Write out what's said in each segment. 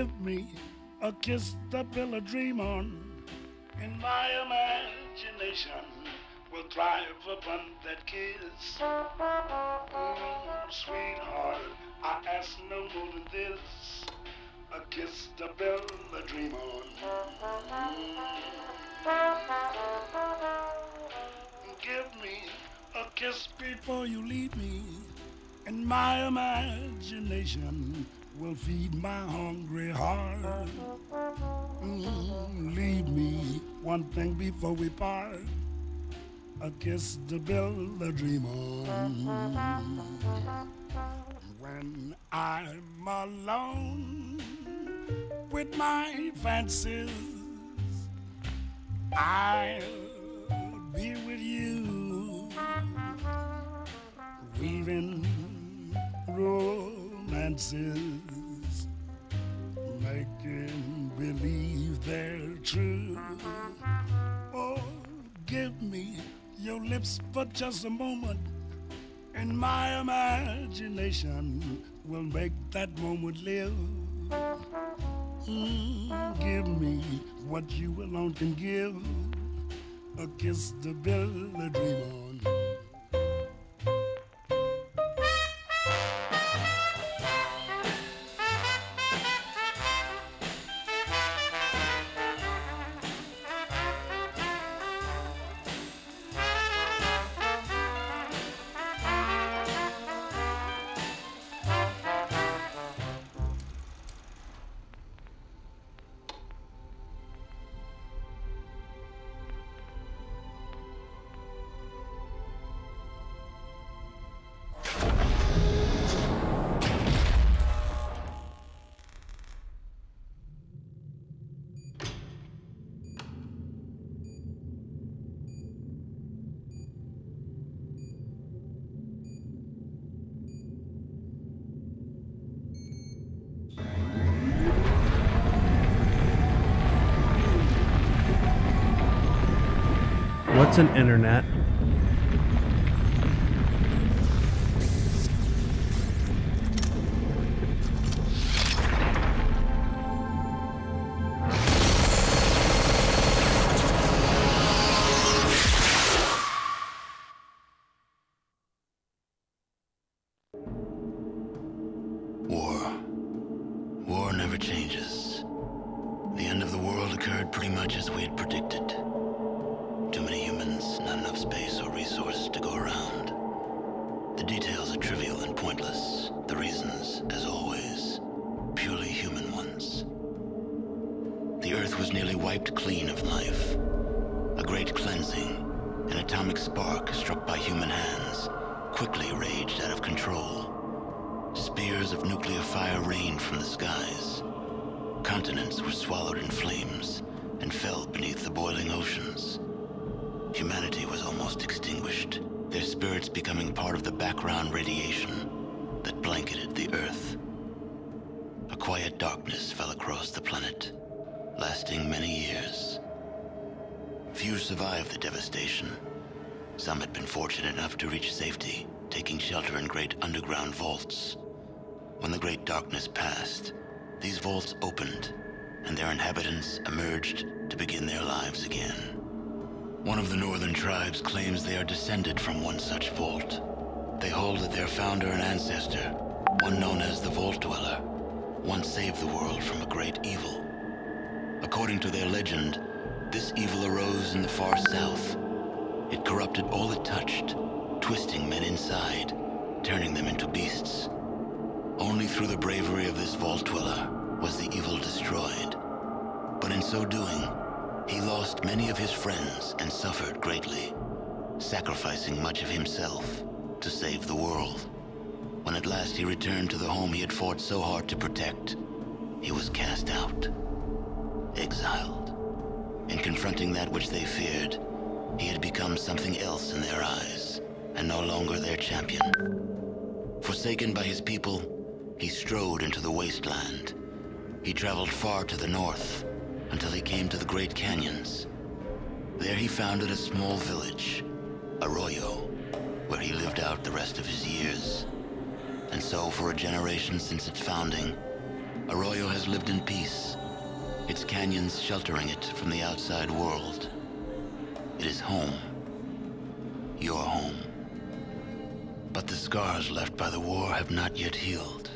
give me a kiss to build a dream on. In my imagination, will thrive upon that kiss. Mm, sweetheart, I ask no more than this. A kiss to build a dream on. Mm. Give me a kiss before you leave me. And my imagination will feed my hungry heart. Mm, leave me one thing before we part. A kiss to build a dream on. When I'm alone with my fancies, I'll be with you, weaving romances, making believe they're true. Oh, give me your lips for just a moment, and my imagination will make that moment live. Mm, give me what you alone can give, a kiss to build a dream on. What's an internet? Darkness passed, these vaults opened, and their inhabitants emerged to begin their lives again. One of the northern tribes claims they are descended from one such vault. They hold that their founder and ancestor, one known as the Vault Dweller, once saved the world from a great evil. According to their legend, this evil arose in the far south. It corrupted all it touched, twisting men inside, turning them into beasts. Only through the bravery of this Vault Dweller was the evil destroyed. But in so doing, he lost many of his friends and suffered greatly, sacrificing much of himself to save the world. When at last he returned to the home he had fought so hard to protect, he was cast out, exiled. In confronting that which they feared, he had become something else in their eyes, and no longer their champion. Forsaken by his people, he strode into the wasteland. He traveled far to the north until he came to the Great Canyons. There he founded a small village, Arroyo, where he lived out the rest of his years. And so, for a generation since its founding, Arroyo has lived in peace, its canyons sheltering it from the outside world. It is home. Your home. But the scars left by the war have not yet healed,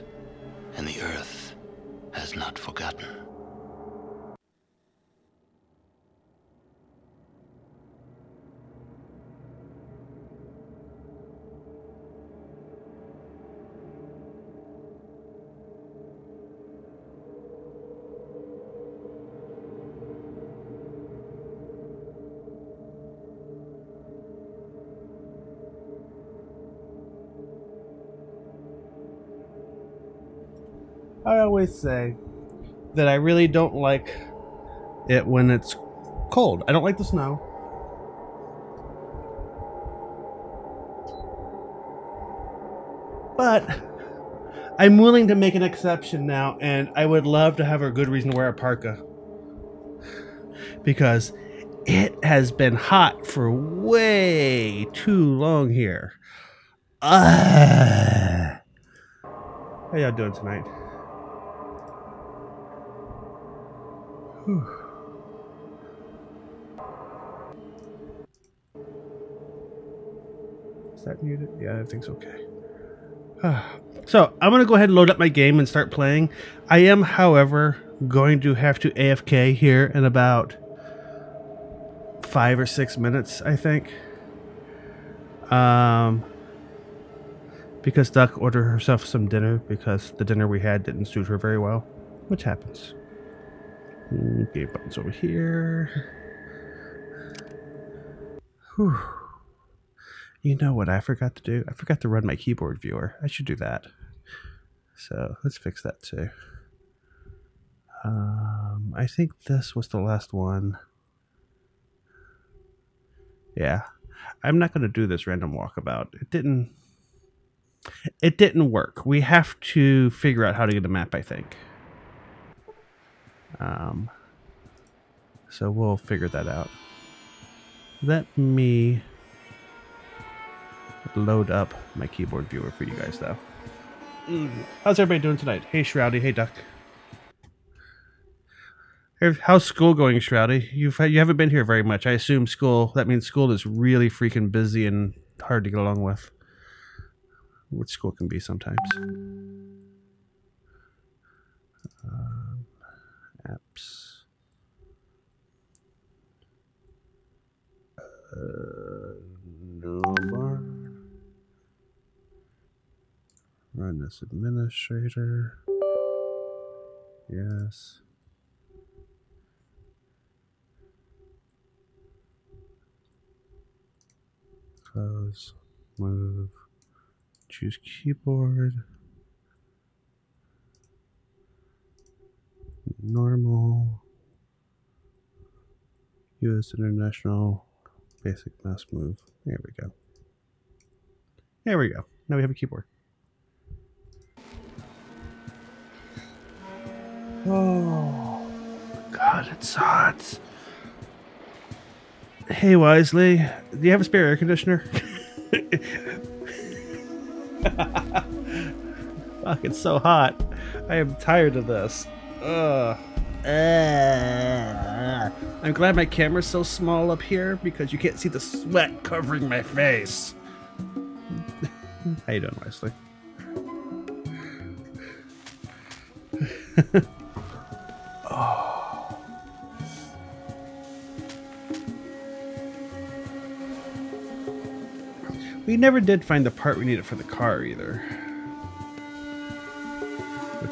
and the Earth has not forgotten. I always say that I really don't like it when it's cold. I don't like the snow. But I'm willing to make an exception now, and I would love to have a good reason to wear a parka. Because it has been hot for way too long here. Ah. How y'all doing tonight? Is that muted? Yeah, everything's okay. so, I'm going to go ahead and load up my game and start playing. I am, however, going to have to AFK here in about five or six minutes, I think. Um, because Duck ordered herself some dinner because the dinner we had didn't suit her very well, which happens. Okay, buttons over here. Whew. You know what I forgot to do? I forgot to run my keyboard viewer. I should do that. So let's fix that too. Um, I think this was the last one. Yeah. I'm not going to do this random walkabout. It didn't it didn't work. We have to figure out how to get a map, I think. Um, so we'll figure that out. Let me load up my keyboard viewer for you guys, though. How's everybody doing tonight? Hey, Shroudy. Hey, Duck. How's school going, Shroudy? You've you haven't been here very much. I assume school. That means school is really freaking busy and hard to get along with. Which school can be sometimes. Apps. Uh. Run as administrator. Yes. Close. Move. Choose keyboard. Normal. US International Basic Mouse Move. There we go. There we go. Now we have a keyboard. Oh, God, it's hot. Hey, Wisely, do you have a spare air conditioner? Fuck, it's so hot. I am tired of this. Ugh. I'm glad my camera's so small up here because you can't see the sweat covering my face. How you doing, Wesley? oh. We never did find the part we needed for the car either.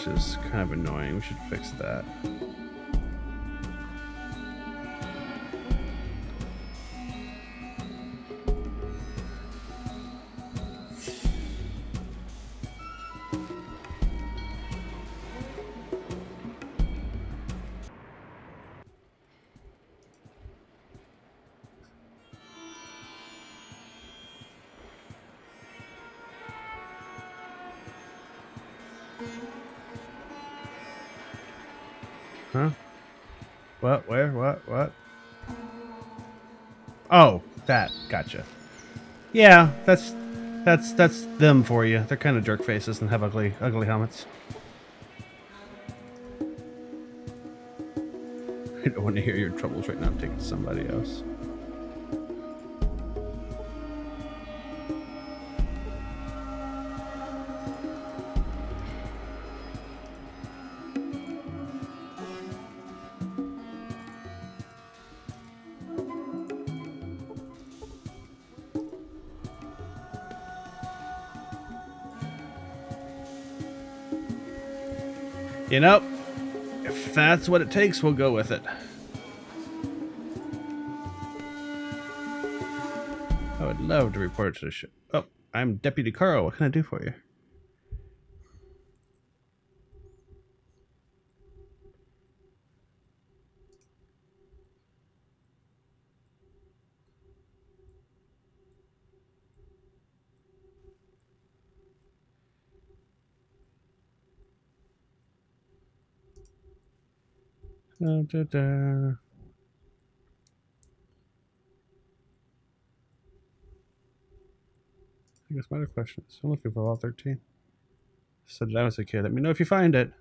Which is kind of annoying. We should fix that. Yeah, that's that's that's them for you. They're kind of jerk faces and have ugly ugly helmets. I don't want to hear your troubles right now. I'm taking somebody else. You know, if that's what it takes, we'll go with it. I would love to report to the show. Oh, I'm Deputy Carl. What can I do for you? Da, da. I guess my other question is I'm looking for all 13. Said that was a kid. Let me know if you find it.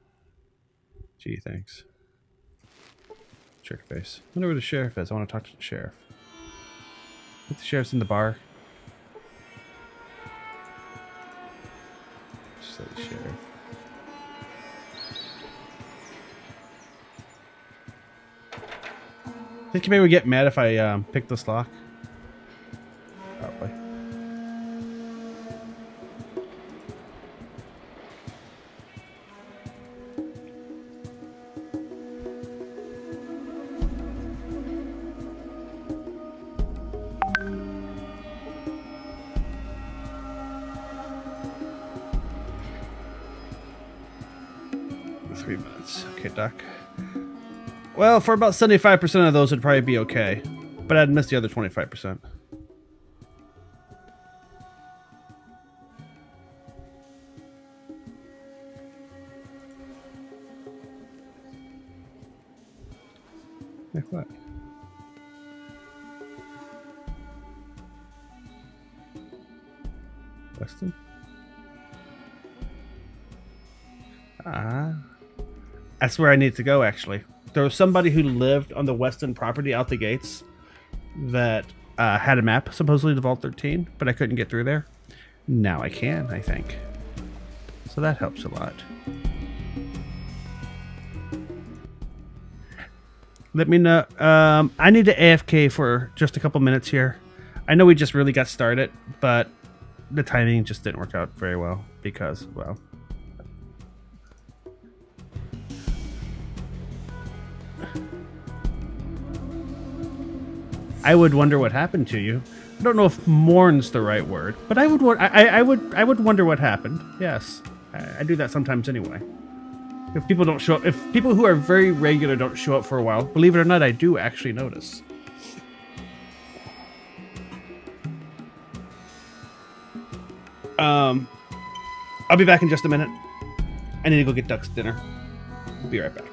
Gee, thanks. Trick face. I wonder where the sheriff is. I want to talk to the sheriff. I think the sheriff's in the bar. Think maybe would get mad if I um, pick this lock? Well, for about 75% of those, it'd probably be okay. But I'd miss the other 25%. Hey, what? Westin? Ah. That's where I need to go, actually there was somebody who lived on the Westin property out the gates that uh, had a map supposedly to Vault 13, but I couldn't get through there. Now I can, I think. So that helps a lot. Let me know. Um, I need to AFK for just a couple minutes here. I know we just really got started, but the timing just didn't work out very well because, well, I would wonder what happened to you. I don't know if mourn's the right word, but I would I, I would I would wonder what happened. Yes, I, I do that sometimes anyway. If people don't show up, if people who are very regular don't show up for a while, believe it or not, I do actually notice. Um, I'll be back in just a minute. I need to go get Duck's dinner. Be right back.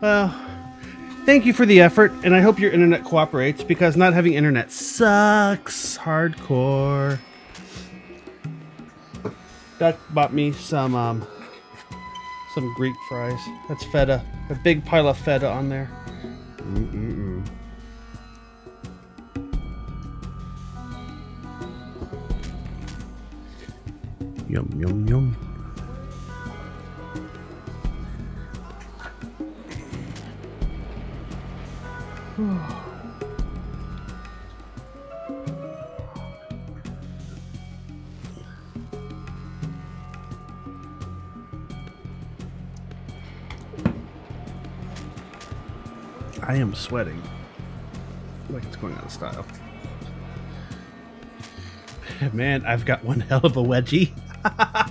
Well, thank you for the effort, and I hope your internet cooperates because not having internet sucks hardcore. Duck bought me some um, some Greek fries. That's feta. A big pile of feta on there. Mm-mm-mm. Yum I am sweating. Like it's going out of style. Man, I've got one hell of a wedgie.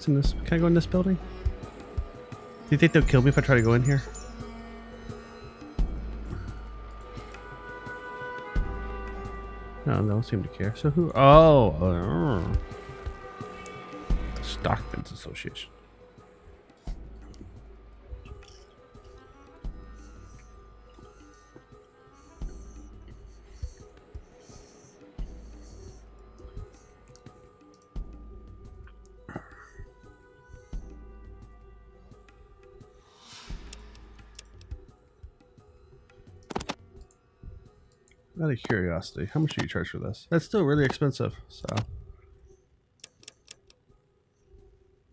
What's in this? Can I go in this building? Do you think they'll kill me if I try to go in here? No, they don't seem to care. So who? Oh, uh, Stockmen's Association. Out of curiosity, how much do you charge for this? That's still really expensive, so.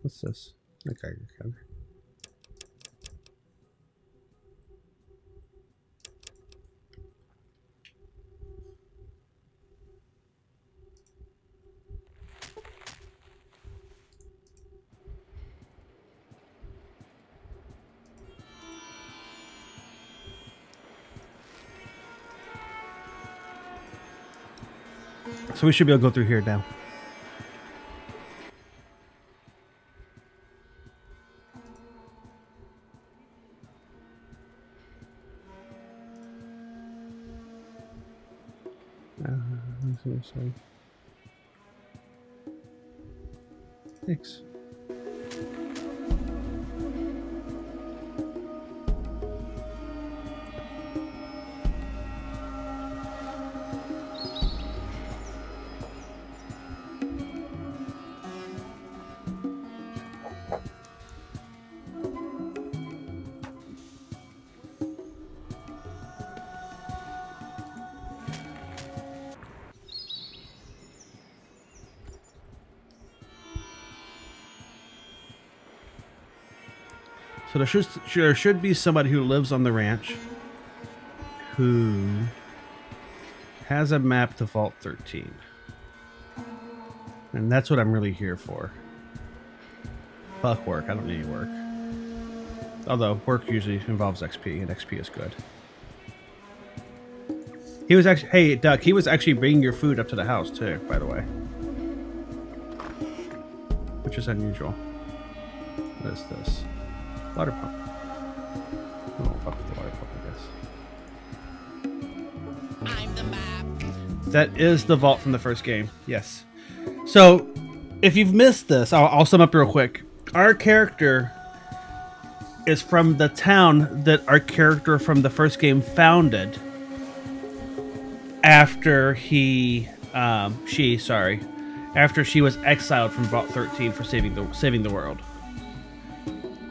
What's this? Geiger counter. So we should be able to go through here now. Uh, sorry. Should there should be somebody who lives on the ranch who has a map to Vault 13. And that's what I'm really here for. Fuck work. I don't need work. Although work usually involves XP, and XP is good. He was actually, hey Duck, he was actually bringing your food up to the house too, by the way. Which is unusual. What is this? Water pump. Oh, fuck with the water pump, I guess. I'm the map. That is the vault from the first game. Yes. So, if you've missed this, I'll, I'll sum up real quick. Our character is from the town that our character from the first game founded after he, um, she, sorry, after she was exiled from Vault 13 for saving the saving the world.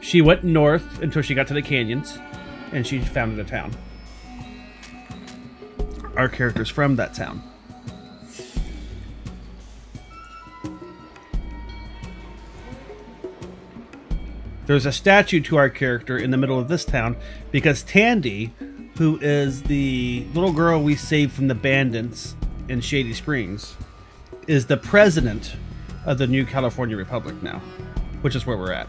She went north until she got to the canyons, and she founded a town. Our character's from that town. There's a statue to our character in the middle of this town because Tandy, who is the little girl we saved from the bandits in Shady Springs, is the president of the New California Republic now, which is where we're at.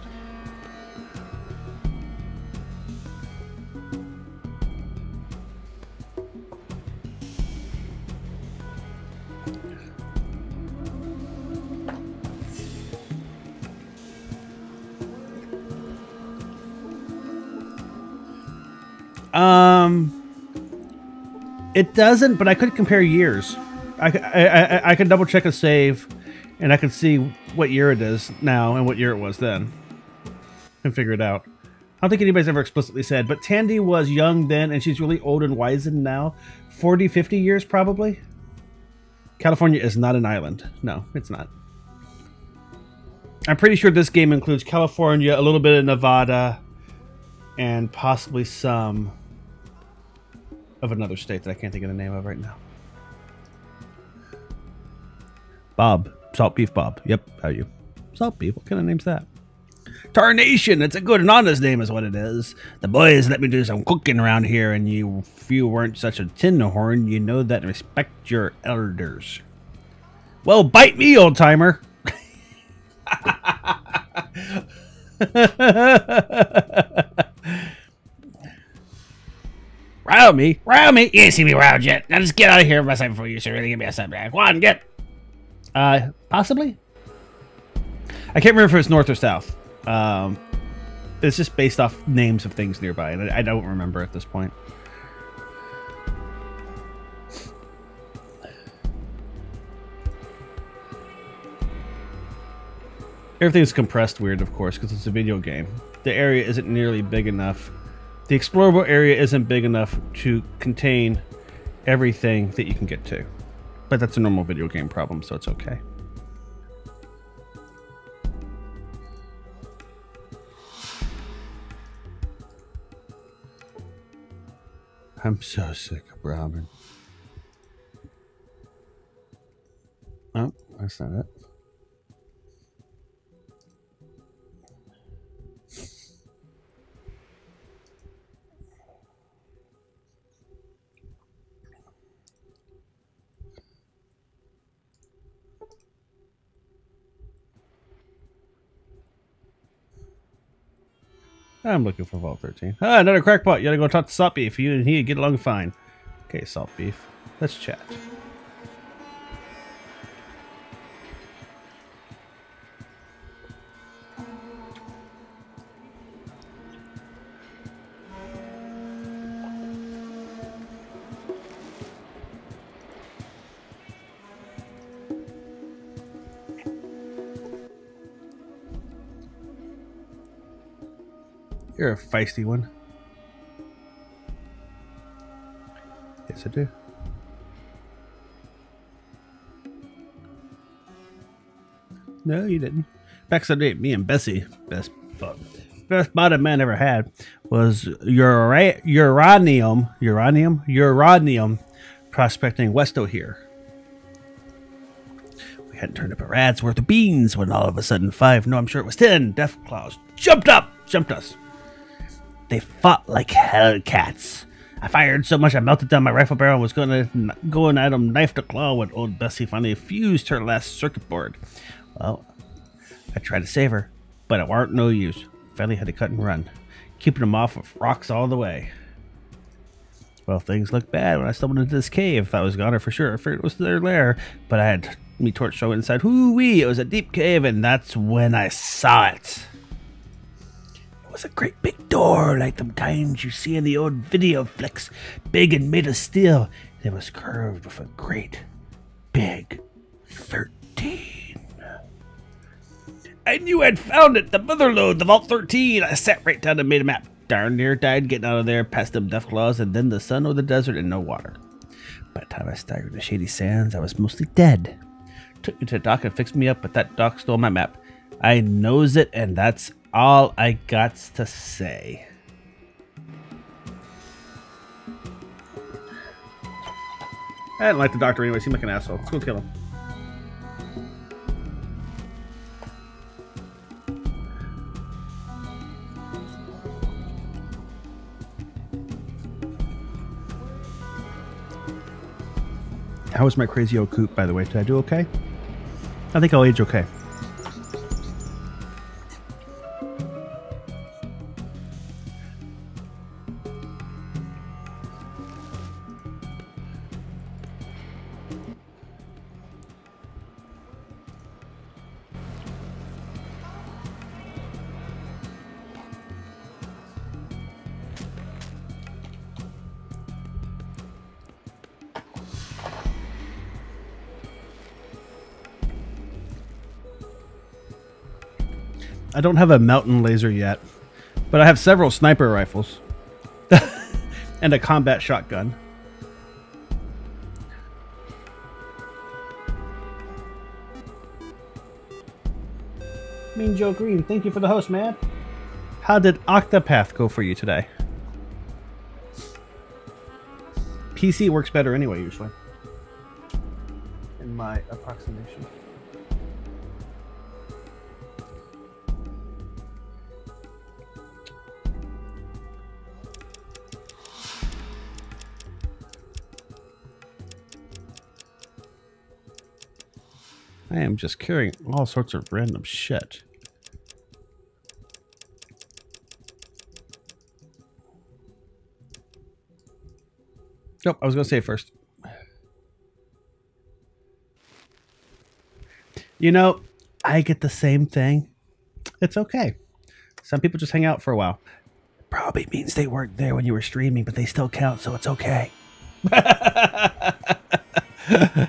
It doesn't, but I could compare years. I I I could double check a save, and I could see what year it is now and what year it was then, and figure it out. I don't think anybody's ever explicitly said, but Tandy was young then, and she's really old and wizened now. 40, 50 years probably. California is not an island. No, it's not. I'm pretty sure this game includes California, a little bit of Nevada, and possibly some of another state that I can't think of the name of right now. Bob. Salt Beef Bob. Yep, how you? Salt Beef. What kind of name's that? Tarnation. It's a good and honest name, is what it is. The boys let me do some cooking around here, and you, if you weren't such a tin horn, you know that respect your elders. Well, bite me, old timer. Row me, row me. You ain't see me round yet. Now just get out of here, mess up before you should really give me a setback. Come on, get. Uh, possibly. I can't remember if it's north or south. Um, it's just based off names of things nearby, and I, I don't remember at this point. Everything's compressed weird, of course, because it's a video game. The area isn't nearly big enough. The explorable area isn't big enough to contain everything that you can get to. But that's a normal video game problem, so it's okay. I'm so sick of ramen. Oh, that's not it. I'm looking for Vault 13. Ah, another crackpot. You gotta go talk to Salt Beef. You and he get along fine. Okay, Salt Beef. Let's chat. Feisty one. Yes, I do. No, you didn't. Back Sunday, me and Bessie, best best bottom man ever had was ura- uranium, uranium, uranium prospecting west of here. We hadn't turned up a rat's worth of beans when all of a sudden five, no, I'm sure it was ten, death claws jumped up, jumped us. They fought like hellcats. I fired so much I melted down my rifle barrel and was going to going at them knife to claw when old Bessie finally fused her last circuit board. Well, I tried to save her, but it weren't no use. Finally had to cut and run, keeping them off with rocks all the way. Well, things looked bad when I stumbled into this cave. Thought I was goner for sure. I figured it was their lair, but I had me torch show inside. Hoo wee! It was a deep cave, and that's when I saw it. Was a great big door like them kinds you see in the old video flicks, big and made of steel. It was curved with a great big 13. I knew I'd found it, the mother lode, the Vault 13. I sat right down and made a map. Darn near died getting out of there, past them death claws, and then the sun or the desert and no water. By the time I staggered the shady sands, I was mostly dead. Took me to the doc and fixed me up, but that doc stole my map. I knows it, and that's all I got to say. I didn't like the doctor anyway. Seemed like an asshole. Let's go kill him. How was my crazy old coop, by the way? Did I do okay? I think I'll age okay. I don't have a mountain laser yet, but I have several sniper rifles and a combat shotgun. Mean Joe Green, thank you for the host, man. How did Octopath go for you today? PC works better anyway, usually. In my approximation. I am just carrying all sorts of random shit. Nope, I was going to say first. You know, I get the same thing. It's okay. Some people just hang out for a while. Probably means they weren't there when you were streaming, but they still count, so it's okay.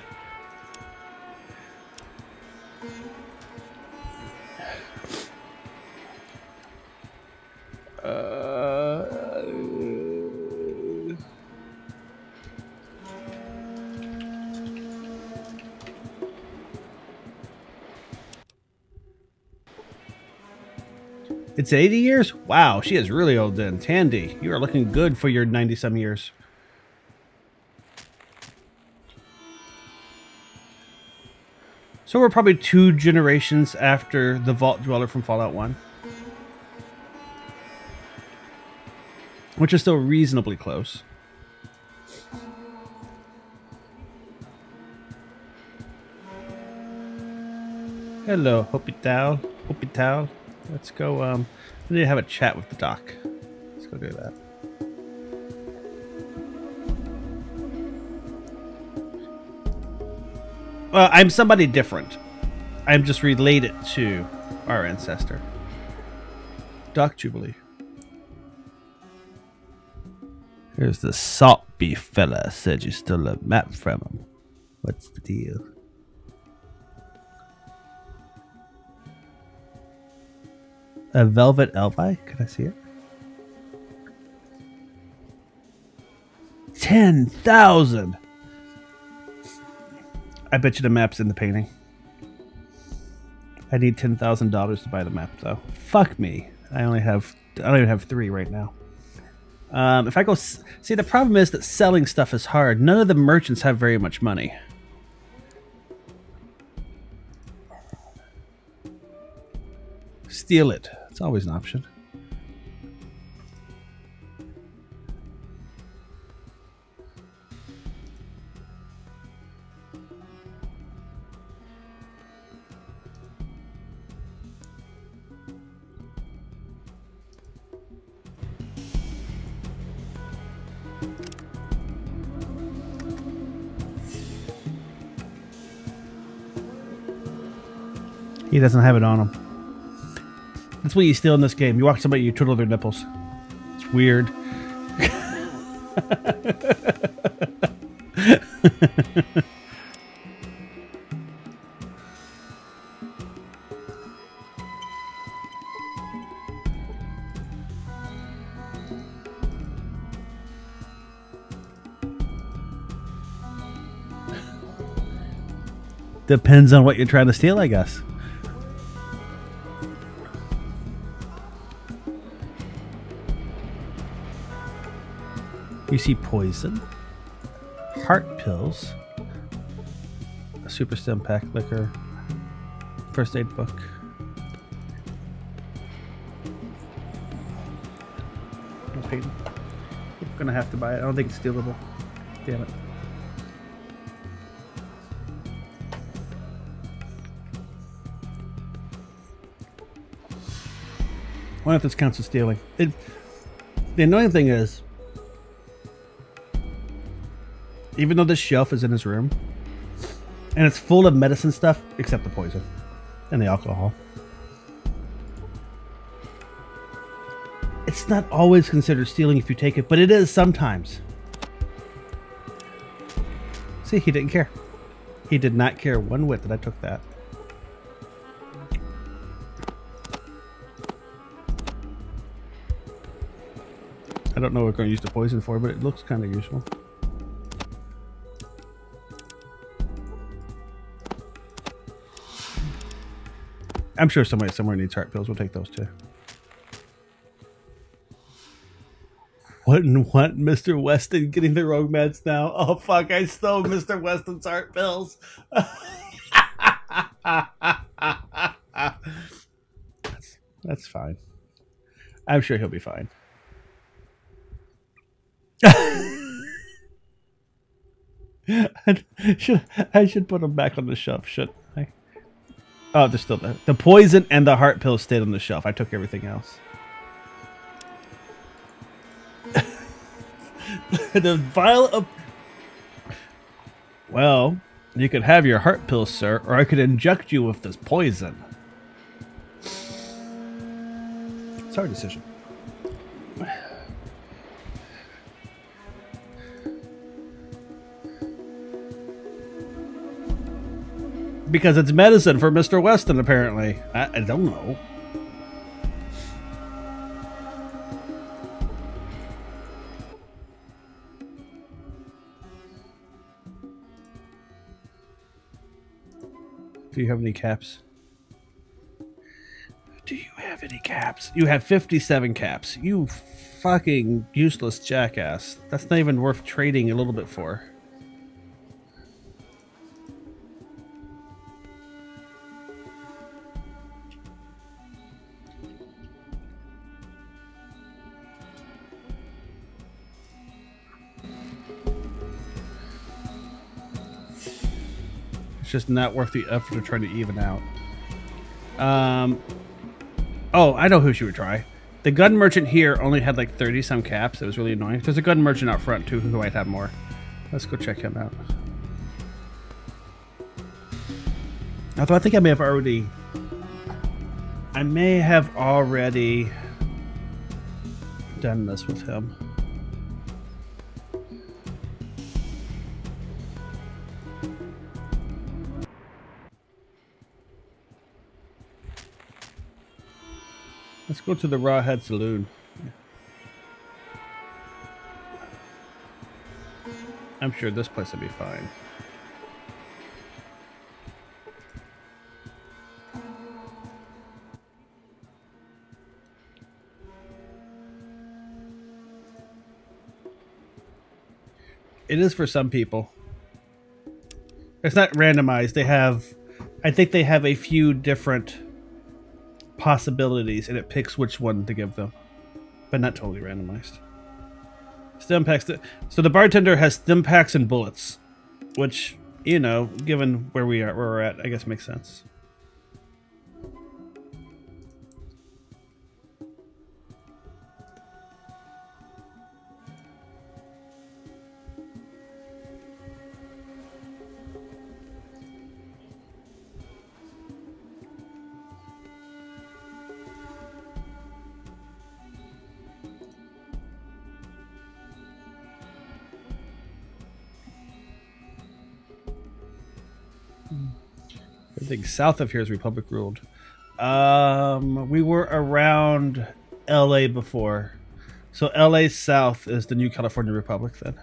It's 80 years? Wow, she is really old then. Tandy, you are looking good for your 90 some years. So we're probably two generations after the Vault Dweller from Fallout 1. Which is still reasonably close. Hello, Hopital. Hopital. Let's go, um, I need to have a chat with the doc. Let's go do that. Well, I'm somebody different. I'm just related to our ancestor. Doc Jubilee. Here's the salt beef fella. Said you stole a map from him. What's the deal? A velvet elvi? Can I see it? 10,000! I bet you the map's in the painting. I need $10,000 to buy the map, though. Fuck me. I only have, I don't even have three right now. Um, if I go, see, the problem is that selling stuff is hard. None of the merchants have very much money. Steal it. It's always an option. He doesn't have it on him. That's what you steal in this game. You walk somebody, you twiddle their nipples. It's weird. Depends on what you're trying to steal, I guess. See poison, heart pills, a super stimpak liquor, first aid book. Peyton. I'm gonna have to buy it. I don't think it's stealable. Damn it. I wonder if this counts as stealing. It, the annoying thing is, even though this shelf is in his room, and it's full of medicine stuff except the poison and the alcohol. It's not always considered stealing if you take it, but it is sometimes. See, he didn't care. He did not care one whit that I took that. I don't know what we're going to use the poison for, but it looks kind of useful. I'm sure somebody somewhere needs heart pills. We'll take those too. What what, Mr. Westin getting the rogue meds now? Oh fuck, I stole Mr. Westin's heart pills. that's, that's fine. I'm sure he'll be fine. should, I should put him back on the shelf, should I? Oh, they're still there. The poison and the heart pills stayed on the shelf. I took everything else. the vial of. Well, you could have your heart pills, sir, or I could inject you with this poison. It's our decision. Because it's medicine for Mr. Westin, apparently. I, I don't know. Do you have any caps? Do you have any caps? You have 57 caps. You fucking useless jackass. That's not even worth trading a little bit for. It's just not worth the effort to try to even out. Um, oh, I know who she would try. The gun merchant here only had like 30 some caps. It was really annoying. There's a gun merchant out front too who might have more. Let's go check him out. Although I think I may have already... I may have already done this with him. Let's go to the Rawhead Saloon. I'm sure this place will be fine. It is for some people. It's not randomized. They have, I think they have a few different possibilities and it picks which one to give them, but not totally randomized. Stimpaks. So the bartender has stimpaks and bullets, which you know, given where we are, where we're at, I guess makes sense. Think south of here is Republic ruled. Um, we were around L.A. before, so L.A. South is the new California Republic then.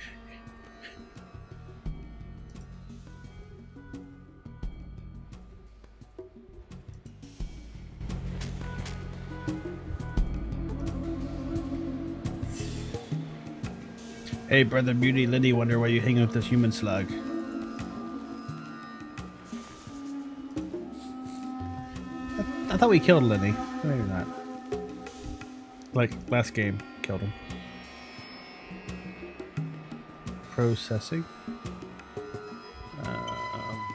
Hey, brother Beauty Lindy, wonder why you hang with this human slug. I, thought we killed Lenny. Maybe not. Like last game, killed him. Processing. Um,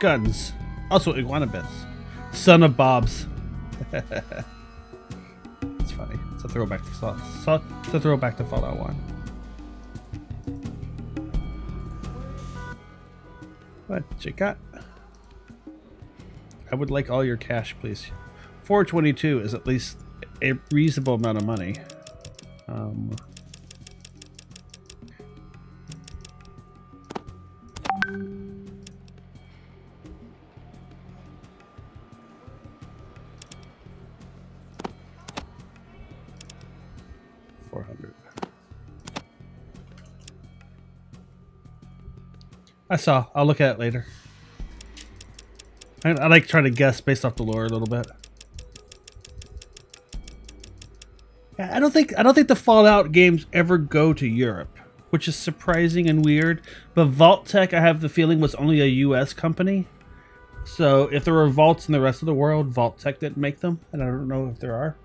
guns. Also iguana bits. Son of Bob's. It's funny. It's a throwback to Fallout. It's a throwback to Fallout 1. What you got? I would like all your cash, please. 422 is at least a reasonable amount of money. Saw. I'll look at it later. I, I like trying to guess based off the lore a little bit. I don't think I don't think the Fallout games ever go to Europe, which is surprising and weird. But Vault Tec, I have the feeling, was only a U.S. company. So if there were vaults in the rest of the world, Vault Tec didn't make them, and I don't know if there are.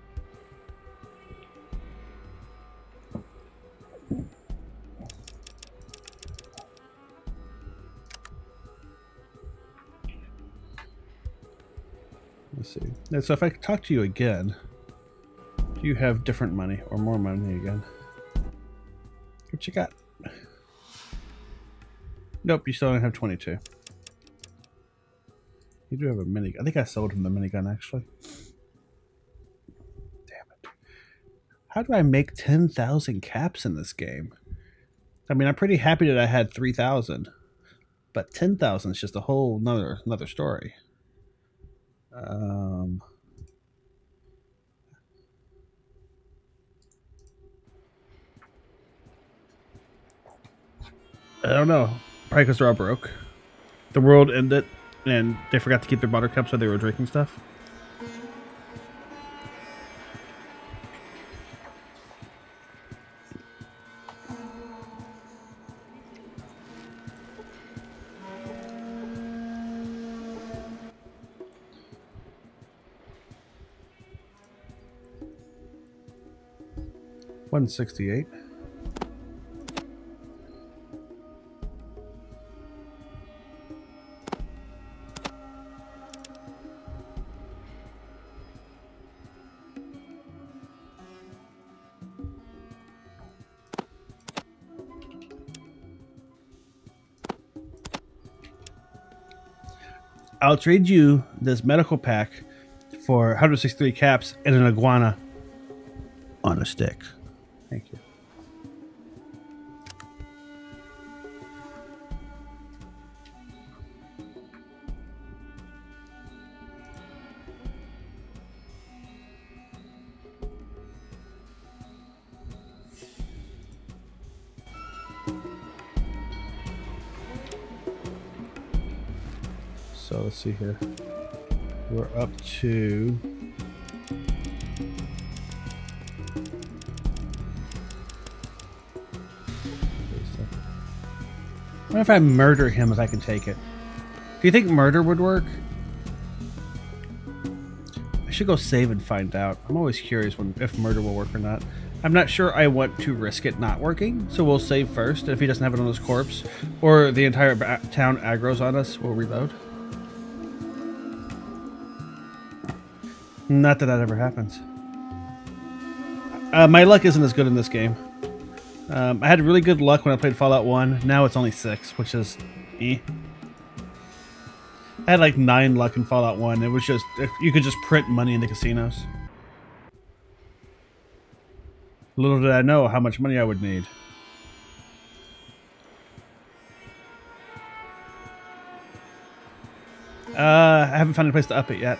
And so if I talk to you again, do you have different money or more money again? What you got? Nope, you still don't have 22. You do have a mini. I think I sold him the minigun actually. Damn it! How do I make ten thousand caps in this game? I mean, I'm pretty happy that I had three thousand, but ten thousand is just a whole another another story. Um. I don't know. Probably because they're all broke. The world ended and they forgot to keep their buttercups so they were drinking stuff. One sixty eight. I'll trade you this medical pack for 163 caps and an iguana on a stick. Thank you. So let's see here. We're up to. If I murder him if I can take it? Do you think murder would work? I should go save and find out. I'm always curious when if murder will work or not. I'm not sure I want to risk it not working, so we'll save first. If he doesn't have it on his corpse, or the entire town aggroes on us, we'll reload. Not that that ever happens. Uh, my luck isn't as good in this game. Um, I had really good luck when I played Fallout 1. Now it's only 6, which is eh. I had like 9 luck in Fallout 1. It was just, you could just print money in the casinos. Little did I know how much money I would need. Uh, I haven't found a place to up it yet.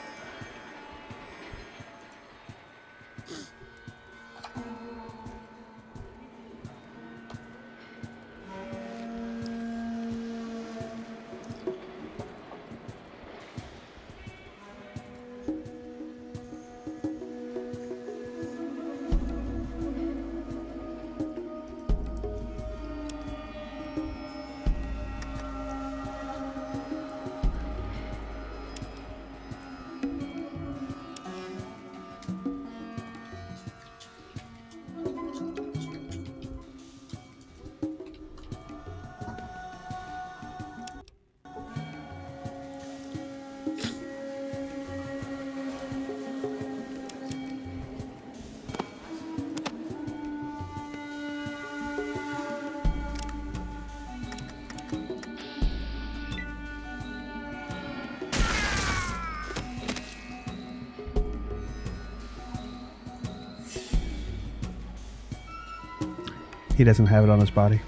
He doesn't have it on his body.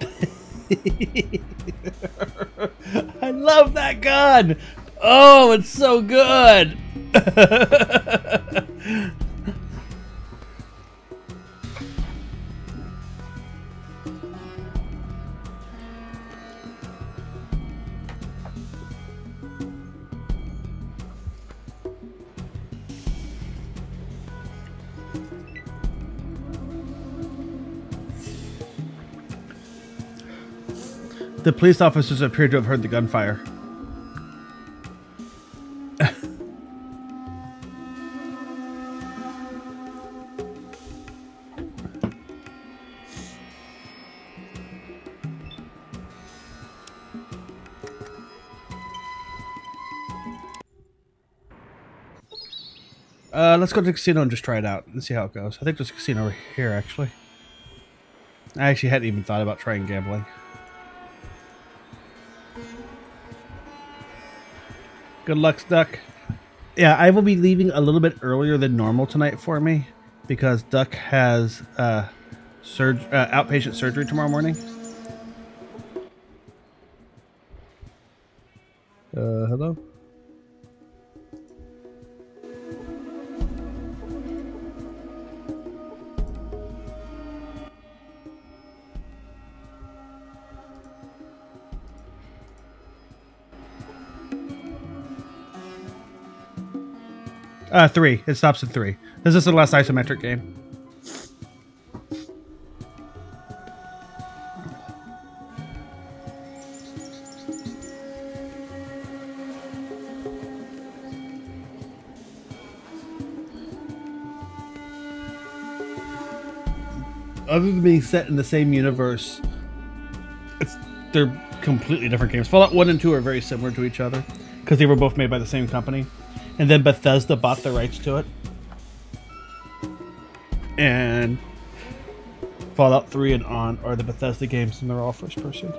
I love that gun. Oh, it's so good. The police officers appear to have heard the gunfire. Uh, let's go to the casino and just try it out and see how it goes. I think there's a casino over here, actually. I actually hadn't even thought about trying gambling. Good luck, Duck. Yeah, I will be leaving a little bit earlier than normal tonight for me because Duck has uh, surg- uh, outpatient surgery tomorrow morning. Uh, three. It stops at three. This is the last isometric game. Other than being set in the same universe, it's they're completely different games. Fallout One and Two are very similar to each other because they were both made by the same company and then Bethesda bought the rights to it. And Fallout 3 and on are the Bethesda games, and they're all first person.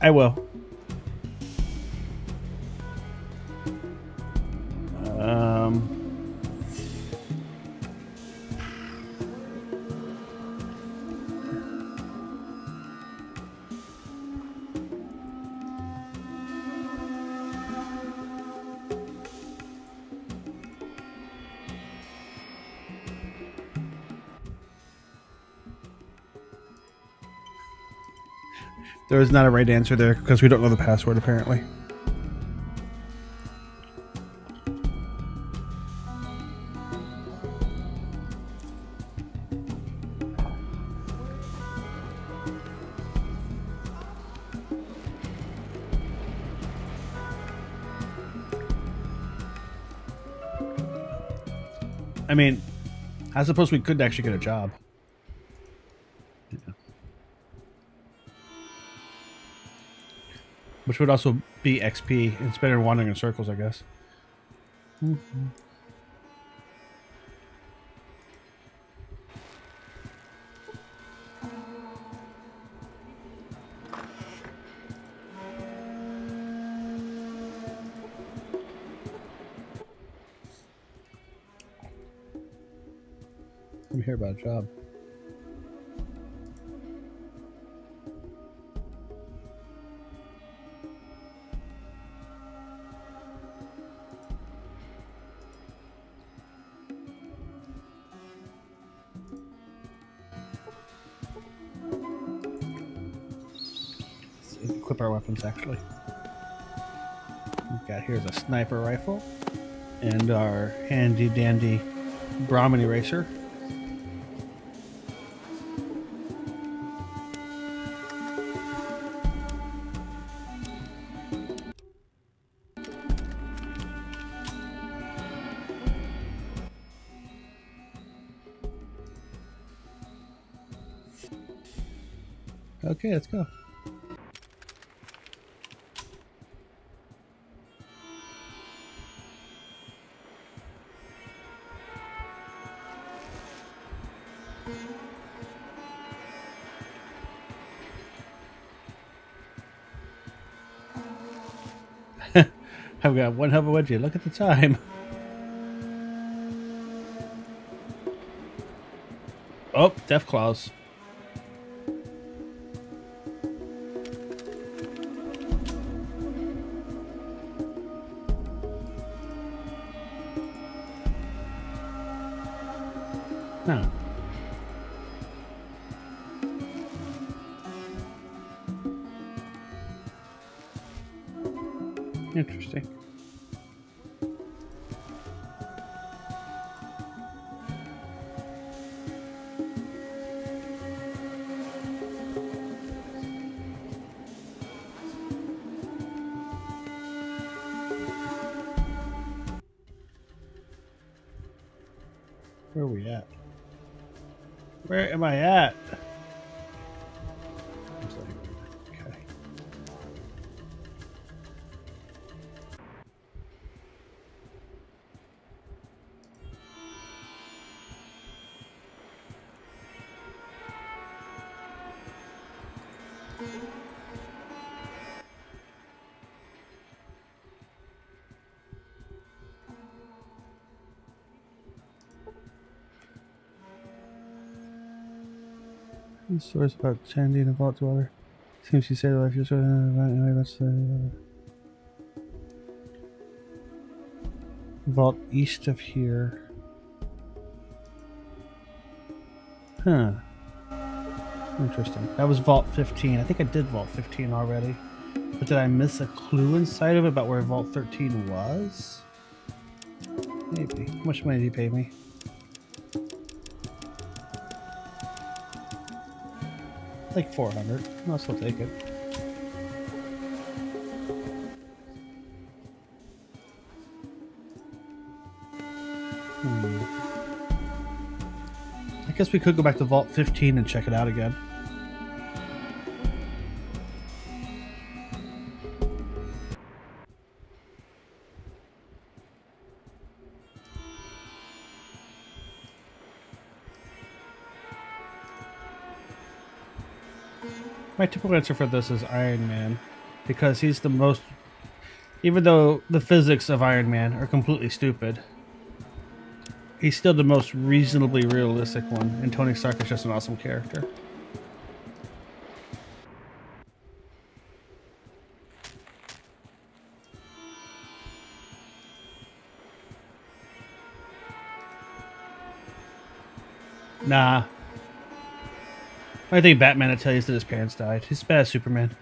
I will. There is not a right answer there because we don't know the password apparently. I mean, I suppose we could actually get a job. Which would also be XP It's better wandering in circles, I guess. Mm-hmm. I'm here about a job. Actually. We've got here's a sniper rifle and our handy dandy Brahmin eraser. Got one hell of wedgie. Look at the time. Oh, Death Claws. These stories about Tandy and the Vault Dweller. Seems she said life is anyway, let's uh, Vault east of here. Huh. Interesting. That was Vault 15. I think I did Vault 15 already. But did I miss a clue inside of it about where Vault 13 was? Maybe. How much money did he pay me? Like 400. I'll still take it. Hmm. I guess we could go back to Vault 15 and check it out again. My typical answer for this is Iron Man, because he's the most. Even though the physics of Iron Man are completely stupid, he's still the most reasonably realistic one, and Tony Stark is just an awesome character. I think Batman will tell you that his parents died. He's bad Superman.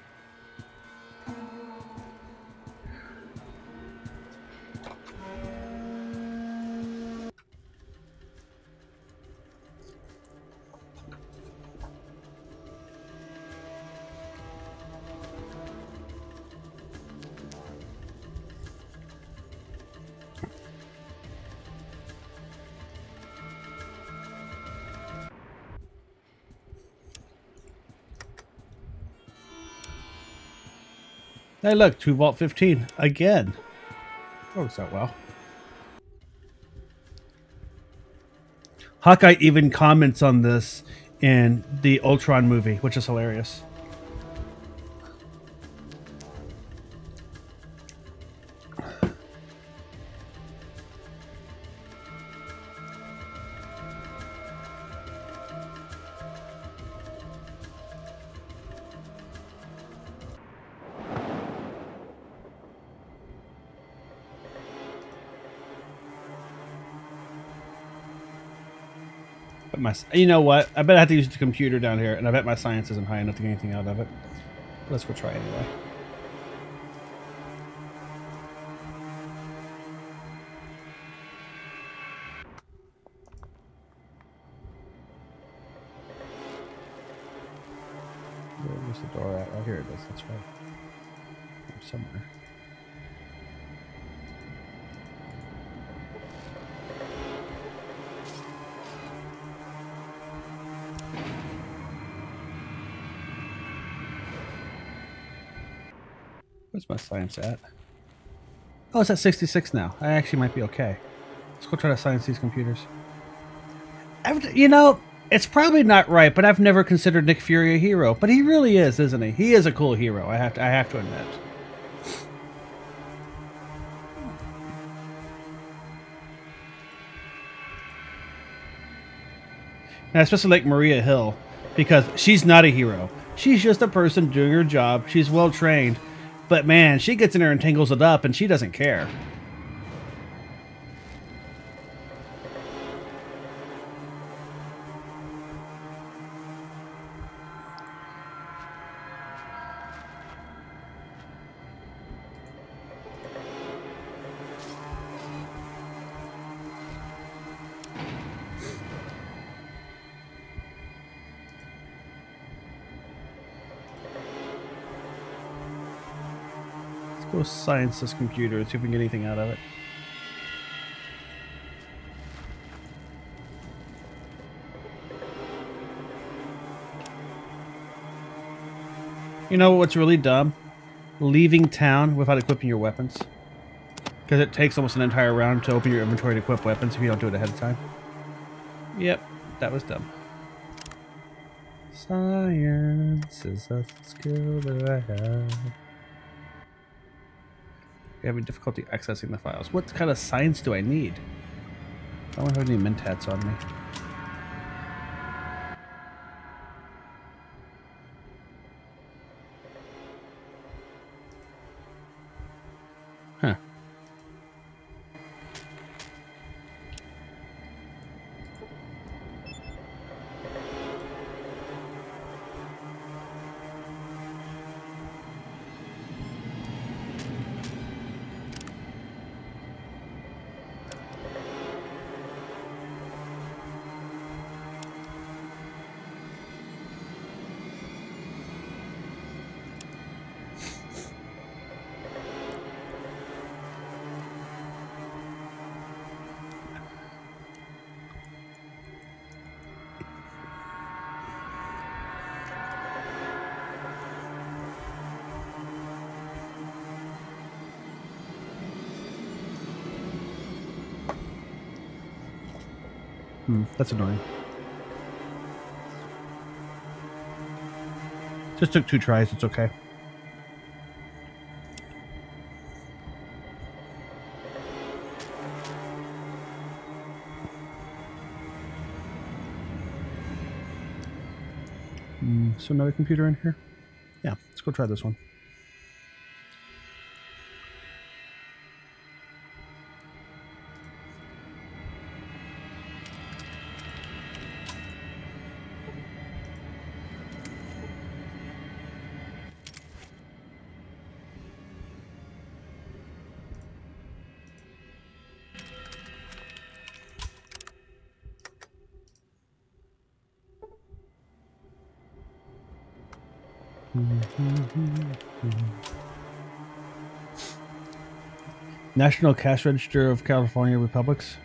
Look, 2 Vault 15 again. Works out well. Hawkeye even comments on this in the Ultron movie, which is hilarious. You know what? I bet I have to use the computer down here, and I bet my science isn't high enough to get anything out of it. Let's go try anyway. Where's my science at? Oh, it's at 66 now. I actually might be okay. Let's go try to science these computers. I've, you know, it's probably not right, but I've never considered Nick Fury a hero. But he really is, isn't he? He is a cool hero. I have to, I have to admit. And especially like Maria Hill because she's not a hero. She's just a person doing her job. She's well trained. But man, she gets in there and tangles it up and she doesn't care. Science this computer and see if we can get anything out of it. You know what's really dumb? Leaving town without equipping your weapons. Because it takes almost an entire round to open your inventory to equip weapons if you don't do it ahead of time. Yep, that was dumb. Science is a skill that I have. Having difficulty accessing the files. What kind of science do I need? I don't have any mentats on me. That's annoying. Just took two tries, it's okay. Hmm, so another computer in here? Yeah, let's go try this one. National Cash Register of California Republics.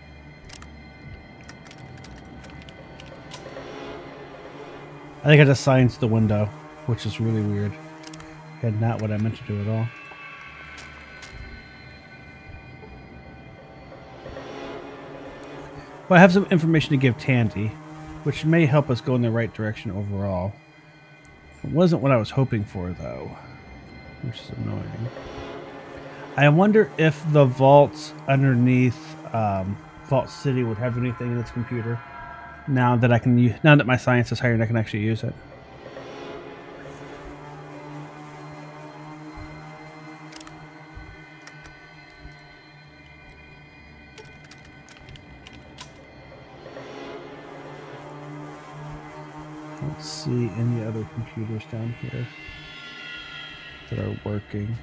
I think I just signed the window, which is really weird. And not what I meant to do at all. Well, I have some information to give Tandy, which may help us go in the right direction overall. It wasn't what I was hoping for, though, which is annoying. I wonder if the vaults underneath um, Vault City would have anything in its computer. Now that I can use, now that my science is higher, and I can actually use it. Let's see any other computers down here that are working.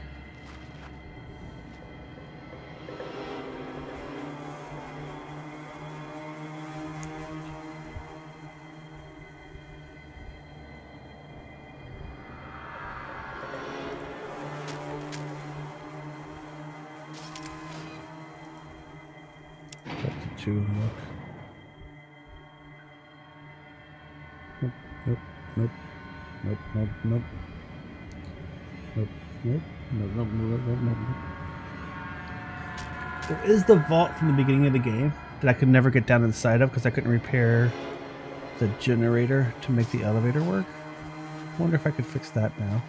There is the vault from the beginning of the game that I could never get down inside of because I couldn't repair the generator to make the elevator work. I wonder if I could fix that now.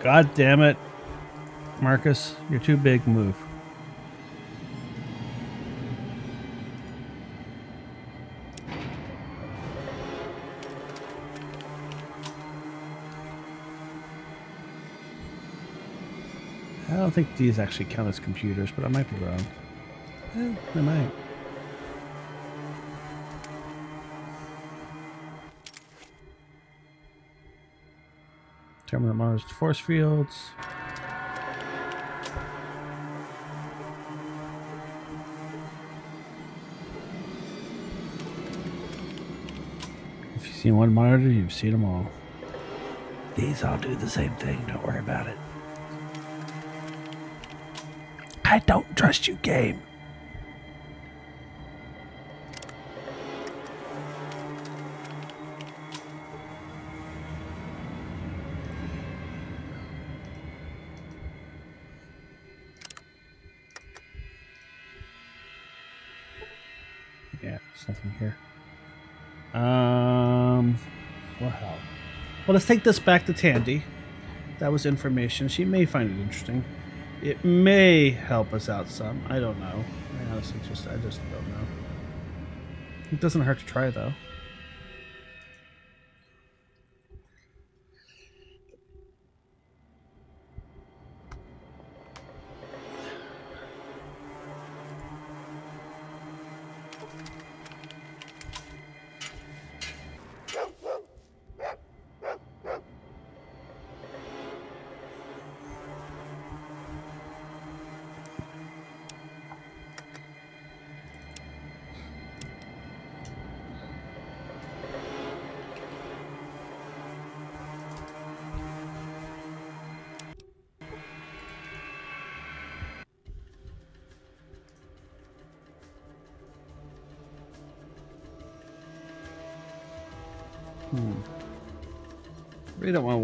God damn it. Marcus, you're too big. Move. Don't think these actually count as computers, but I might be wrong. Eh, I might. Determine Mars force fields. If you've seen one monitor, you've seen them all. These all do the same thing. Don't worry about it. I don't trust you, game. Yeah, something here. Um, wow. Well, let's take this back to Tandy. That was information. She may find it interesting. It may help us out some. I don't know. I honestly just, I just don't know. It doesn't hurt to try, though.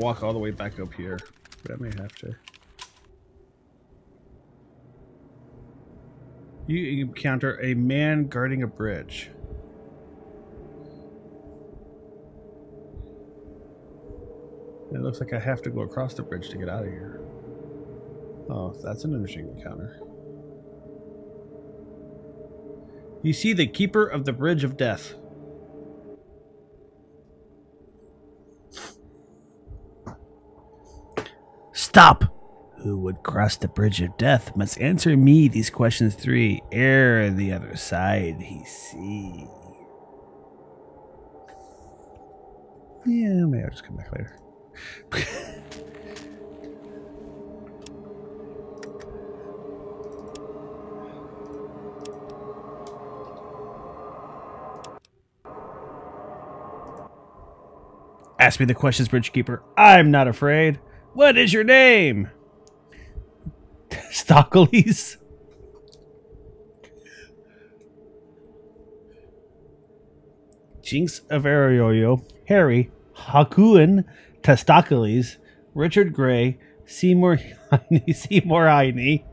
Walk all the way back up here, but I may have to. You encounter a man guarding a bridge. It looks like I have to go across the bridge to get out of here. Oh, that's an interesting encounter. You see the Keeper of the Bridge of Death. Who would cross the bridge of death must answer me these questions three. Ere the other side he see. Yeah, maybe I'll just come back later. Ask me the questions, Bridgekeeper. I'm not afraid. What is your name? Stockley's. Jinx of Arroyo, Harry, Hakuin, Testacles, Richard Gray, Seymour Seymour Heine,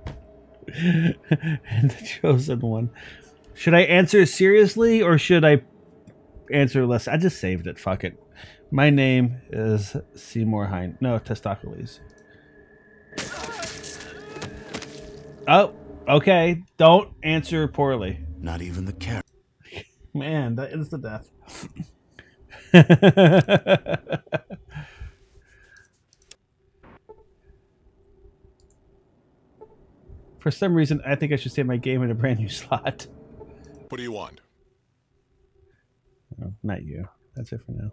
and the chosen one. Should I answer seriously or should I answer less? I just saved it. Fuck it. My name is Seymour Hine. No, Testacles. Oh, okay. Don't answer poorly. Not even the car. Man, that is the death. For some reason, I think I should save my game in a brand new slot. What do you want? No, not you. That's it for now.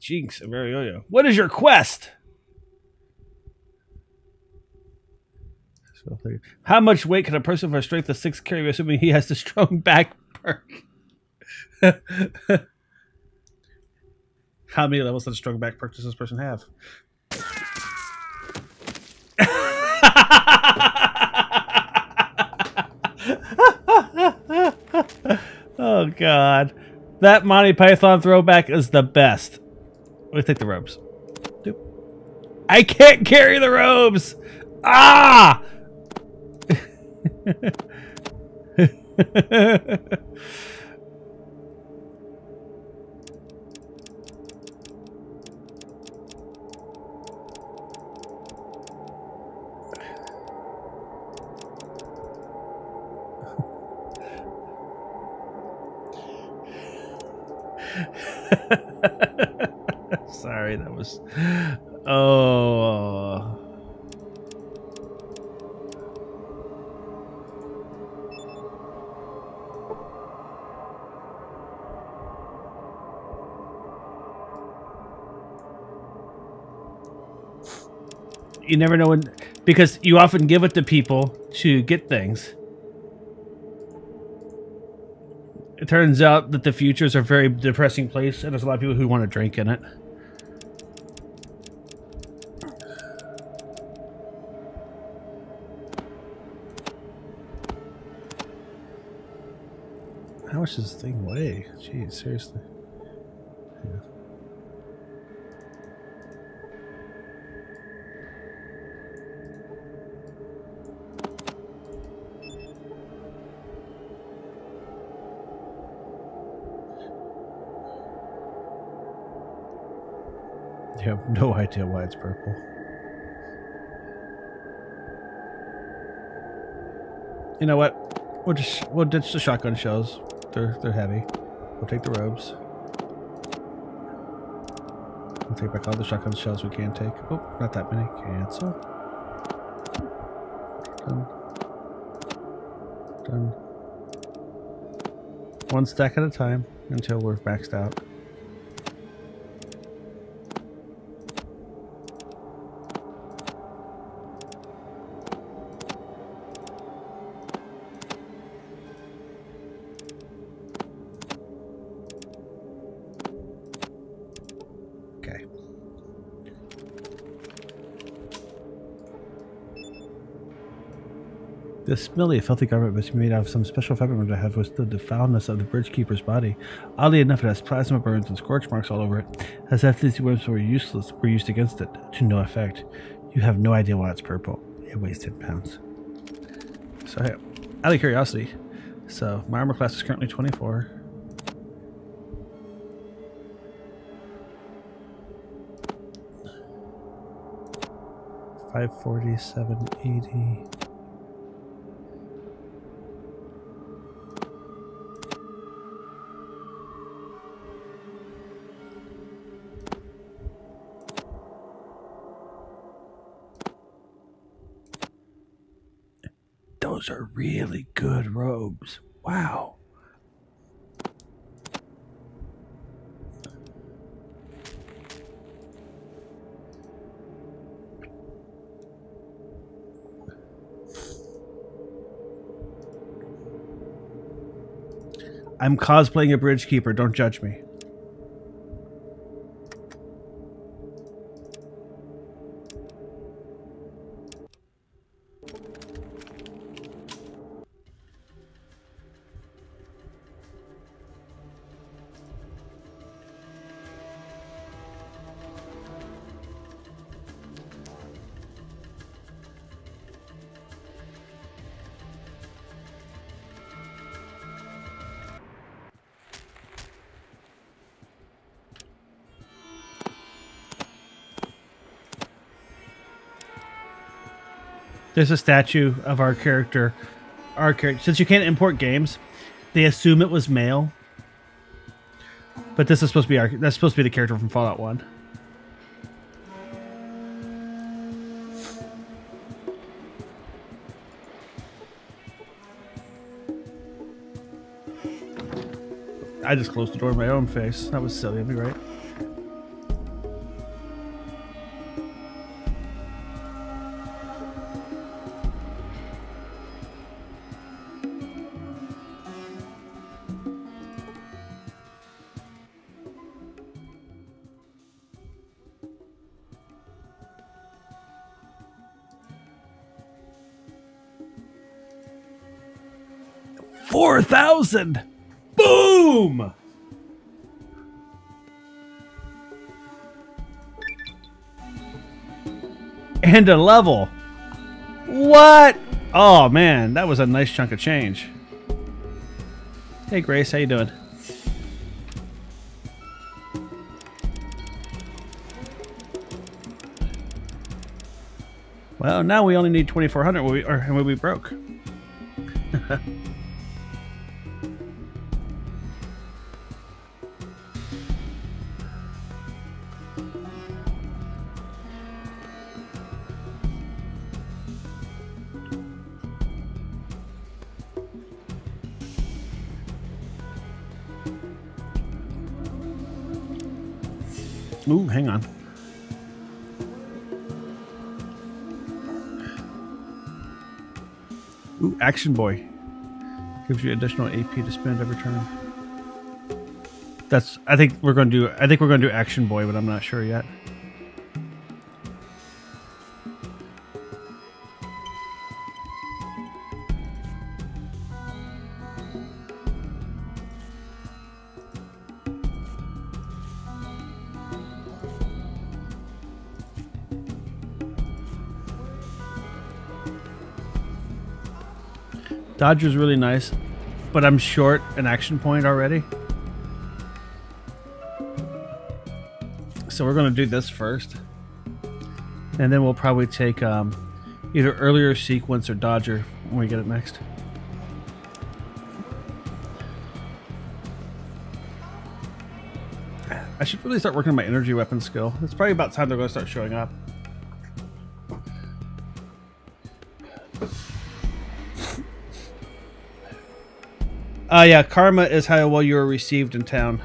Jinx, of Arroyo. What is your quest? How much weight can a person for strength of six carry, assuming he has the strong back perk? How many levels does strong back perk does this person have? oh god. That Monty Python throwback is the best. Let's take the robes. Doop. I can't carry the robes! Ah! Sorry, that was. Oh. Uh. you never know when because you often give it to people to get things. It turns out that the future is a very depressing place, and there's a lot of people who want to drink in it. How much does this thing weigh? Jeez, seriously. You have no idea why it's purple. You know what? We'll just we'll ditch the shotgun shells. They're they're heavy. We'll take the robes. We'll take back all the shotgun shells we can take. Oh, not that many. Cancel. Done. Done. One stack at a time until we're maxed out. This smelly, filthy garment be made out of some special fabric that have withstood the foulness of the bridge keeper's body. Oddly enough, it has plasma burns and scorch marks all over it, as if these webs were useless, were used against it, to no effect. You have no idea why it's purple. It weighs 10 pounds. So, hey, out of curiosity, so my armor class is currently 24. Five forty seven eighty. Really good robes. Wow. I'm cosplaying a bridge keeper. Don't judge me. There's a statue of our character. Our character. Since you can't import games, they assume it was male. But this is supposed to be our. That's supposed to be the character from Fallout One. I just closed the door in my own face. That was silly of me, right? Thousand! Boom! And a level. What? Oh man, that was a nice chunk of change. Hey Grace, how you doing? Well, now we only need 2400 or and we'll be broke. Action Boy. Gives you additional AP to spend every turn. That's. I think we're going to do. I think we're going to do Action Boy, but I'm not sure yet. Dodger's really nice, but I'm short an action point already. So we're going to do this first. And then we'll probably take um, either earlier sequence or Dodger when we get it next. I should really start working on my energy weapon skill. It's probably about time they're going to start showing up. Uh, yeah, karma is how well you are received in town.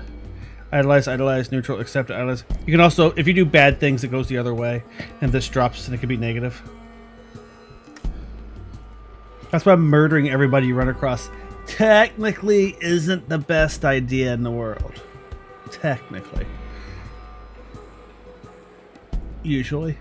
Idolize, idolize, neutral, accept, idolize. You can also, if you do bad things, it goes the other way, and this drops, and it can be negative. That's why murdering everybody you run across technically isn't the best idea in the world. Technically. Usually.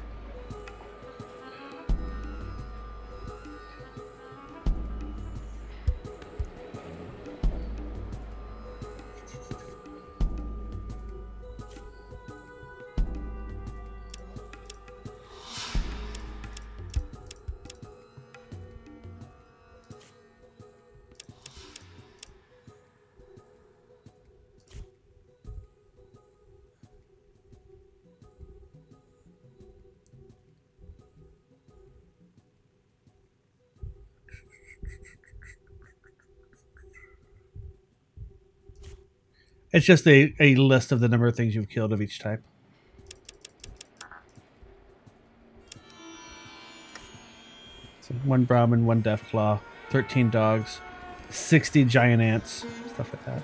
It's just a, a list of the number of things you've killed of each type. So one Brahmin, one Deathclaw, 13 dogs, 60 giant ants, stuff like that.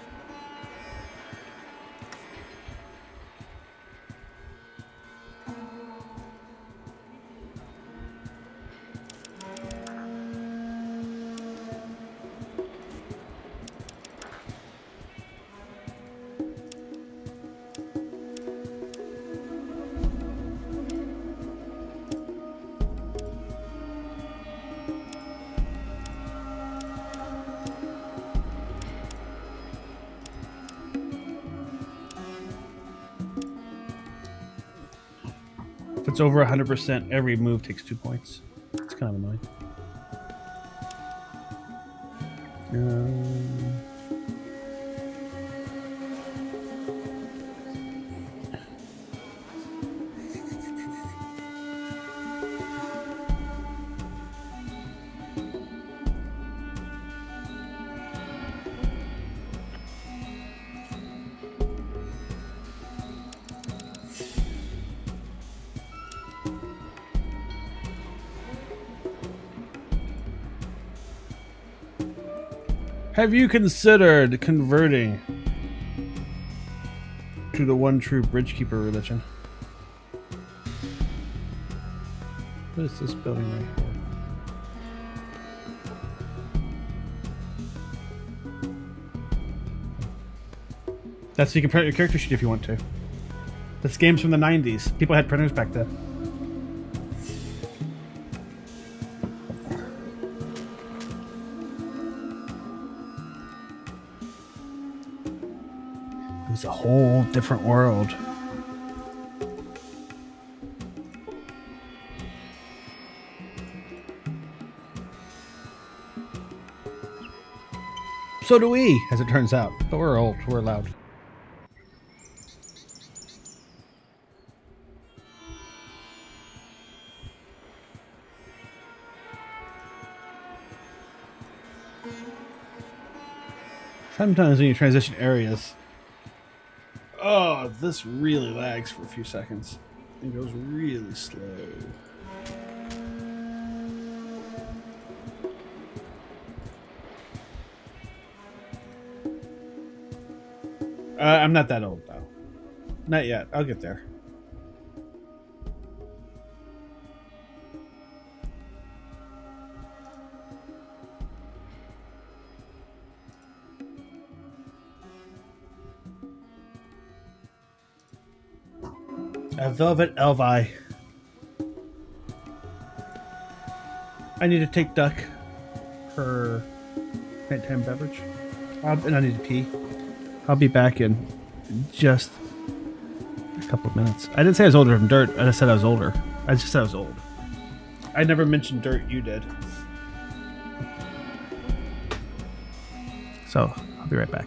It's over 100%, every move takes two points. It's kind of annoying. Um, Have you considered converting to the one true Bridgekeeper religion? What is this building right here? That's so you can print your character sheet if you want to. This game's from the 90s. People had printers back then. Different world. So do we, as it turns out. But we're old. We're loud. Sometimes when you transition areas, this really lags for a few seconds. It goes really slow. Uh, I'm not that old though. Not yet. I'll get there. Velvet elvi. I need to take Duck her nighttime beverage. And I need to pee. I'll be back in just a couple of minutes. I didn't say I was older than Dirt. I just said I was older. I just said I was old. I never mentioned Dirt. You did. So I'll be right back.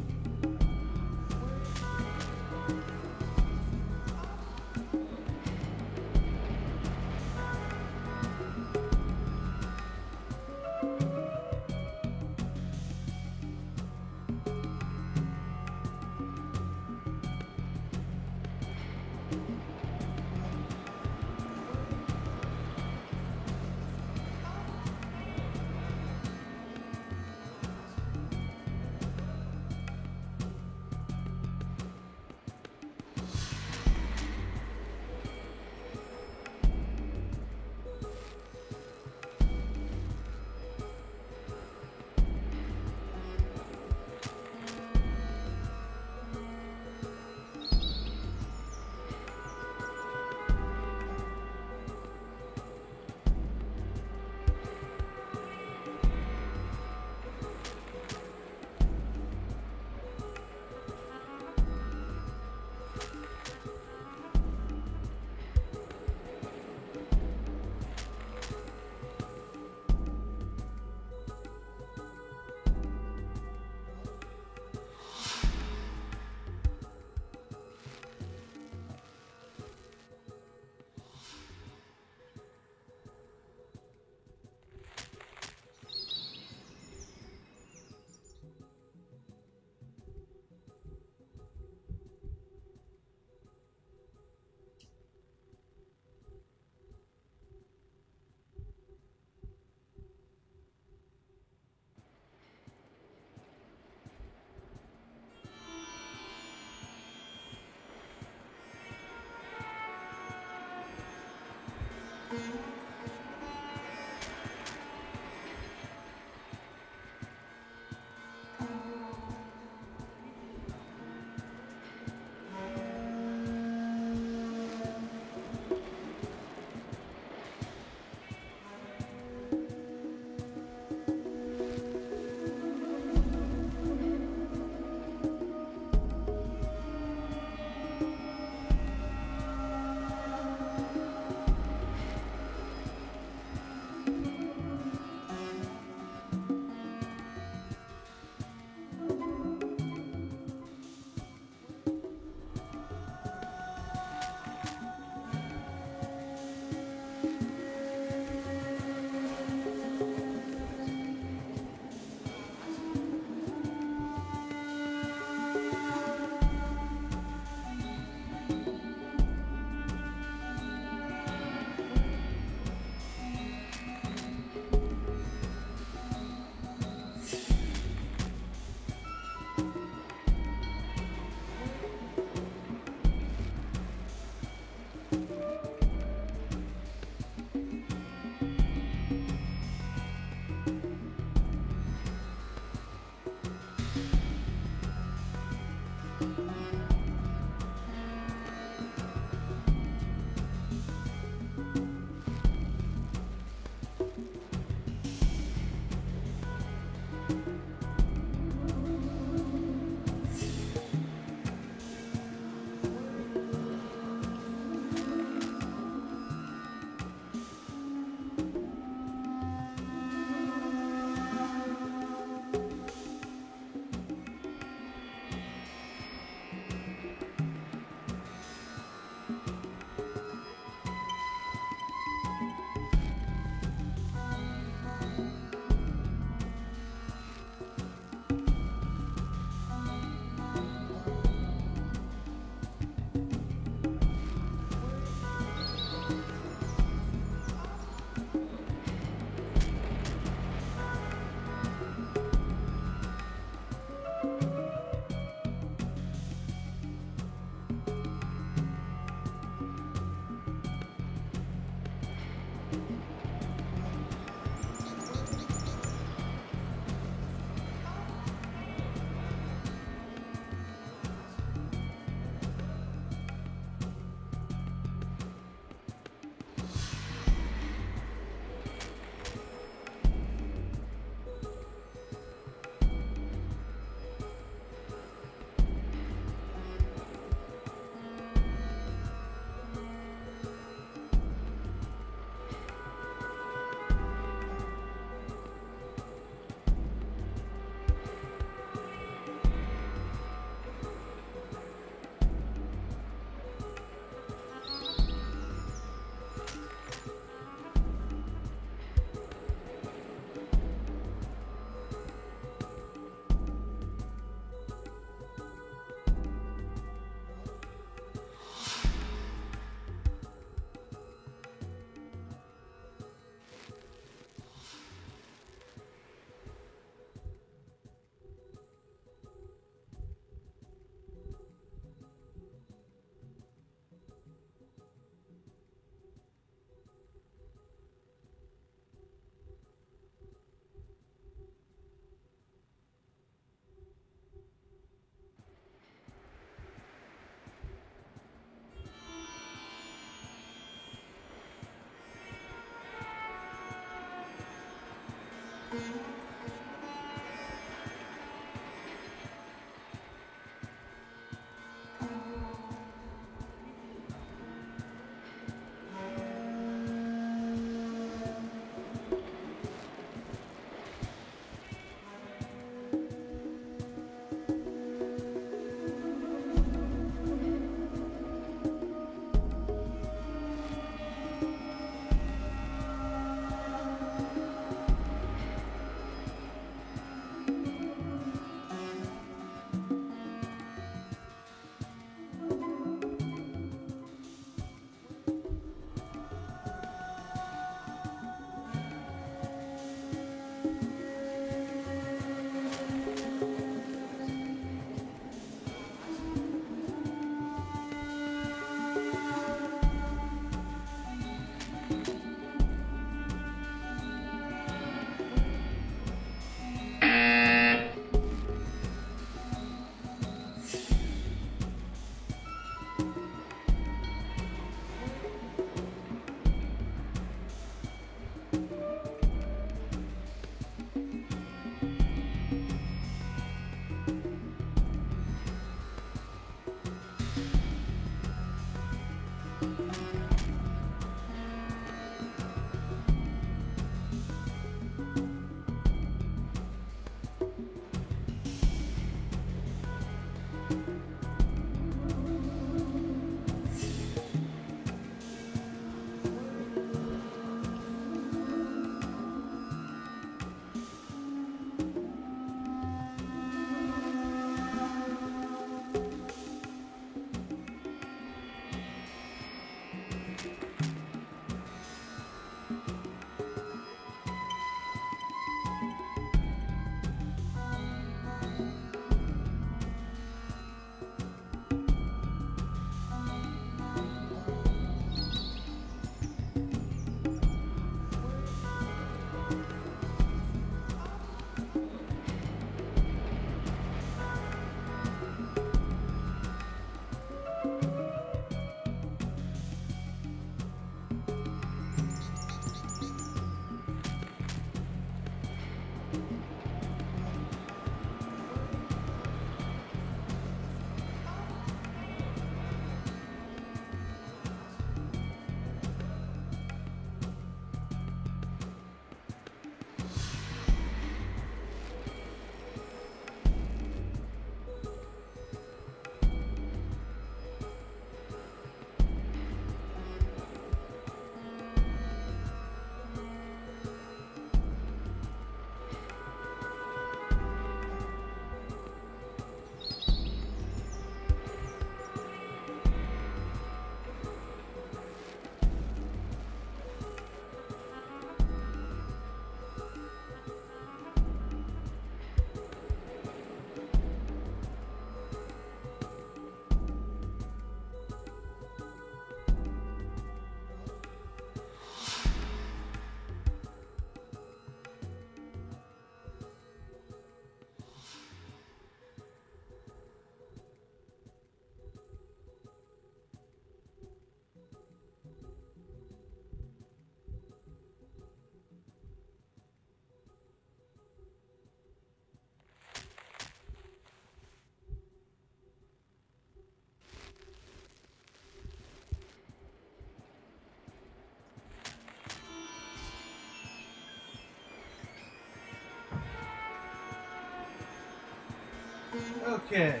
Okay.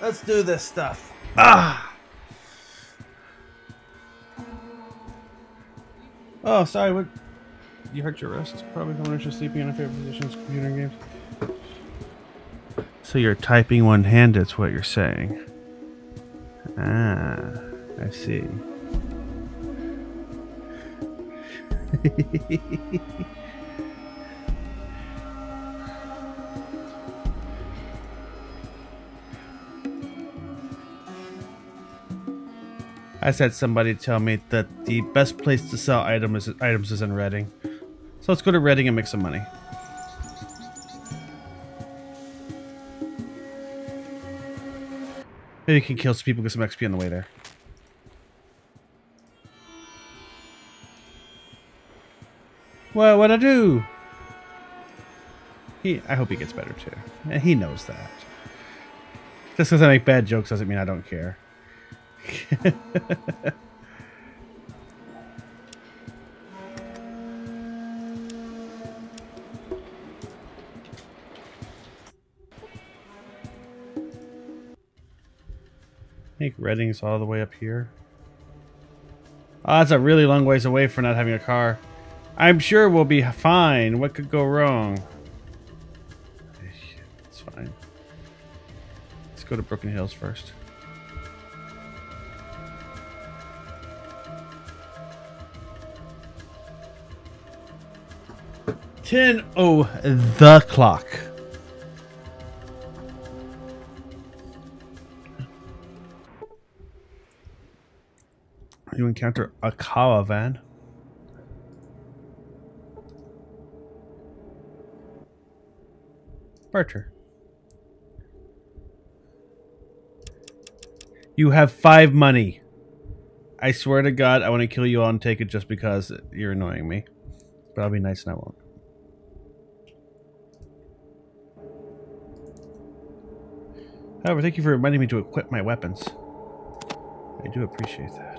Let's do this stuff. Ah! Oh, sorry. What? You hurt your wrist? Probably from you're sleeping in a favorite positions, computer games. So you're typing one handed, is what you're saying. Ah, I see. I said somebody tell me that the best place to sell items items is in Redding. So let's go to Redding and make some money. Maybe we can kill some people, get some XP on the way there. Well, what I do? He, I hope he gets better too. And he knows that. Just because I make bad jokes doesn't mean I don't care. I think Redding's all the way up here. Oh, that's a really long ways away for not having a car. I'm sure we'll be fine. What could go wrong? It's fine. Let's go to Broken Hills first. Ten oh the clock. You encounter a caravan. Barter. You have five money. I swear to God, I want to kill you all and take it just because you're annoying me. But I'll be nice and I won't. However, thank you for reminding me to equip my weapons. I do appreciate that.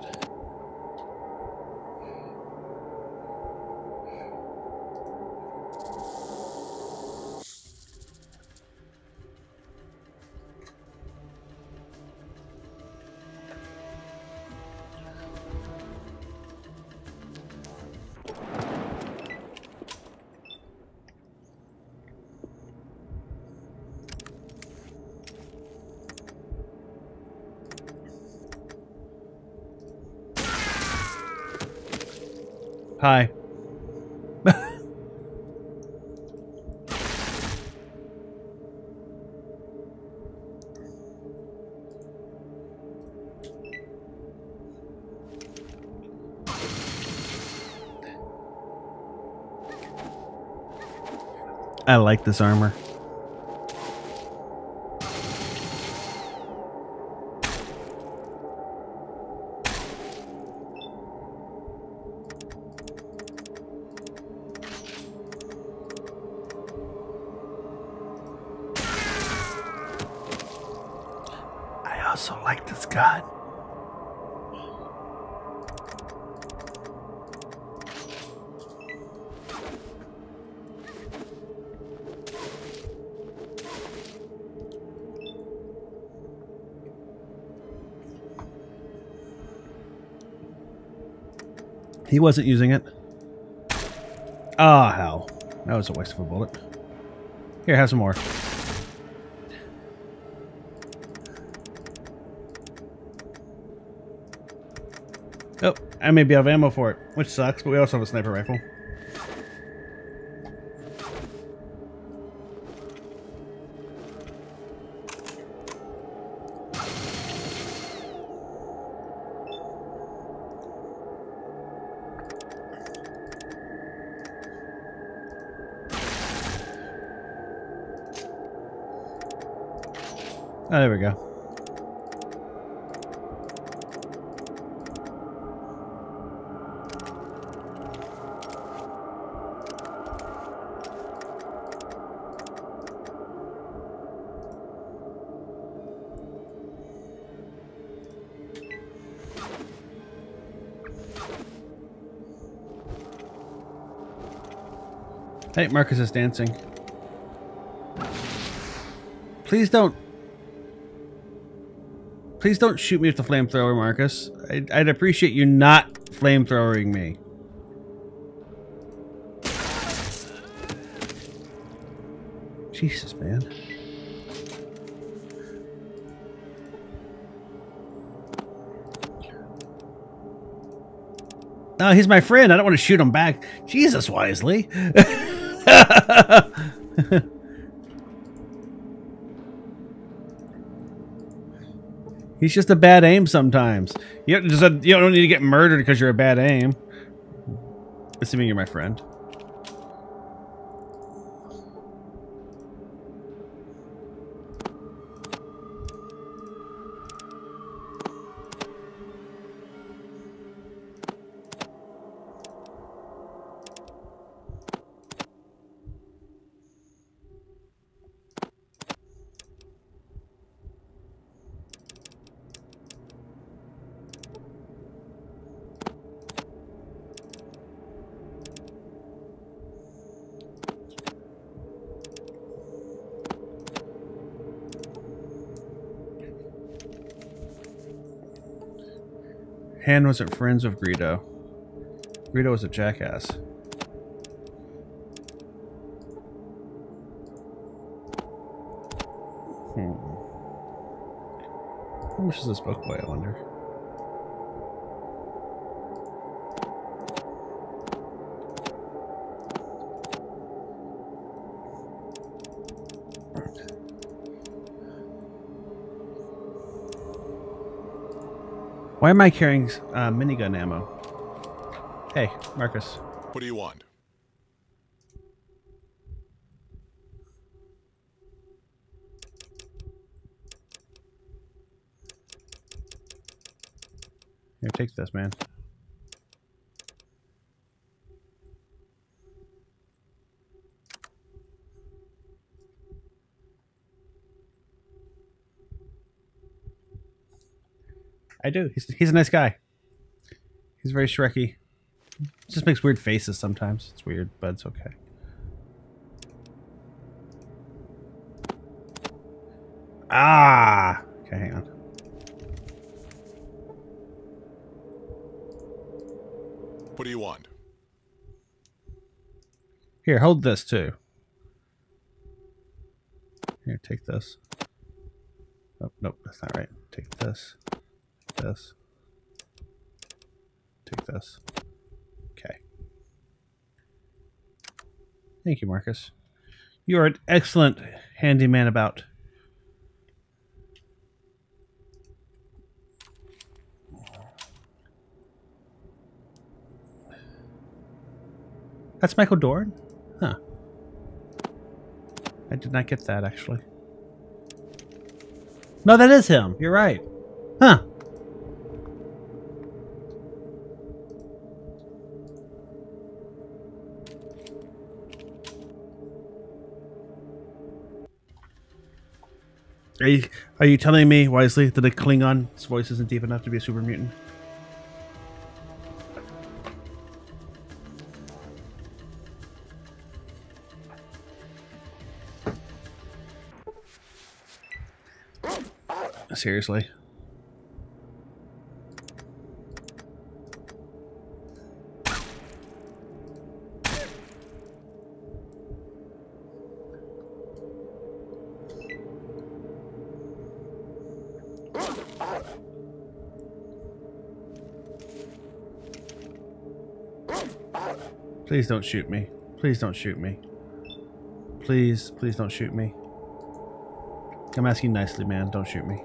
Hi. I like this armor. Wasn't using it. Ah, oh, hell. That was a waste of a bullet. Here, have some more. Oh, I may be out of ammo for it, which sucks, but we also have a sniper rifle. Oh, there we go. Hey, Marcus is dancing. Please don't. Please don't shoot me with the flamethrower, Marcus. I'd, I'd appreciate you not flamethrowering me. Jesus, man. No, he's my friend. I don't want to shoot him back. Jesus, Wisely. He's just a bad aim sometimes. You don't, you don't need to get murdered because you're a bad aim. Assuming you're my friend. Han wasn't friends with Greedo. Greedo was a jackass. Hmm. How much is this book weigh, I wonder? Why am I carrying uh, minigun ammo? Hey, Marcus. What do you want? Here, take this, man. Do. He's, he's a nice guy. He's very Shrekky. Just makes weird faces sometimes. It's weird, but it's okay. Ah! Okay, hang on. What do you want? Here, hold this too. Here, take this. Oh, nope, that's not right. Take this. This. Take this. Okay. Thank you, Marcus. You are an excellent handyman about. That's Michael Dorn? Huh. I did not get that, actually. No, that is him. You're right. Huh. Are you, are you telling me, Wisely, that a Klingon's voice isn't deep enough to be a super mutant? Seriously. Please don't shoot me. Please don't shoot me. Please, please don't shoot me. I'm asking nicely, man. Don't shoot me.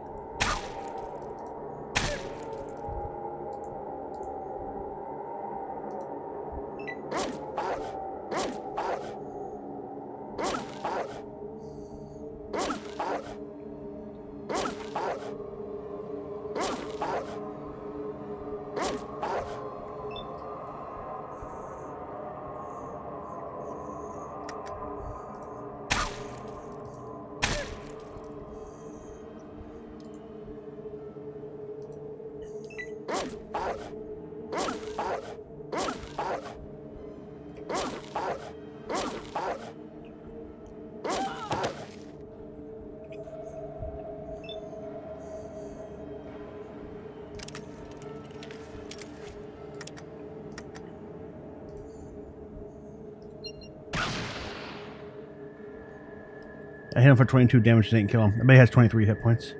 22 damage, didn't kill him. I bet he has 23 hit points.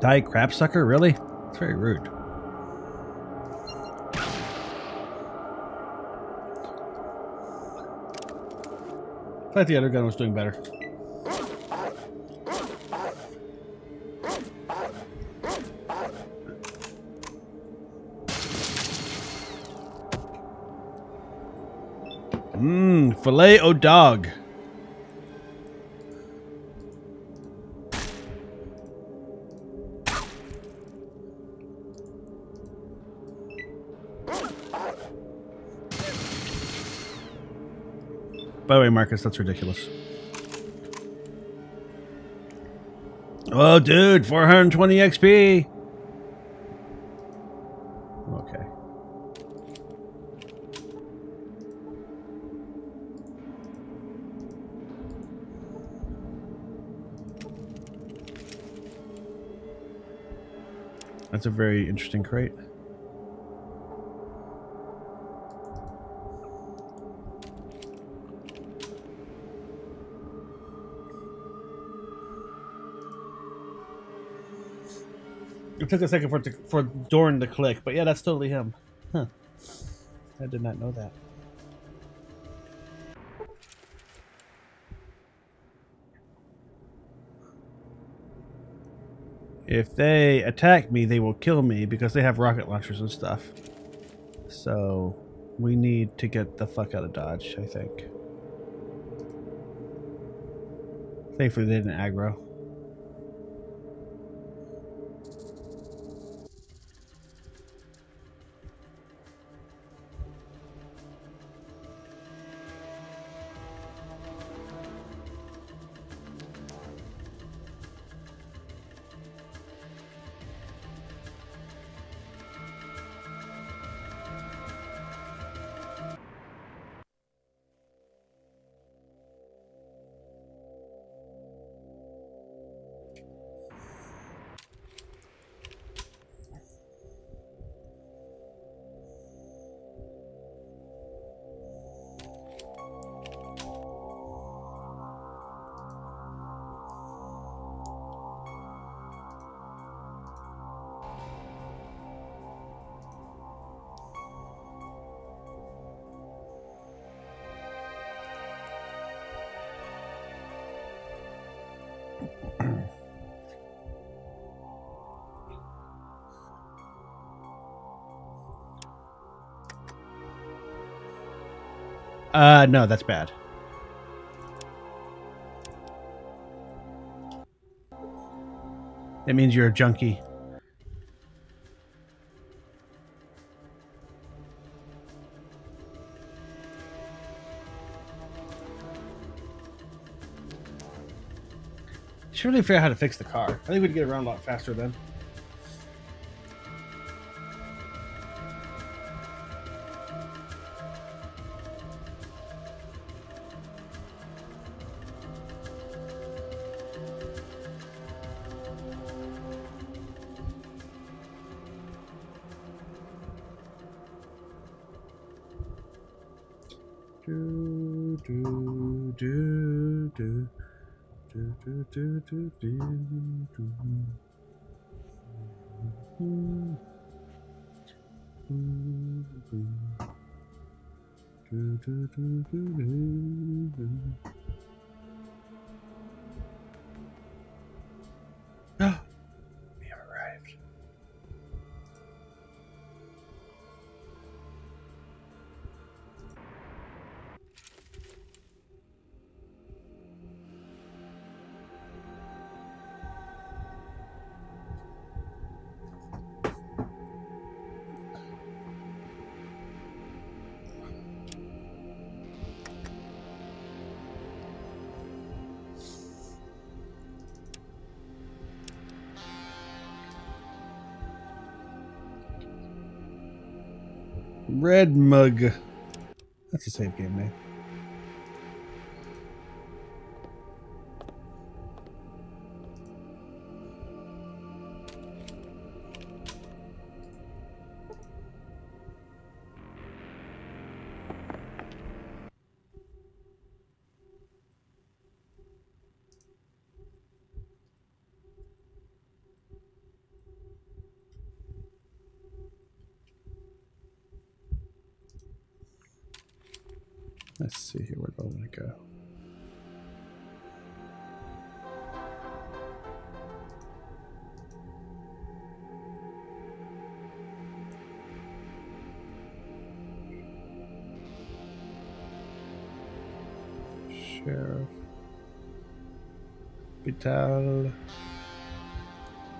Die crap sucker? Really? It's very rude. I thought the other gun was doing better. Mmm, filet o dog. By the way, Marcus, that's ridiculous. Oh, dude, 420 XP. Okay. That's a very interesting crate. Took a second for to, for Dorn to click, but yeah, that's totally him. Huh. I did not know that. If they attack me, they will kill me because they have rocket launchers and stuff. So, we need to get the fuck out of Dodge, I think. Thankfully, they didn't aggro. Uh, no, that's bad. That means you're a junkie. Should really figure out how to fix the car. I think we'd get around a lot faster then. Red Mug. That's a save game name.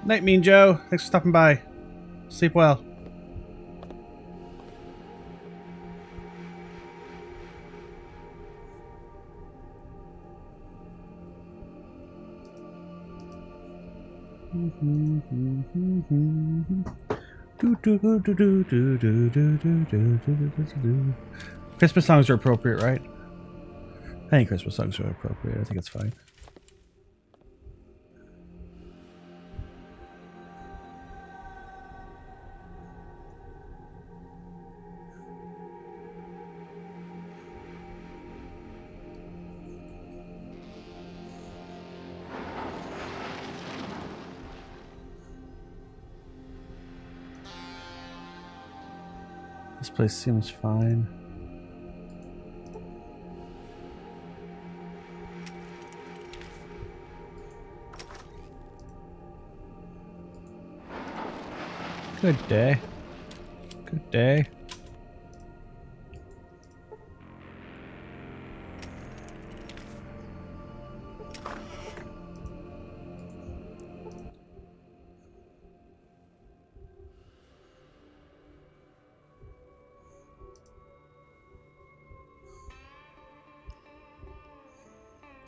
Night, Mean Joe. Thanks for stopping by. Sleep well. Christmas songs are appropriate, right? I think Christmas songs are appropriate. I think it's fine. Place seems fine. Good day. Good day.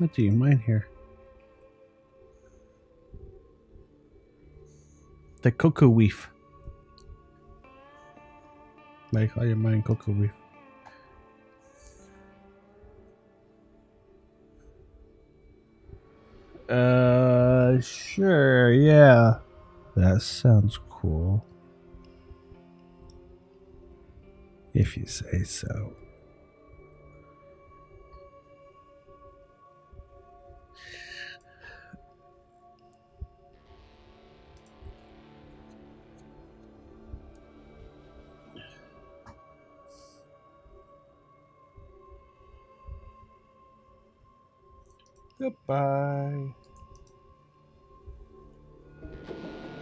What do you mind here? The cocoa weef. Like how you mind cocoa weef. Uh, sure, yeah. That sounds cool. If you say so.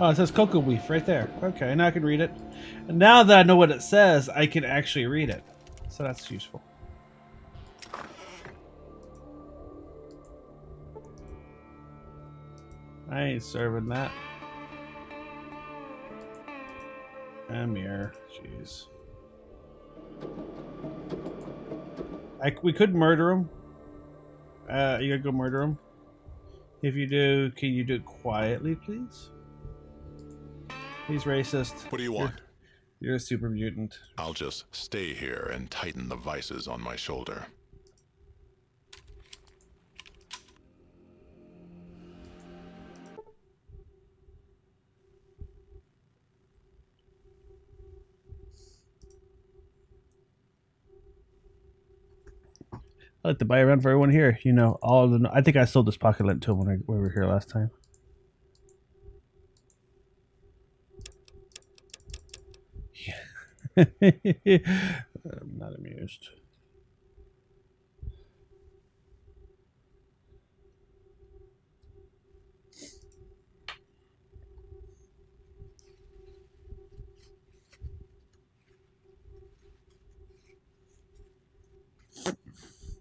Oh, it says cocoa leaf right there. Okay, now I can read it. And now that I know what it says, I can actually read it. So that's useful. I ain't serving that. Amir, jeez. I, we could murder him. Uh, you gotta go murder him. If you do, can you do it quietly, please? He's racist. What do you You're- want? You're a super mutant. I'll just stay here and tighten the vices on my shoulder. I like to buy around for everyone here. You know, all the. I think I sold this pocket lint to him when, I, when we were here last time. I'm not amused.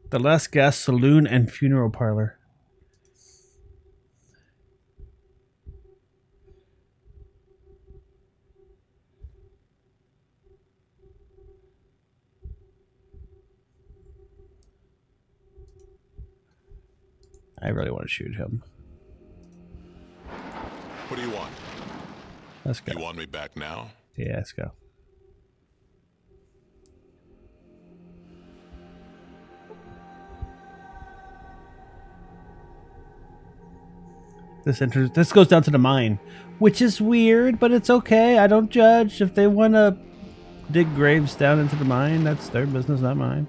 The Last Gas Saloon and Funeral Parlor. want to shoot him. What do you want? Let's go. You want me back now? Yeah, let's go. This enters. This goes down to the mine, which is weird, but it's okay. I don't judge if they want to dig graves down into the mine. That's their business, not mine.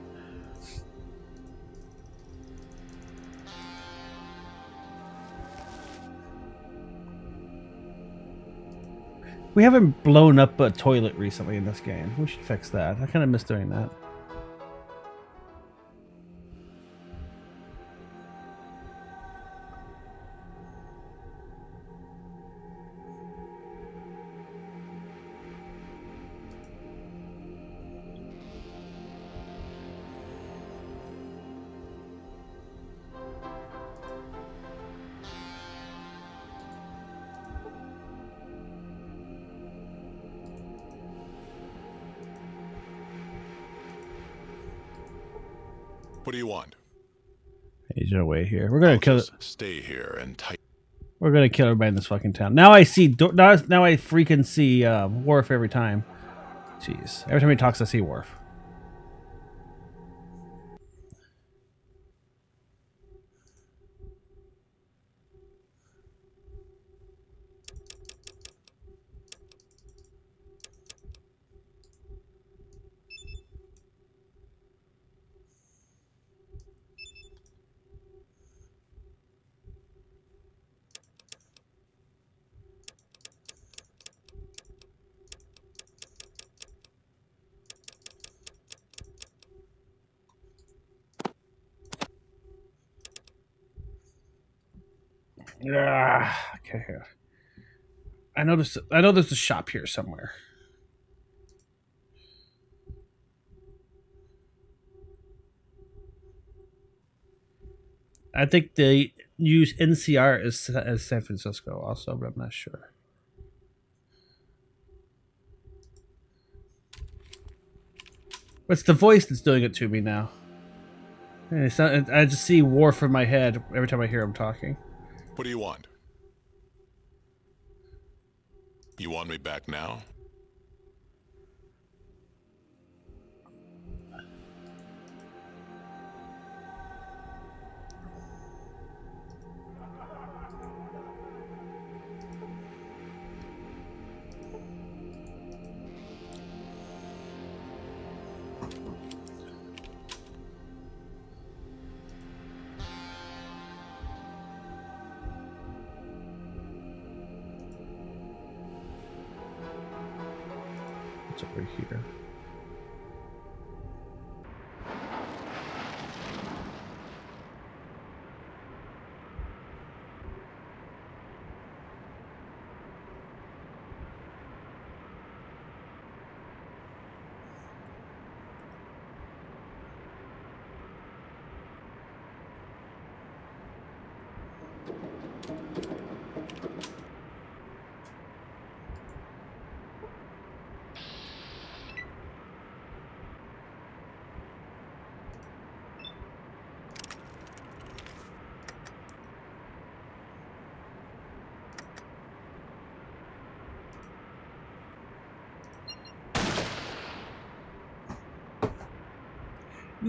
We haven't blown up a toilet recently in this game. We should fix that. I kind of miss doing that. Here. We're gonna kill. Just stay here and tight. We're gonna kill everybody in this fucking town. Now I see. Now, now I freaking see uh, Worf every time. Jeez. Every time he talks, I see Worf. Ah, okay. Here. I know there's. I know there's a shop here somewhere. I think they use NCR as as San Francisco also, but I'm not sure. It's the voice that's doing it to me now. Not, I just see Worf in my head every time I hear him talking. What do you want? You want me back now?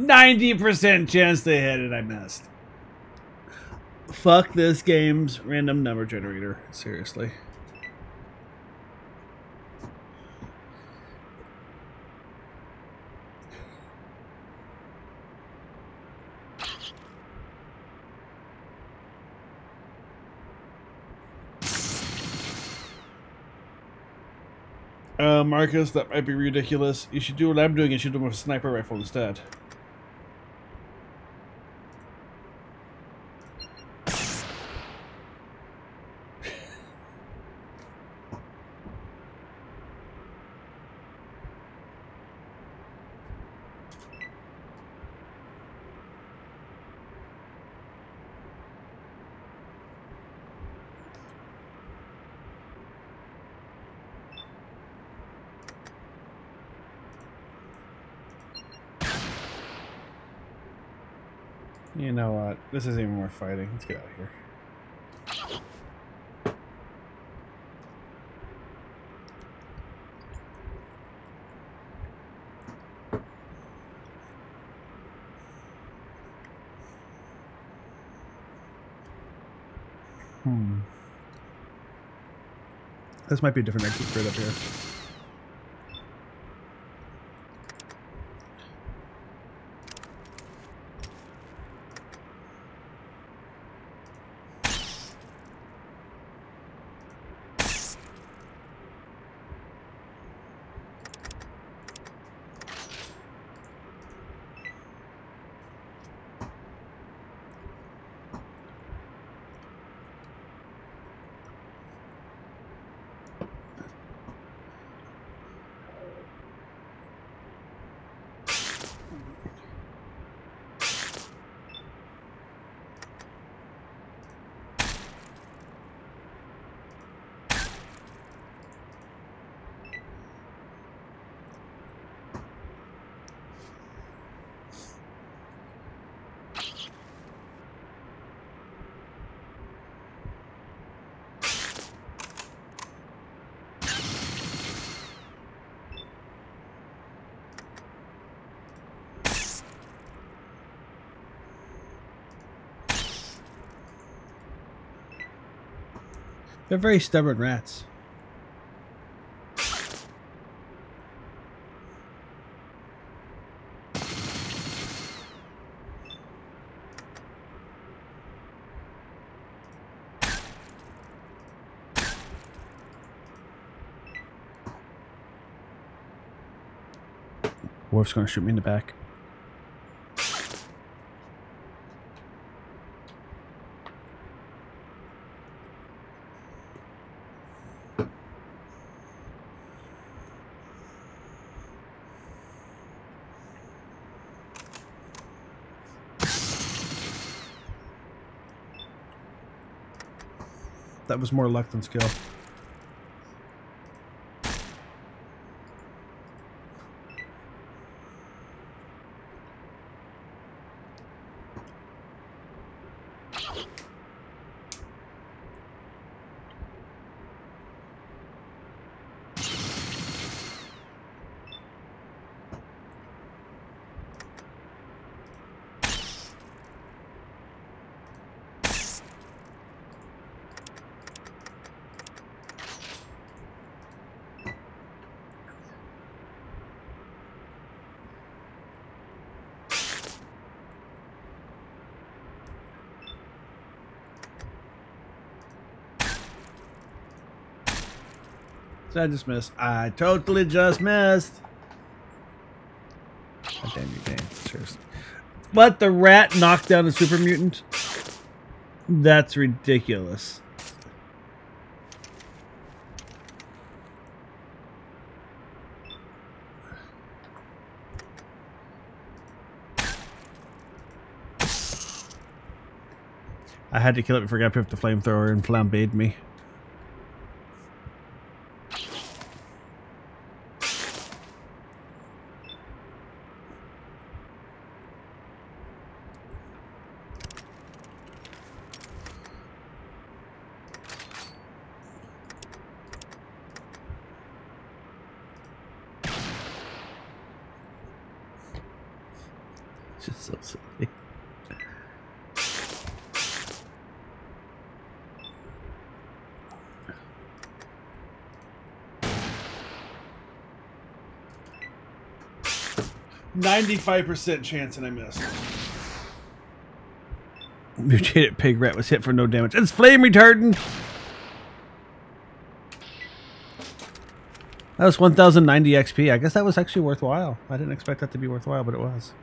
90% chance they hit and I missed. Fuck this game's random number generator. Seriously. Uh, Marcus, that might be ridiculous. You should do what I'm doing and shoot do with a sniper rifle instead. This isn't even worth fighting. Let's get out of here. Hmm. This might be a different exit grid up here. They're very stubborn rats. Worf's gonna shoot me in the back. That was more luck than skill. So I just missed. I totally just missed. God damn you, game. Seriously. What? The rat knocked down the super mutant? That's ridiculous. I had to kill it before I got picked the flamethrower and flambéed me. 95% chance and I missed. Mutated pig rat was hit for no damage. It's flame retardant! That was 1,090 XP. I guess that was actually worthwhile. I didn't expect that to be worthwhile, but it was.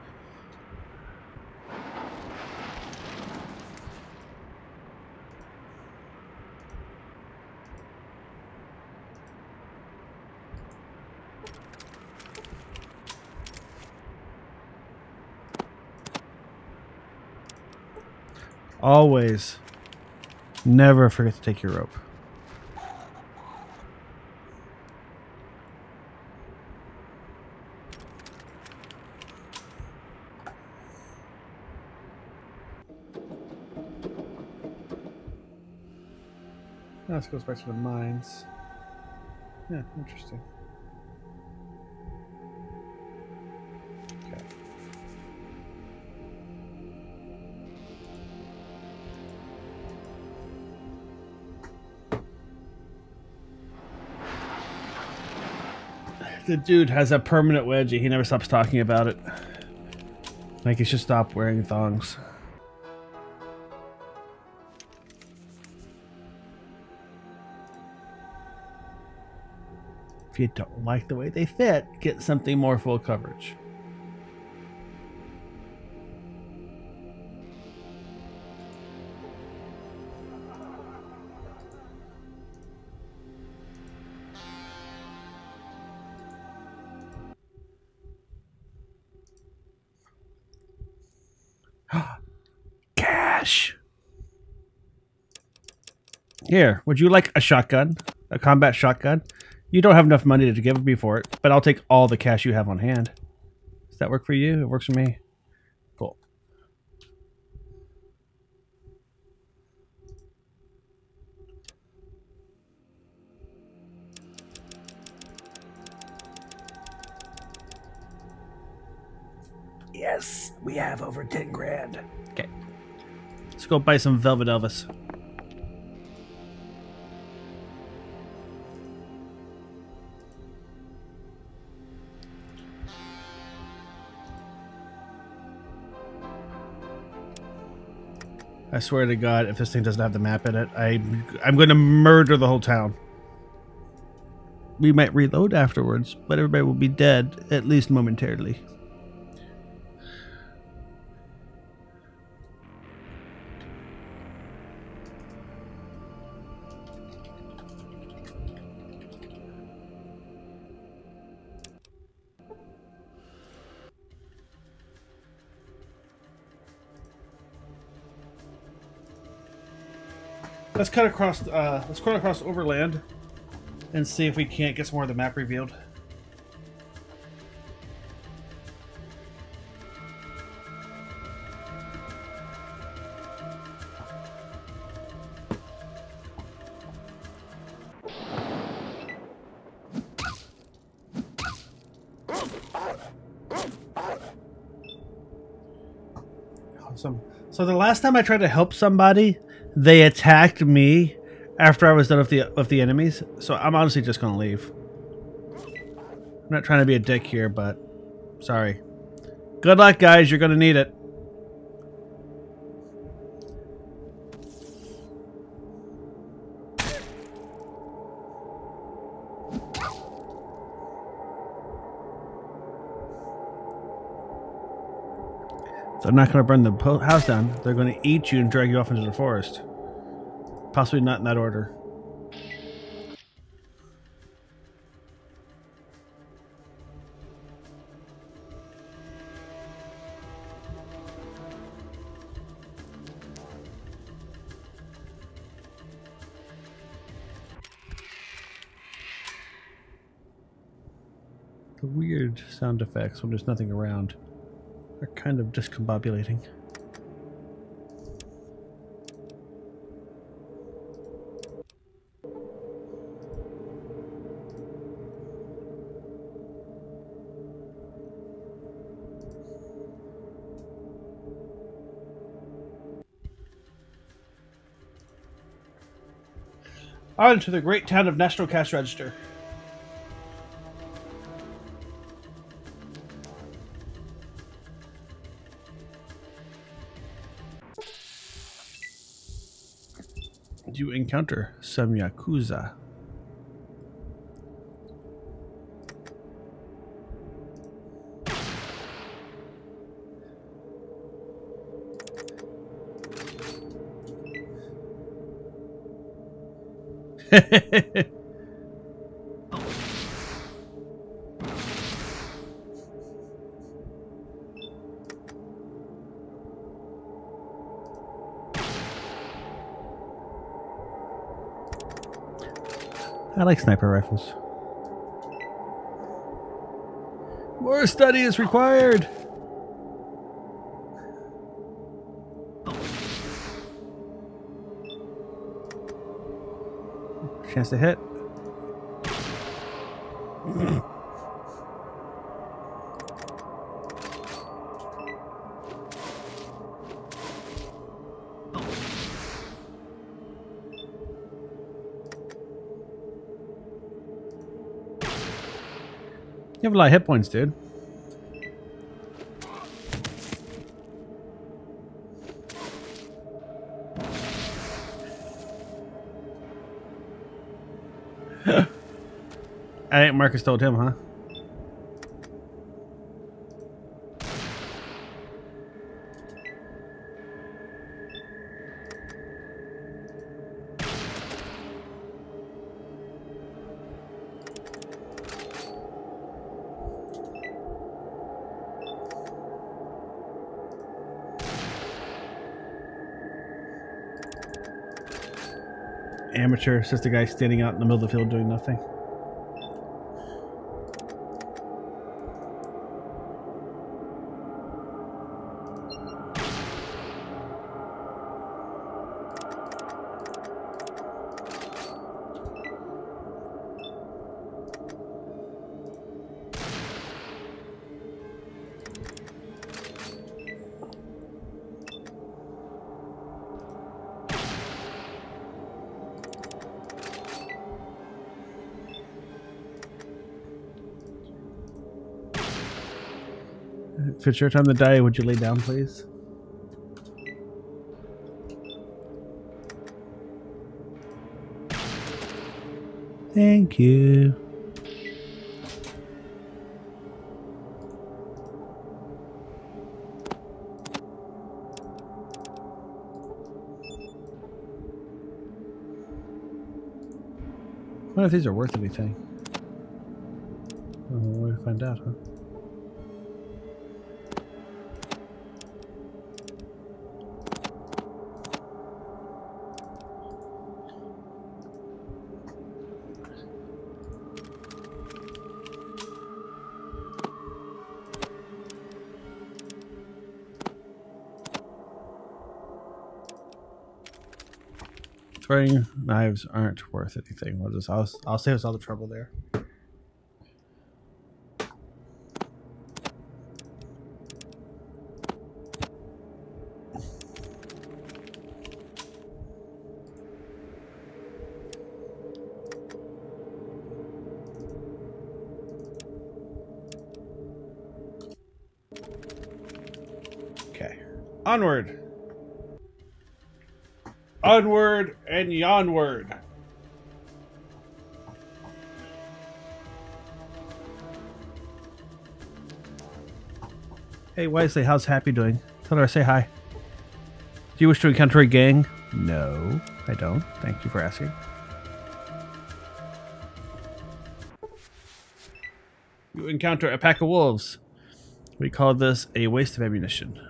Always. Never forget to take your rope. Now this goes back to the mines. Yeah, interesting. The dude has a permanent wedgie. He never stops talking about it. Like he should stop wearing thongs. If you don't like the way they fit, get something more full coverage. Here, would you like a shotgun? A combat shotgun? You don't have enough money to give me for it, but I'll take all the cash you have on hand. Does that work for you? It works for me. Cool. Yes, we have over 10 grand. Okay. Let's go buy some Velvet Elvis. I swear to God, if this thing doesn't have the map in it, I, I'm going to murder the whole town. We might reload afterwards, but everybody will be dead, at least momentarily. Let's cut across. Uh, let's cut across Overland, and see if we can't get some more of the map revealed. Awesome. So the last time I tried to help somebody, they attacked me after I was done with the with the enemies. So I'm honestly just gonna leave. I'm not trying to be a dick here, but sorry. Good luck, guys. You're gonna need it. I'm not going to burn the house down. They're going to eat you and drag you off into the forest. Possibly not in that order. The weird sound effects when there's nothing around are kind of discombobulating. On to the great town of National Cash Register. Encounter some Yakuza. I like sniper rifles. More study is required. Chance to hit. Have a lot of hit points, dude. I think Marcus told him, huh? Amateur, it's just a guy standing out in the middle of the field doing nothing. It's your time to die, would you lay down, please? Thank you. I wonder if these are worth anything. Oh, we'll find out, huh? Throwing knives aren't worth anything. We'll just I'll I'll save us all the trouble there. Okay. Onward. And yonward. Hey, Wesley, how's Happy doing? Tell her I say hi. Do you wish to encounter a gang? No, I don't. Thank you for asking. You encounter a pack of wolves. We call this a waste of ammunition.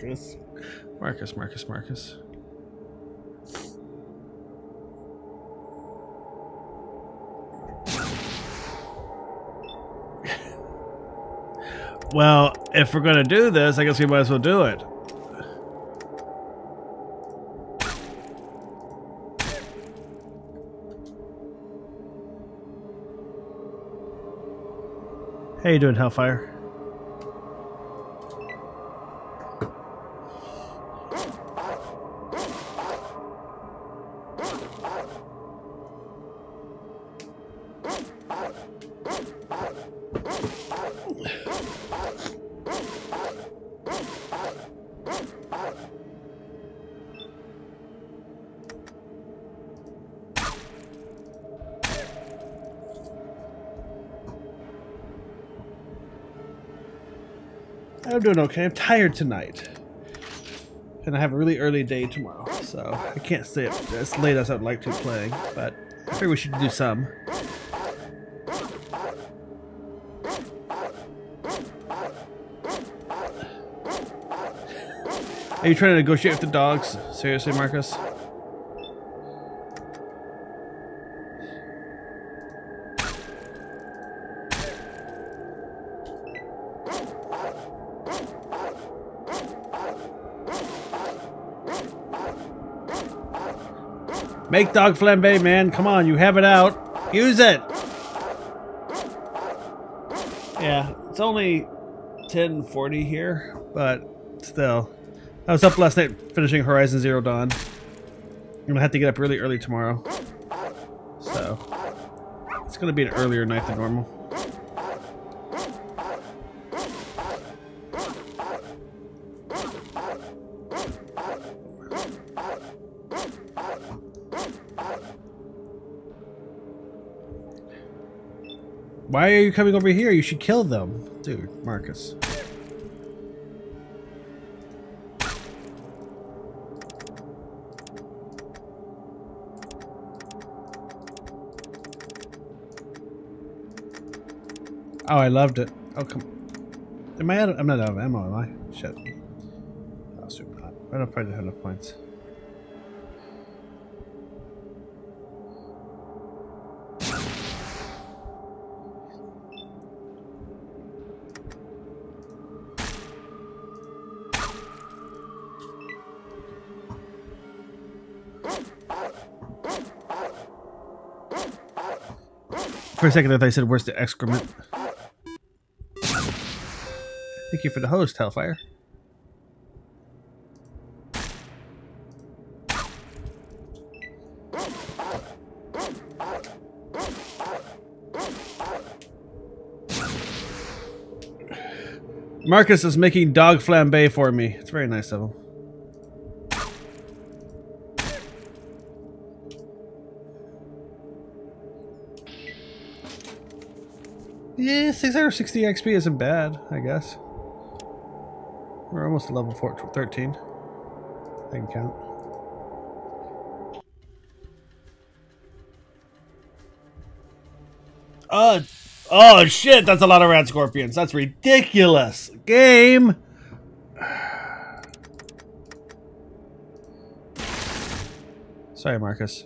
Marcus. Marcus, Marcus, Marcus. well, if we're going to do this, I guess we might as well do it. How you doing, Hellfire? Doing okay. I'm tired tonight. And I have a really early day tomorrow, so I can't stay up as late as I'd like to playing, but I figure we should do some. Are you trying to negotiate with the dogs? Seriously, Marcus? Make dog flambe, man. Come on, you have it out. Use it. Yeah, it's only 1040 here, but still. I was up last night finishing Horizon Zero Dawn. I'm gonna have to get up really early tomorrow. So, it's gonna be an earlier night than normal. Why are you coming over here? You should kill them. Dude, Marcus. Oh, I loved it. Oh, come. Am I out of, I'm not out of ammo, am I? Shit. Oh, super not. I don't probably have enough points. For a second, I thought I said, "Where's the excrement?" Thank you for the host, Hellfire. Marcus is making dog flambe for me. It's very nice of him. Yeah, 660 XP isn't bad, I guess. We're almost level 4, 13. I can count. Oh, oh shit, that's a lot of radscorpions. That's ridiculous. Game. Sorry, Marcus.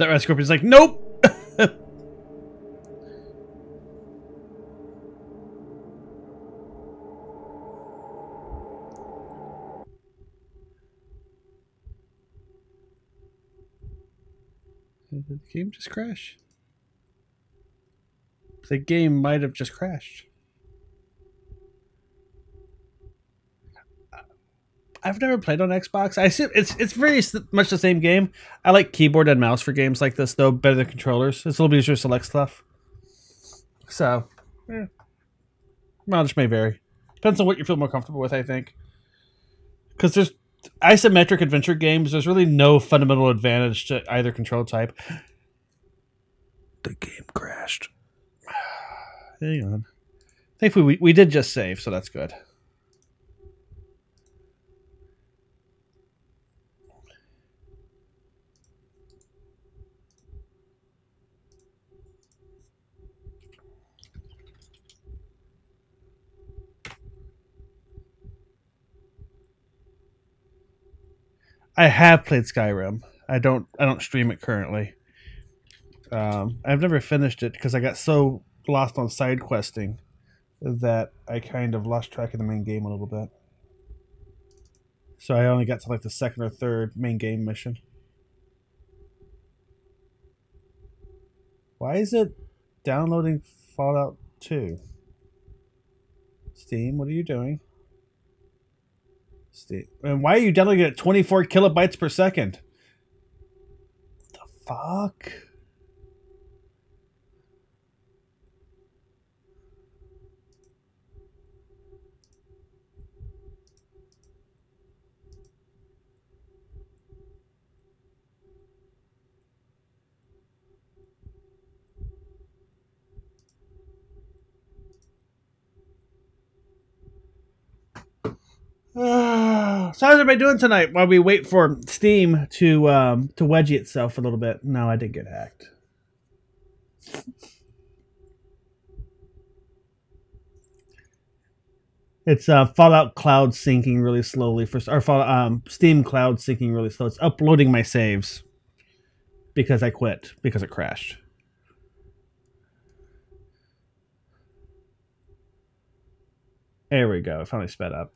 That radscorpion's like, nope. The game just crash? The game might have just crashed. I've never played on Xbox. I assume it's it's very much the same game. I like keyboard and mouse for games like this, though, better than controllers. It's a little easier to select stuff. So, yeah. mileage may vary. Depends on what you feel more comfortable with, I think. Because there's isometric adventure games, there's really no fundamental advantage to either control type. The game crashed. Hang on. Thankfully, we, we did just save, so that's good. I have played Skyrim. I don't. I don't stream it currently. Um, I've never finished it because I got so lost on side questing that I kind of lost track of the main game a little bit. So I only got to like the second or third main game mission. Why is it downloading Fallout 2? Steam, what are you doing? Steam. And why are you downloading at 24 kilobytes per second? What the fuck? so how's everybody doing tonight while we wait for Steam to um, to wedgie itself a little bit? No, I did get hacked. It's uh, Fallout Cloud syncing really slowly for or Fallout, um, Steam Cloud syncing really slow. It's uploading my saves because I quit because it crashed. There we go. It finally sped up.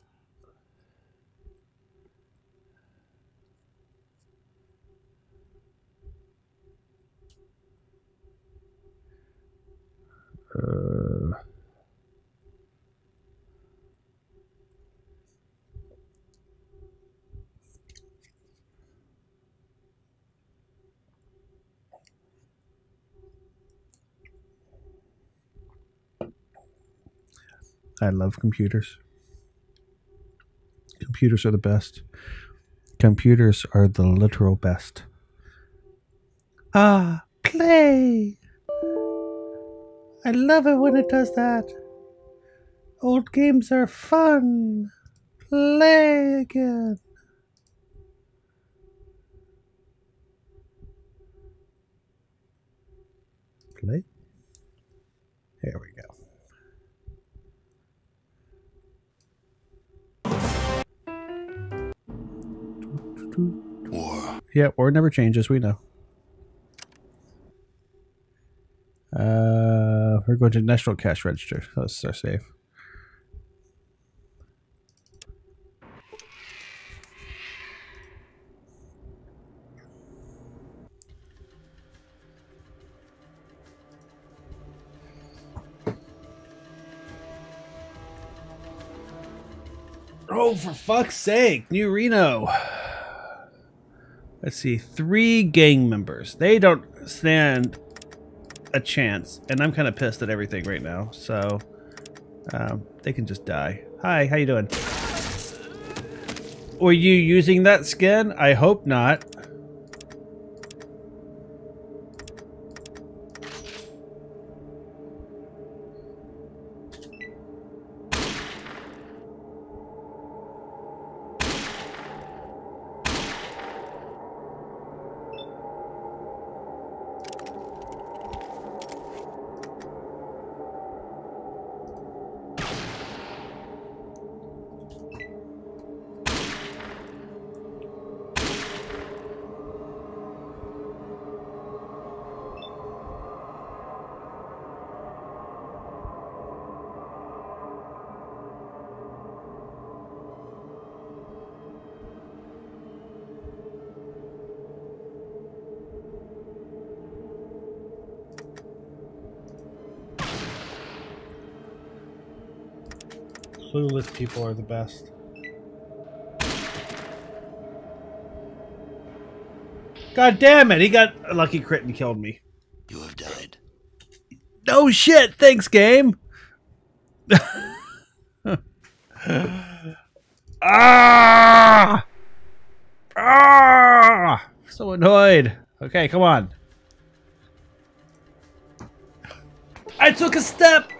Uh, I love computers. Computers are the best. Computers are the literal best. Ah, play! I love it when it does that. Old games are fun. Play again. Play. There we go. War. Yeah, war never changes. We know. Uh, Uh, we're going to National Cash Register. That's our save. Oh, for fuck's sake, New Reno. Let's see, three gang members. They don't stand a chance, and I'm kind of pissed at everything right now. So um, they can just die. Hi, how you doing? Were you using that skin? I hope not. People are the best. God damn it! He got a lucky crit and killed me. You have died. No shit! Thanks, game! ah! Ah! So annoyed. Okay, come on. I took a step!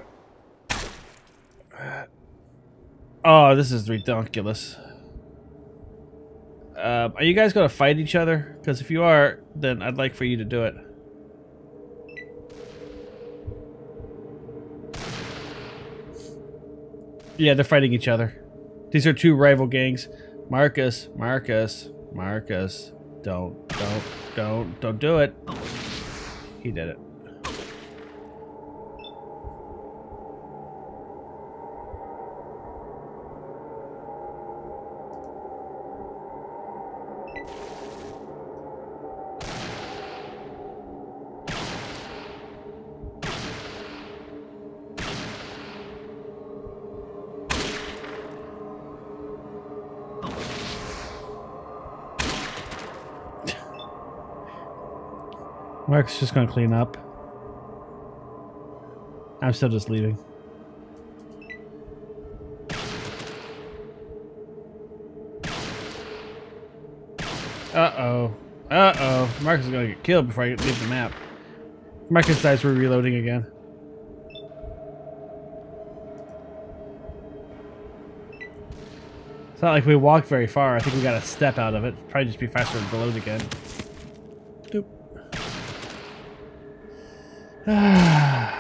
Oh, this is ridiculous. Um, are you guys going to fight each other? Because if you are, then I'd like for you to do it. Yeah, they're fighting each other. These are two rival gangs. Marcus, Marcus, Marcus. Don't, don't, don't, don't do it. He did it. Mark's just gonna clean up. I'm still just leaving. Uh-oh. Uh-oh. Marcus is gonna get killed before I leave the map. Marcus dies, we're reloading again. It's not like we walked very far. I think we got a step out of it. Probably just be faster to load again. I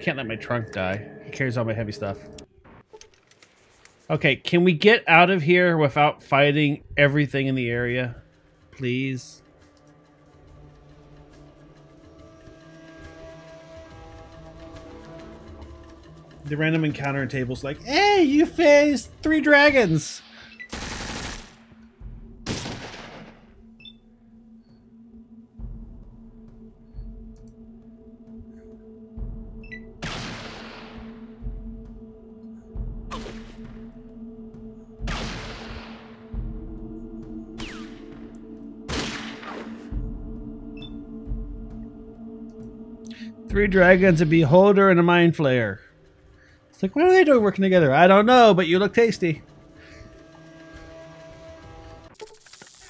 can't let my trunk die. He carries all my heavy stuff. Okay, can we get out of here without fighting everything in the area? Please? The random encounter table's like, Hey, you faced three dragons! Three dragons, a beholder, and a mind flayer. It's like, what are they doing working together? I don't know, but you look tasty.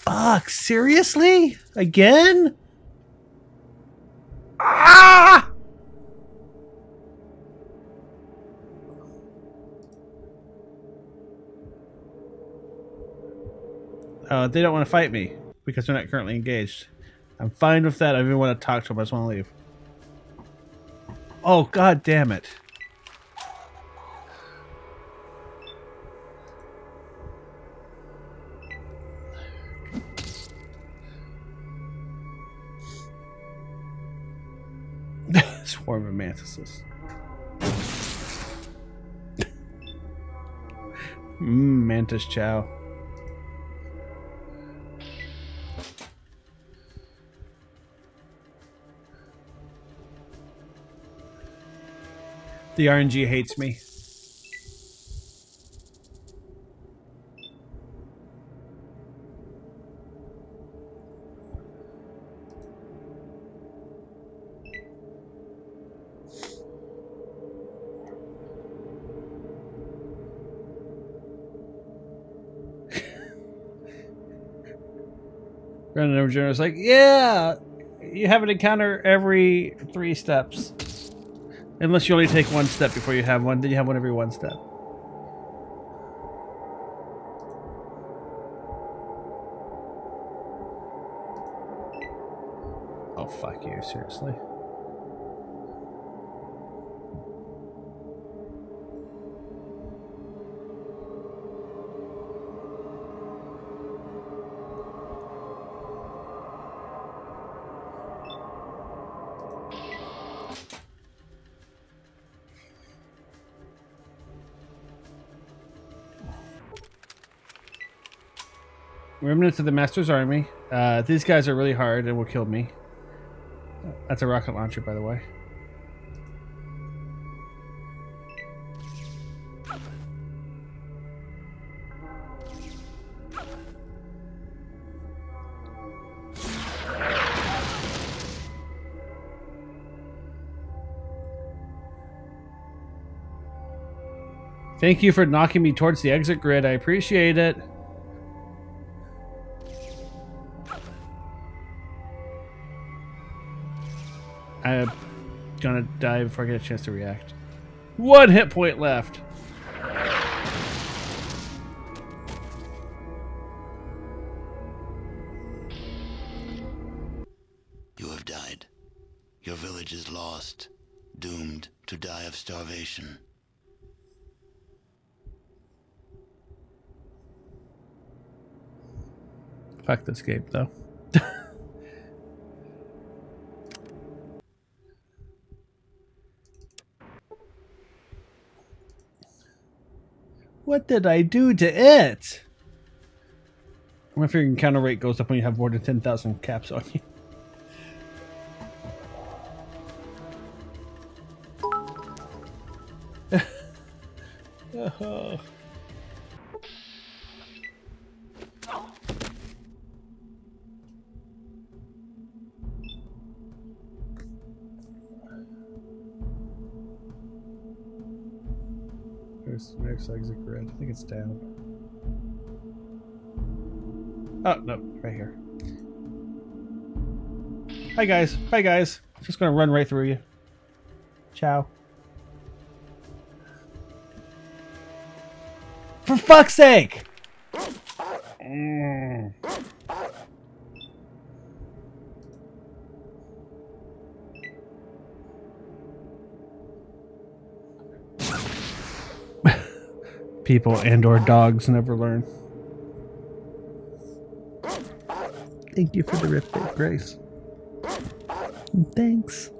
Fuck, seriously? Again? Ah! Oh, they don't want to fight me because they're not currently engaged. I'm fine with that. I don't even want to talk to them. I just want to leave. Oh, god damn it. Swarm of mantises. Mmm, mantis chow. The RNG hates me. Generator is like, yeah, you have an encounter every three steps. Unless you only take one step before you have one, then you have one every one step. Oh, fuck you, seriously. Remnants of the Master's Army. Uh, these guys are really hard and will kill me. That's a rocket launcher, by the way. Thank you for knocking me towards the exit grid. I appreciate it. Gonna die before I get a chance to react. One hit point left. You have died. Your village is lost, doomed to die of starvation. Fuck this game, though. Did I do to it? I wonder if your encounter rate goes up when you have more than 10,000 caps on you. Down. Oh, no, right here. Hi, guys. Hi, guys. Just gonna run right through you. Ciao. For fuck's sake! People and or dogs never learn. Thank you for the break, Grace. Thanks.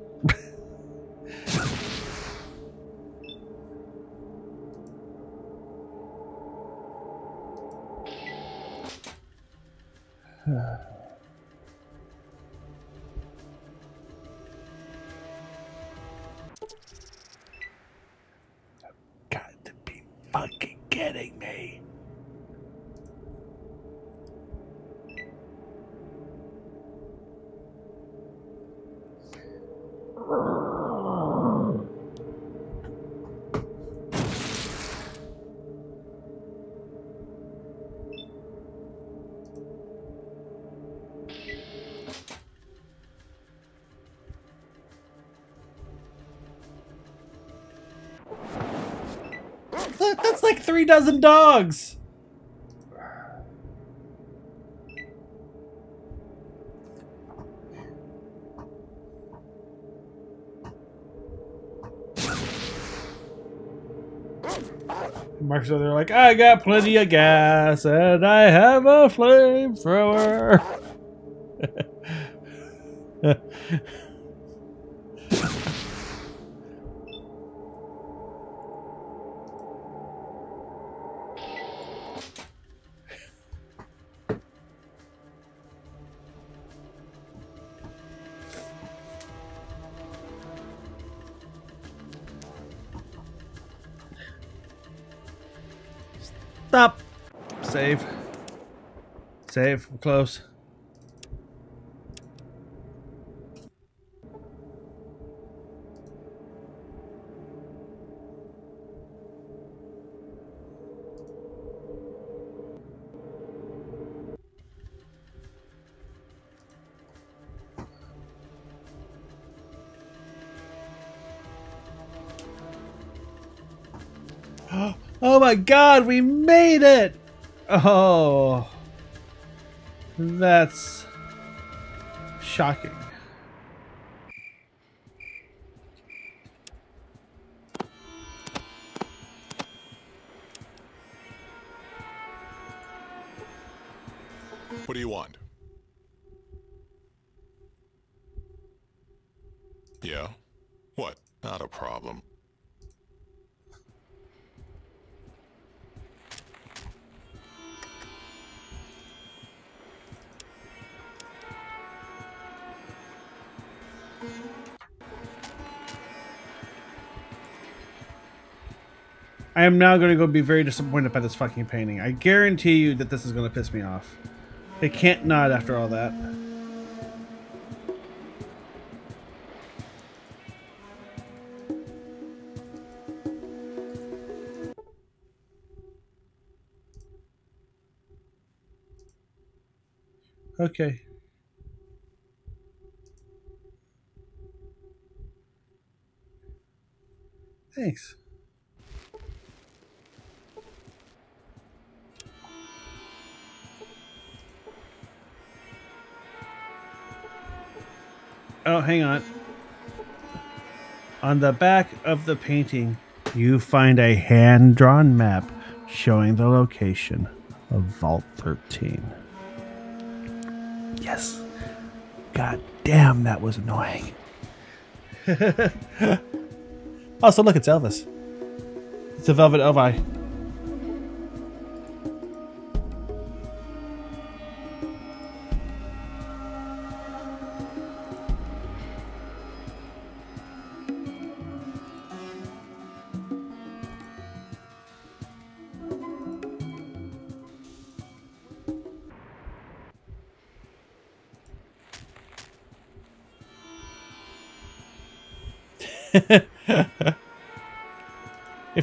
Dozen dogs. Mark's over there like, I got plenty of gas and I have a flamethrower. Stop. Save. Save. We're close. My god, we made it! Oh. That's shocking. What do you want? Am now going to go be very disappointed by this fucking painting. I guarantee you that this is going to piss me off. It can't not after all that. Okay. Thanks. Oh, hang on. On the back of the painting, you find a hand drawn map showing the location of Vault 13. Yes. God damn, that was annoying. also, look, it's Elvis. It's a Velvet Elvi.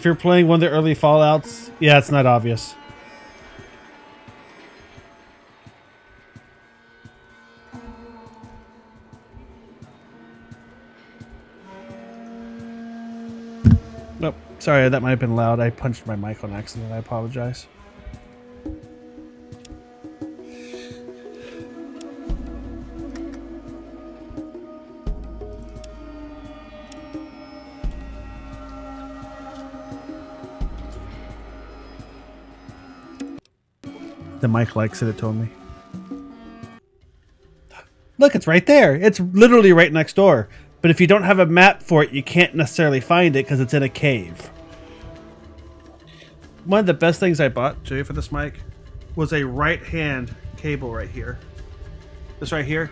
If you're playing one of the early Fallouts, yeah, it's not obvious. Nope. Sorry, that might have been loud. I punched my mic on accident. I apologize. Mic likes it, it told me. Look, it's right there. It's literally right next door. But if you don't have a map for it, you can't necessarily find it because it's in a cave. One of the best things I bought, Jay, for this mic was a right hand cable right here. This right here,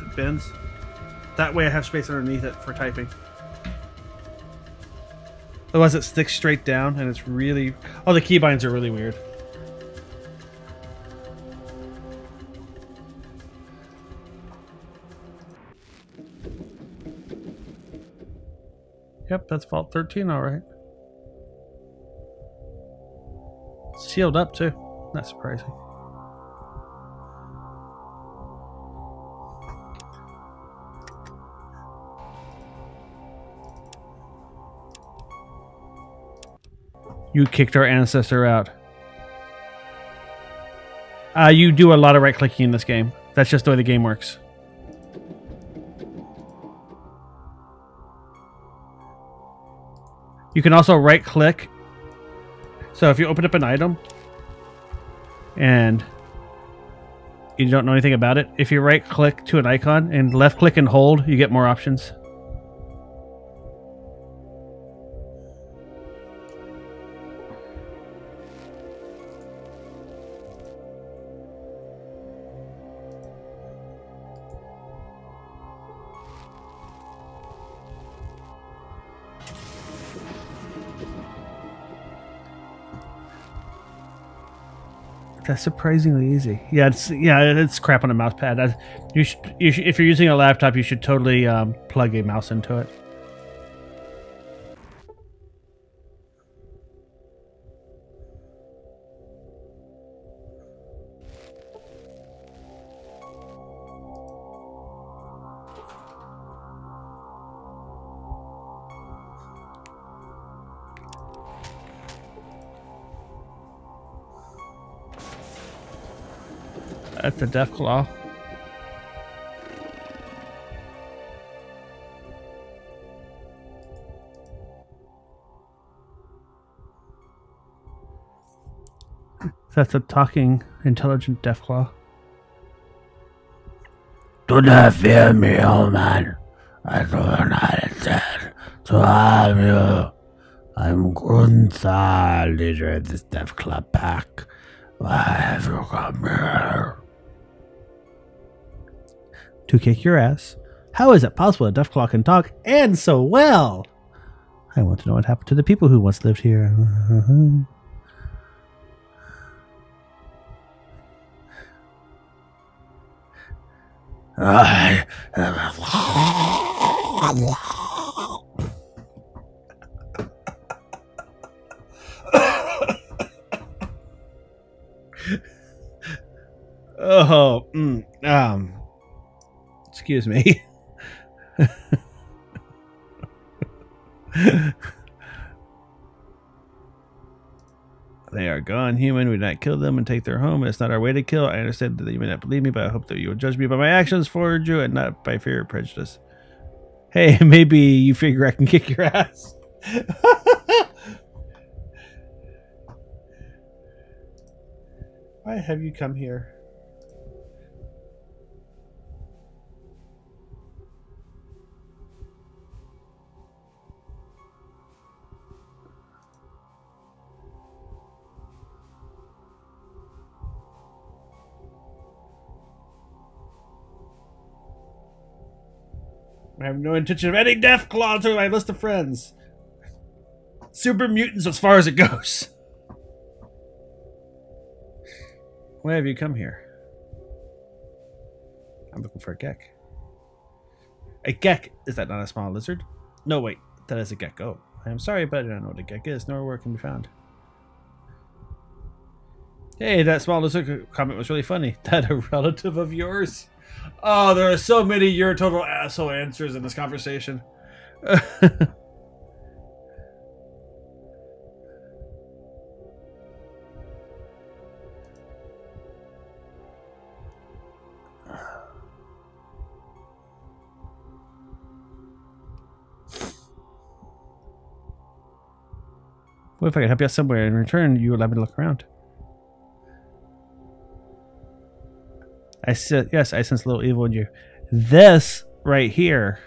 it bends. That way I have space underneath it for typing. Otherwise it sticks straight down and it's really... Oh, the keybinds are really weird. That's Vault 13, alright. Sealed up, too. Not surprising. You kicked our ancestor out. Uh, you do a lot of right clicking in this game. That's just the way the game works. You can also right click. So if you open up an item and you don't know anything about it, if you right click to an icon and left click and hold, you get more options. That's surprisingly easy. Yeah, it's yeah, it's crap on a mouse pad. I, you should, you should, if you're using a laptop, you should totally um, plug a mouse into it. That's a death claw. That's a talking, intelligent Deathclaw. Do not fear me, old man. I do not intend to harm you. I'm Gruthar, leader of this Deathclaw pack. Why have you come here? To kick your ass. How is it possible a Deathclaw can talk and so well? I want to know what happened to the people who once lived here. Oh, mm, um, excuse me. they are gone, human. We did not kill them and take their home. It's not our way to kill. I understand that you may not believe me, but I hope that you will judge me by my actions for you and not by fear or prejudice. Hey, maybe you figure I can kick your ass. Why have you come here? I have no intention of adding Deathclaw to my list of friends. Super mutants as far as it goes. Why have you come here? I'm looking for a GECK. A GECK? Is that not a small lizard? No, wait. That is a gecko. Oh, I am sorry, but I don't know what a GECK is, nor where it can be found. Hey, that small lizard comment was really funny. That a relative of yours? Oh, there are so many your total asshole answers in this conversation. What if I could help you out somewhere? In return, you allow me to look around. I said, yes, I sense a little evil in you. This right here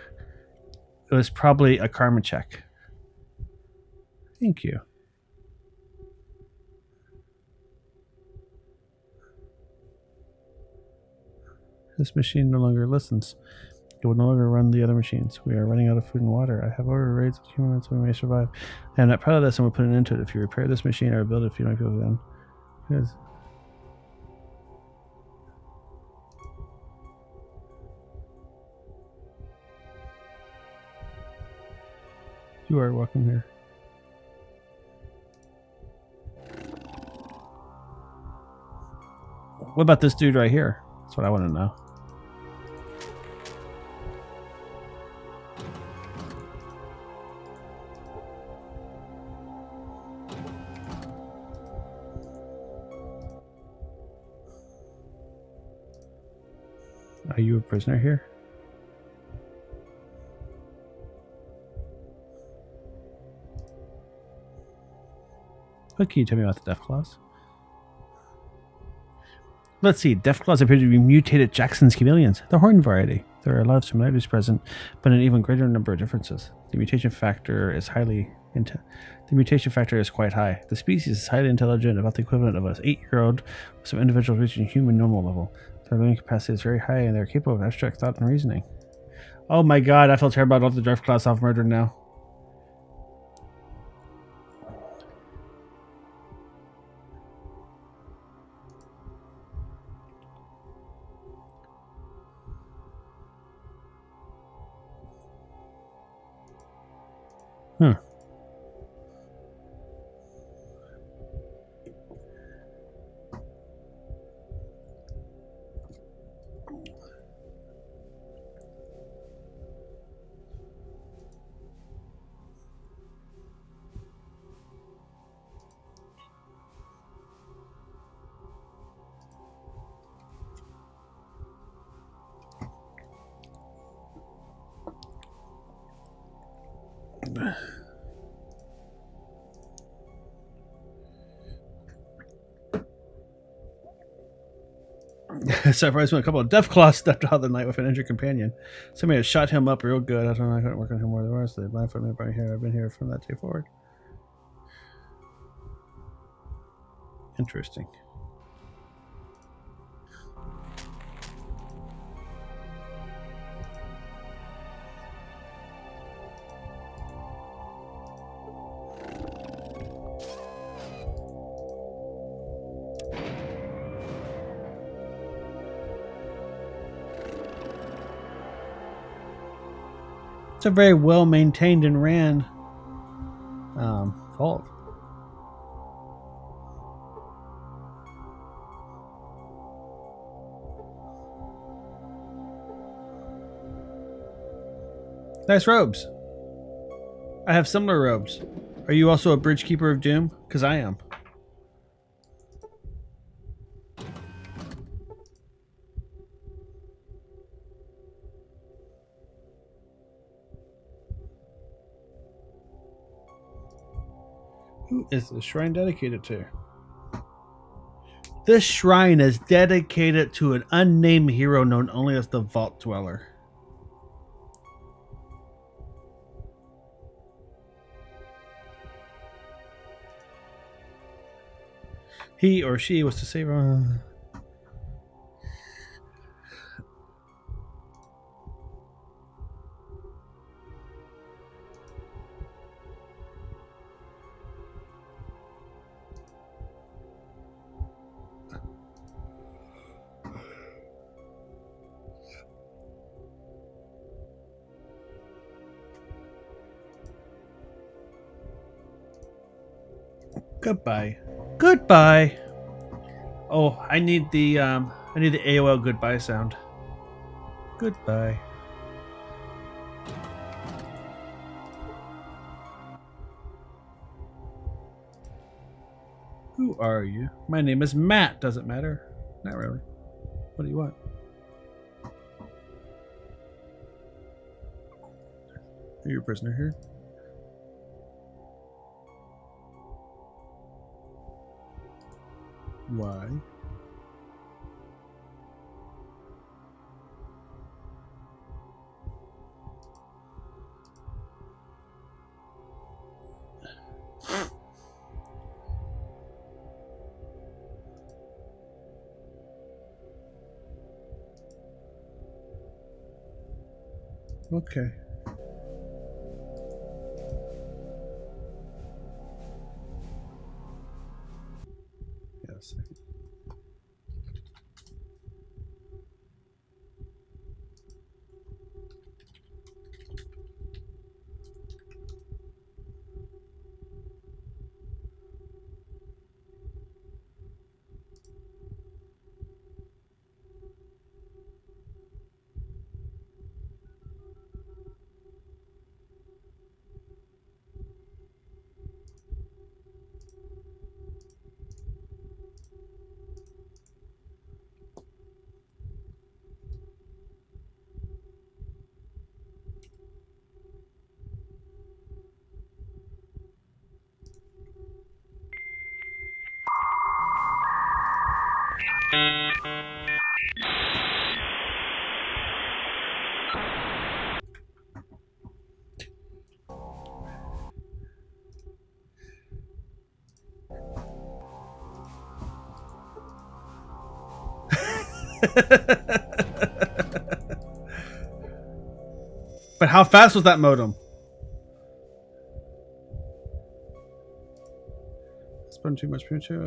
was probably a karma check. Thank you. This machine no longer listens. It will no longer run the other machines. We are running out of food and water. I have ordered raids with humans so we may survive. I am not proud of this and will put an end to it. If you repair this machine or build it, if you don't them. Yes. You are welcome here. What about this dude right here? That's what I want to know. Are you a prisoner here? What can you tell me about the Deathclaws? Let's see. Deathclaws appear to be mutated Jackson's chameleons, the horn variety. There are a lot of similarities present, but an even greater number of differences. The mutation factor is highly the mutation factor is quite high. The species is highly intelligent, about the equivalent of an eight-year-old, with some individuals reaching human normal level. Their learning capacity is very high, and they're capable of abstract thought and reasoning. Oh my god, I feel terrible about all the Deathclaws off murdered now. Surprised when a couple of Deathclaws stepped out of the night with an injured companion. Somebody had shot him up real good. I don't know. I couldn't work on him more than the rest. They blind for me right here. I've been here from that day forward. Interesting. It's a very well maintained and ran um, vault. Nice robes. I have similar robes. Are you also a bridge keeper of doom? Because I am. Is the shrine dedicated to? This shrine is dedicated to an unnamed hero known only as the Vault Dweller. He or she was to save. Uh, Goodbye. Goodbye. Oh, I need the um I need the AOL goodbye sound. Goodbye. Who are you? My name is Matt. Does it matter? Not really. What do you want? Are you a prisoner here? Why? Okay. But how fast was that modem? Spend too much future.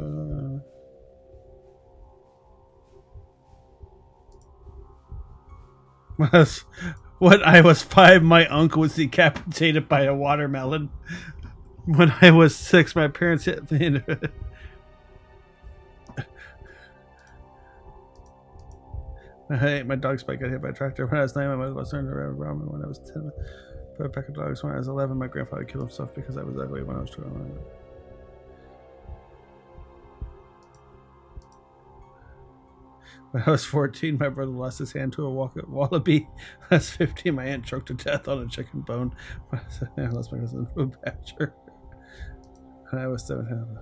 Uh... When I was five, my uncle was decapitated by a watermelon. When I was six, my parents hit me. in- Hey, my dog Spike got hit by a tractor when I was nine. My mother was turned around when I was ten. Put a pack of dogs when I was eleven. My grandfather killed himself because I was ugly when I was twelve. When I was 14, my brother lost his hand to a wallaby. When I was 15, my aunt choked to death on a chicken bone. When I was- I lost my cousin to a badger. When I was seven.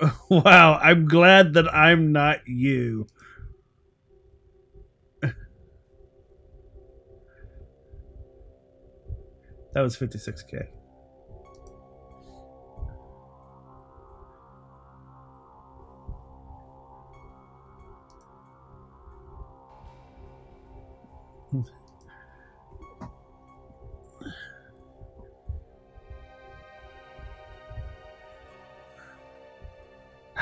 Wow, I'm glad that I'm not you. That was 56k.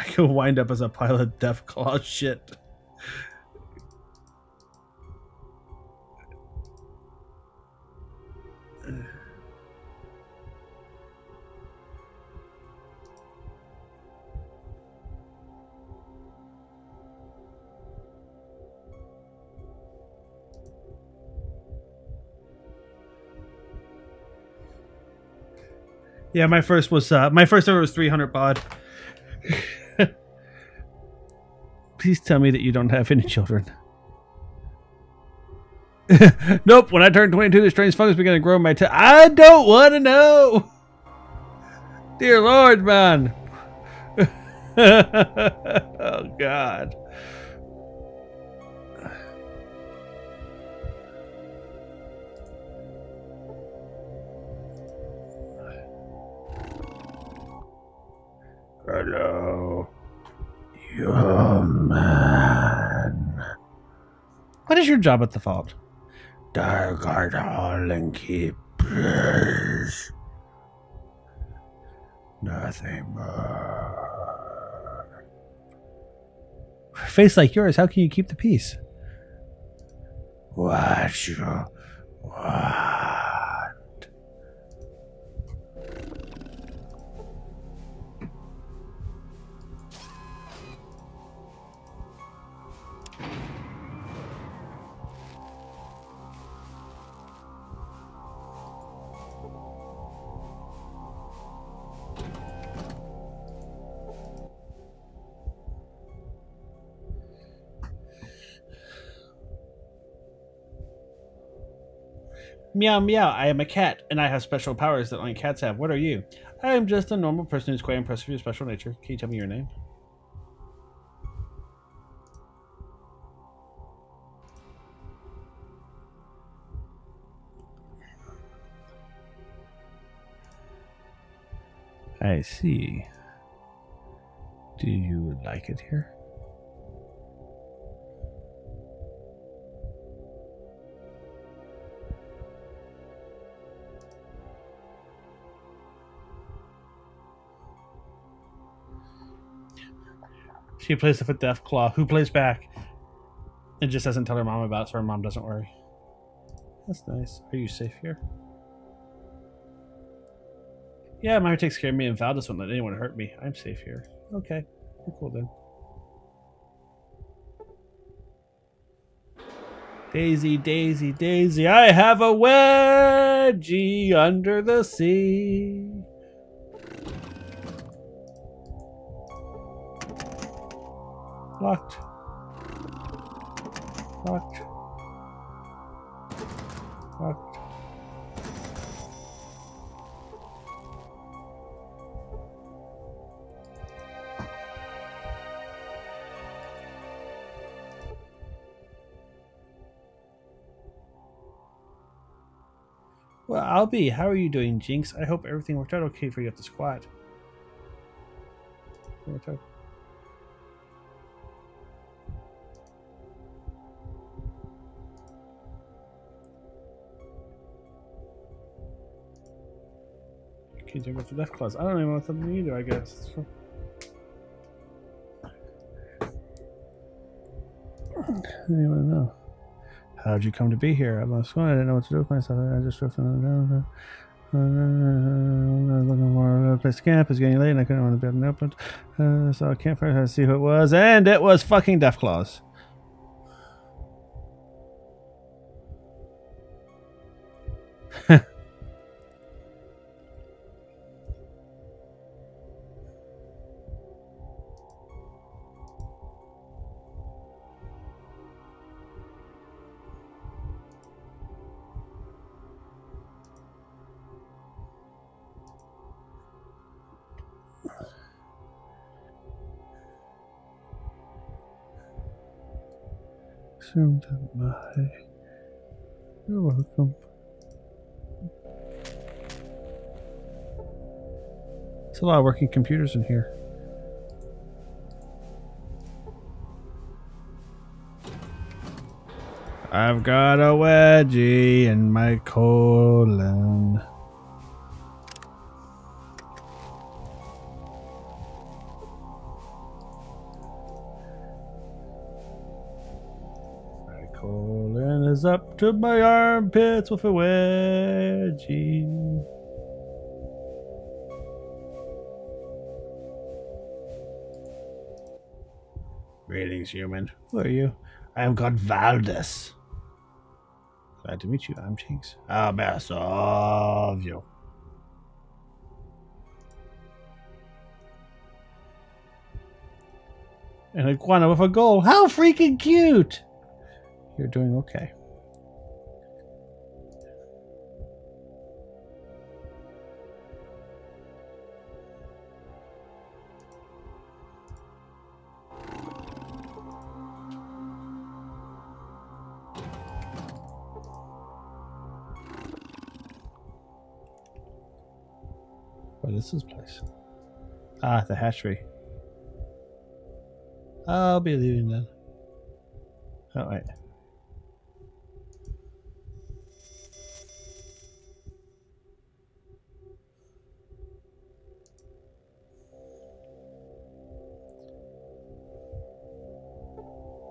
could wind up as a pile of Deathclaw shit. Yeah, my first was uh, my first ever was 300 baud. Please tell me that you don't have any children. nope. When I turn 22, the strange fungus began to grow in my tail. I don't want to know. Dear Lord, man. oh God. Hello. Your man. What is your job at the vault? Dark art hall and keep peace. Nothing more. Face like yours, how can you keep the peace? Watch you want? Meow meow, I am a cat, and I have special powers that only cats have. What are you? I am just a normal person who's quite impressed with your special nature. Can you tell me your name? I see. Do you like it here? She plays with Deathclaw. Who plays back? And just doesn't tell her mom about it, so her mom doesn't worry. That's nice. Are you safe here? Yeah, Myra takes care of me, and Val doesn't let anyone hurt me. I'm safe here. Okay, we're cool then. Daisy, Daisy, Daisy, I have a wedgie under the sea. Locked. Locked. Locked. Well, I'll be. How are you doing, Jinx? I hope everything worked out okay for you at the squad. Clause. I don't even want something either, I guess. I don't know. How'd you come to be here? I lost. I didn't know what to do with myself. I just drifted down. Uh, looking for a place to camp. It's getting late and I couldn't want to be open. Uh, so I can't find out how to see who it was. And it was fucking Deathclaws. There's a lot of working computers in here. I've got a wedgie in my colon. My colon is up to my armpits with a wedgie. Greetings, human. Who are you? I am God Valdez. Glad to meet you. I'm Jinx. Ah, best of you. An iguana with a goal. How freaking cute! You're doing okay. This place? Ah, the hatchery. I'll be leaving then. Oh, wait.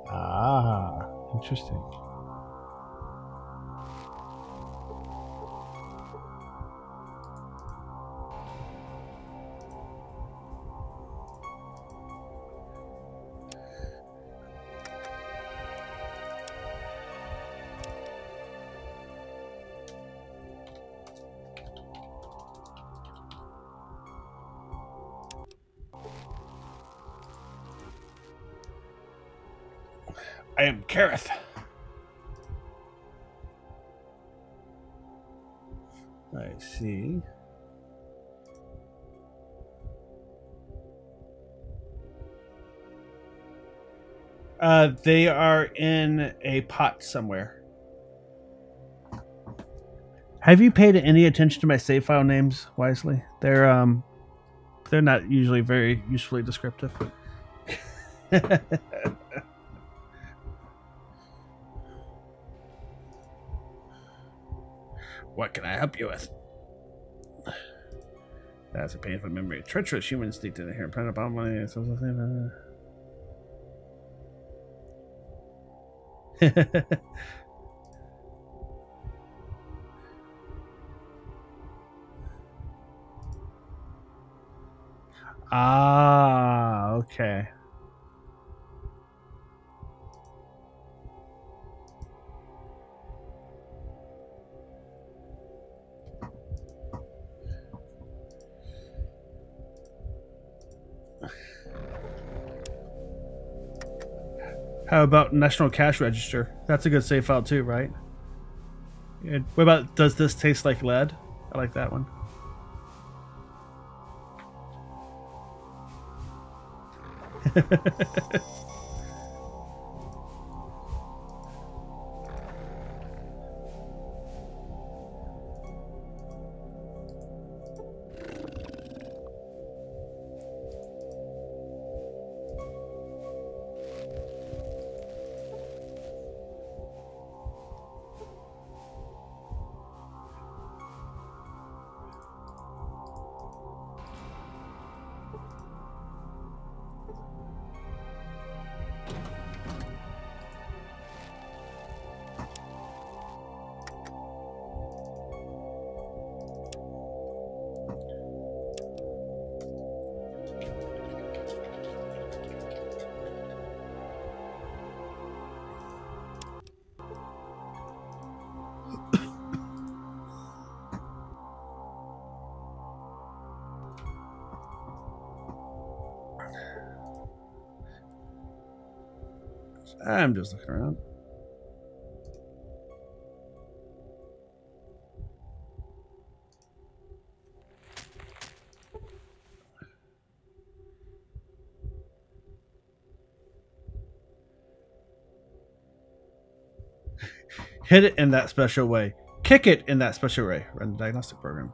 Ah, interesting. I see. Uh, they are in a pot somewhere. Have you paid any attention to my save file names wisely? They're um, they're not usually very usefully descriptive. What can I help you with? That's a painful memory. Treacherous human instinct in here. Planet bomb money. ah, okay. How about National Cash Register? That's a good save file too, right? And what about does this taste like lead? I like that one. I'm just looking around. Hit it in that special way. Kick it in that special way. Run the diagnostic program.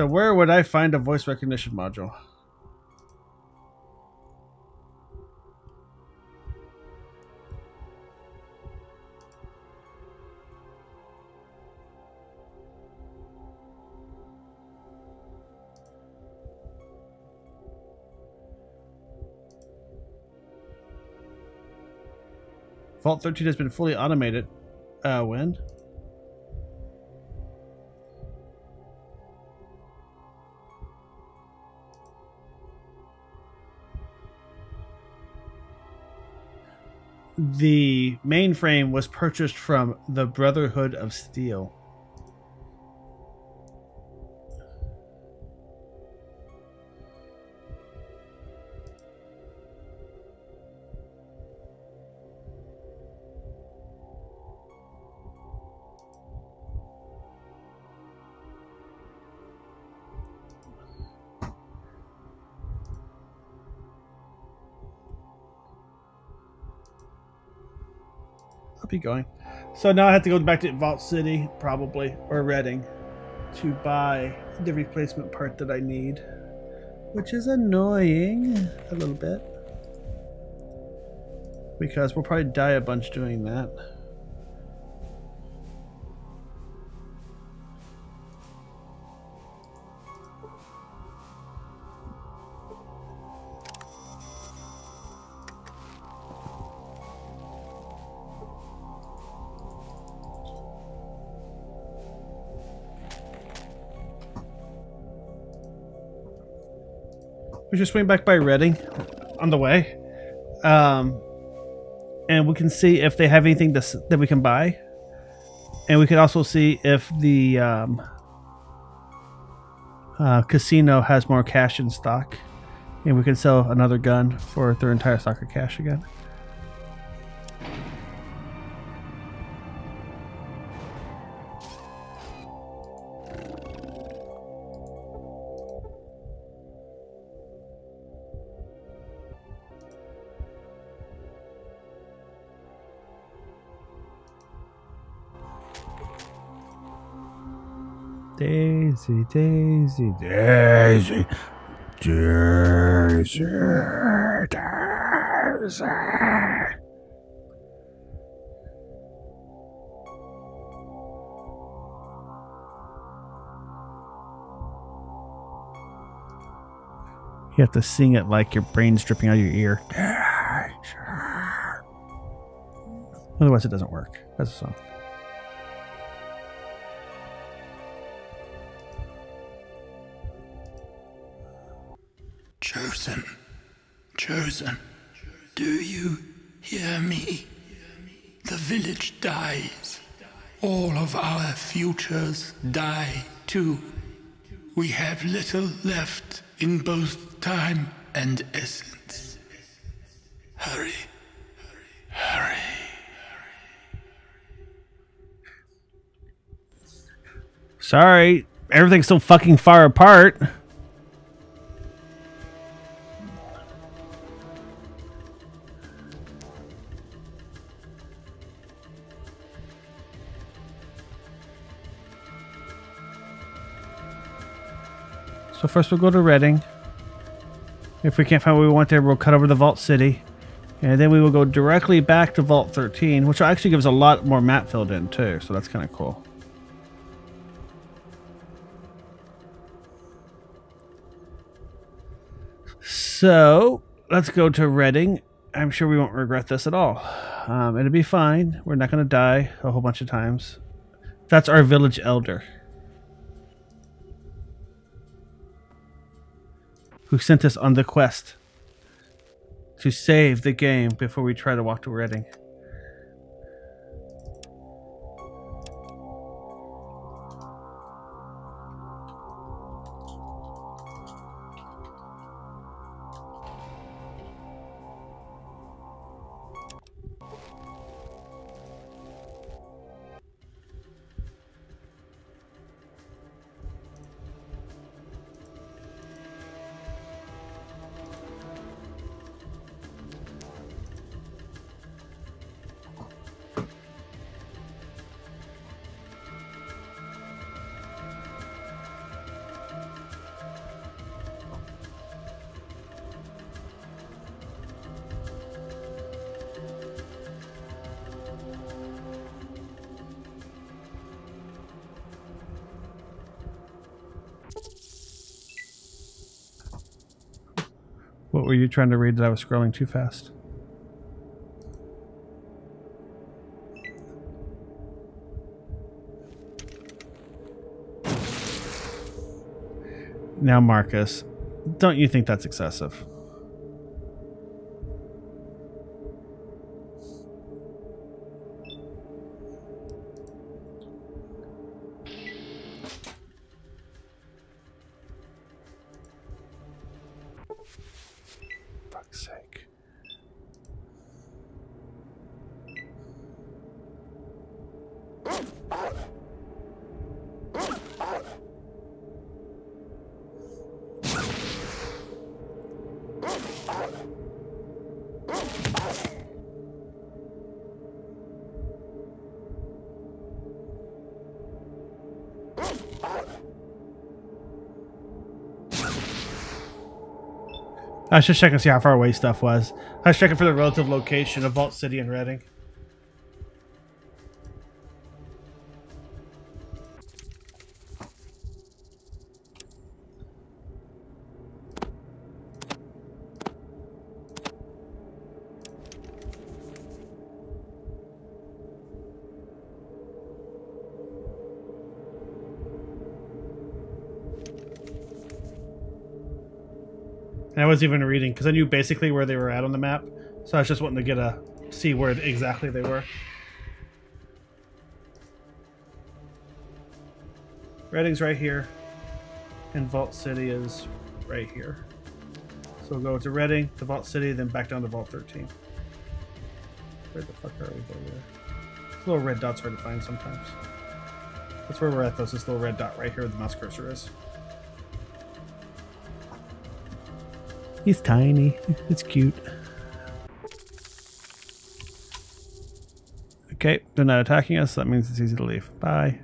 So where would I find a voice recognition module? Vault 13 has been fully automated. Uh, when? The mainframe was purchased from the Brotherhood of Steel. Going. So now I have to go back to Vault City, probably, or Redding, to buy the replacement part that I need. Which is annoying a little bit. Because we'll probably die a bunch doing that. Just went back by Redding on the way. Um, and we can see if they have anything to, that we can buy. And we can also see if the um, uh, casino has more cash in stock. And we can sell another gun for their entire stock of cash again. Daisy, Daisy, Daisy, Daisy, Daisy. You have to sing it like your brain's dripping out of your ear. Otherwise, it doesn't work. That's a song. Chosen. Do you hear me? The village dies. All of our futures die too. We have little left in both time and essence. Hurry. Hurry. Sorry, everything's so fucking far apart. First we'll go to Redding. If we can't find what we want there, we'll cut over to Vault City. And then we will go directly back to Vault 13, which actually gives a lot more map filled in too, so that's kind of cool. So let's go to Redding. I'm sure we won't regret this at all. Um, it'll be fine. We're not going to die a whole bunch of times. That's our village elder. Who sent us on the quest. to save the game before we try to walk to Redding. Were you trying to read that I was scrolling too fast? Now, Marcus, don't you think that's excessive? I was just checking to see how far away stuff was. I was checking for the relative location of Vault City and Redding. Was even reading because I knew basically where they were at on the map, so I was just wanting to get a see where exactly they were. Redding's right here, and Vault City is right here. So we'll go to Redding, to Vault City, then back down to Vault 13. Where the fuck are we there? This little red dot's hard to find sometimes. That's where we're at, though. This little red dot right here where the mouse cursor is. He's tiny. It's cute. Okay, they're not attacking us. That means it's easy to leave. Bye.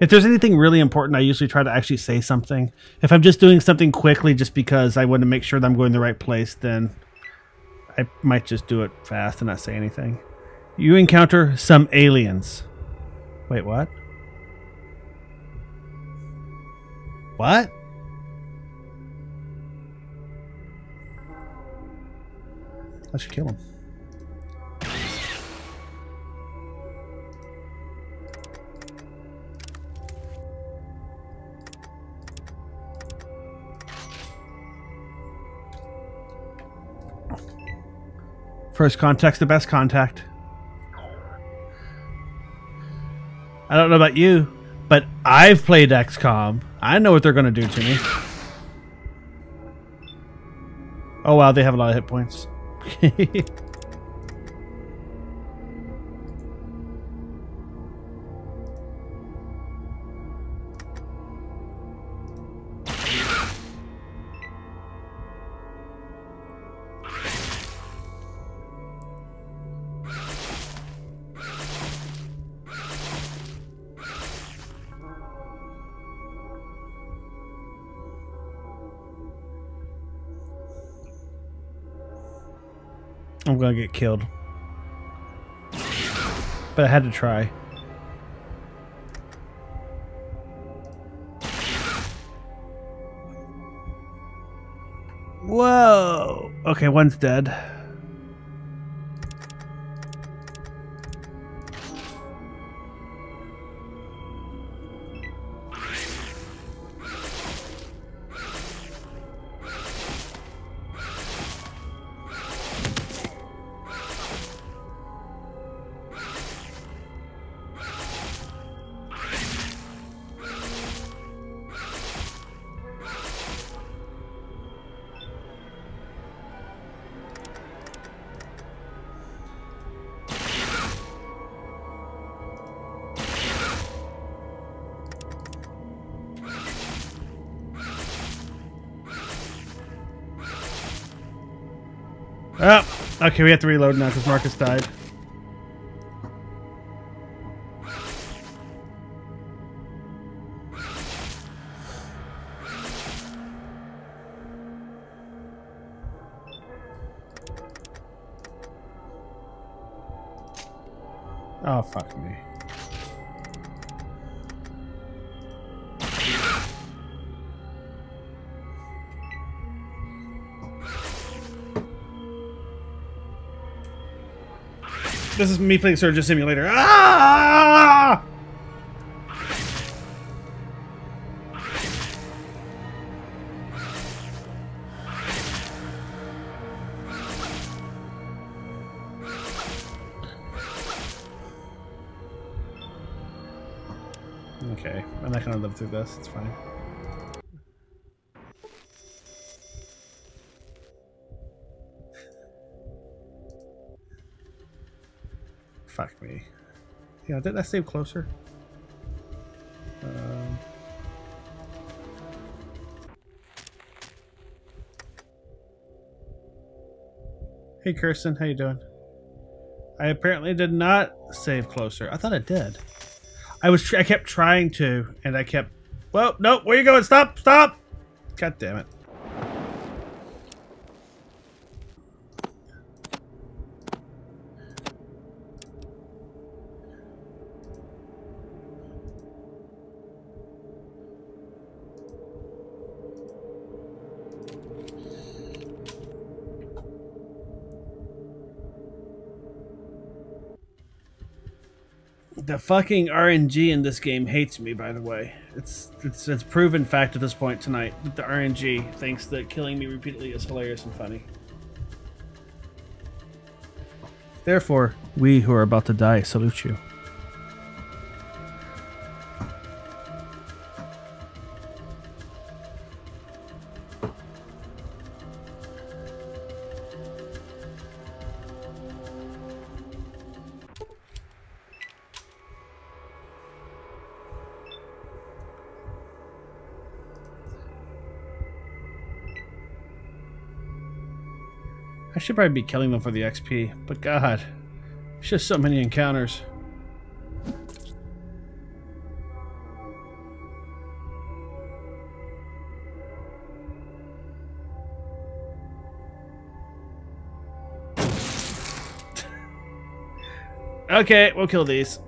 If there's anything really important, I usually try to actually say something. If I'm just doing something quickly just because I want to make sure that I'm going the right place, then I might just do it fast and not say anything. You encounter some aliens. Wait, what? What? I should kill him. First contact's the best contact. I don't know about you, but I've played XCOM. I know what they're going to do to me. Oh wow, they have a lot of hit points. get killed. But I had to try. Whoa! Okay, one's dead. Okay, we have to reload now because Marcus died. Me playing Surgeon Simulator. Ah! Okay, I'm not gonna live through this. It's fine. Fuck me. Yeah, did I save closer? Um, hey, Kirsten, how you doing? I apparently did not save closer. I thought I did. I was. I kept trying to, and I kept. Well, no. Where you going? Stop! Stop! God damn it. Fucking RNG in this game hates me. By the way, it's it's it's proven fact at this point tonight that the RNG thinks that killing me repeatedly is hilarious and funny. Therefore, we who are about to die salute you. Should probably be killing them for the XP, but god, it's just so many encounters. okay, we'll kill these.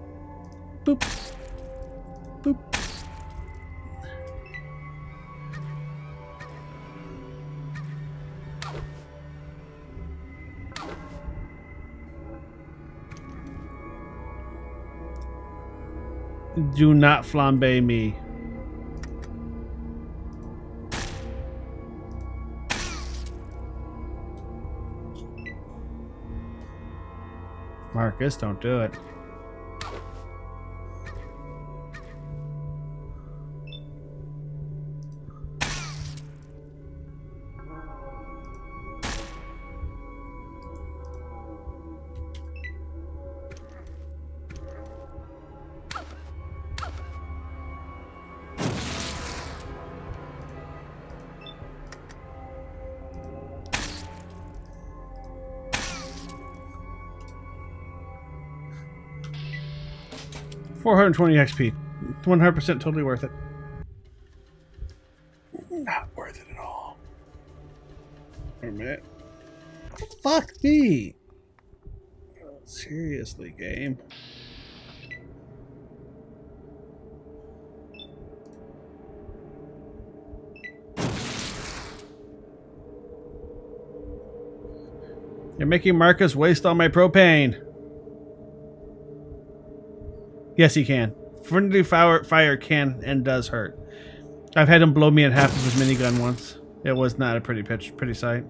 Boop. Do not flambe me. Marcus, don't do it. Four hundred twenty XP, one hundred percent totally worth it. Not worth it at all. Wait a minute. Fuck me. Seriously, game. You're making Marcus waste all my propane. Yes, he can. Friendly fire, fire can and does hurt. I've had him blow me in half with his minigun once. It was not a pretty pitch, pretty sight.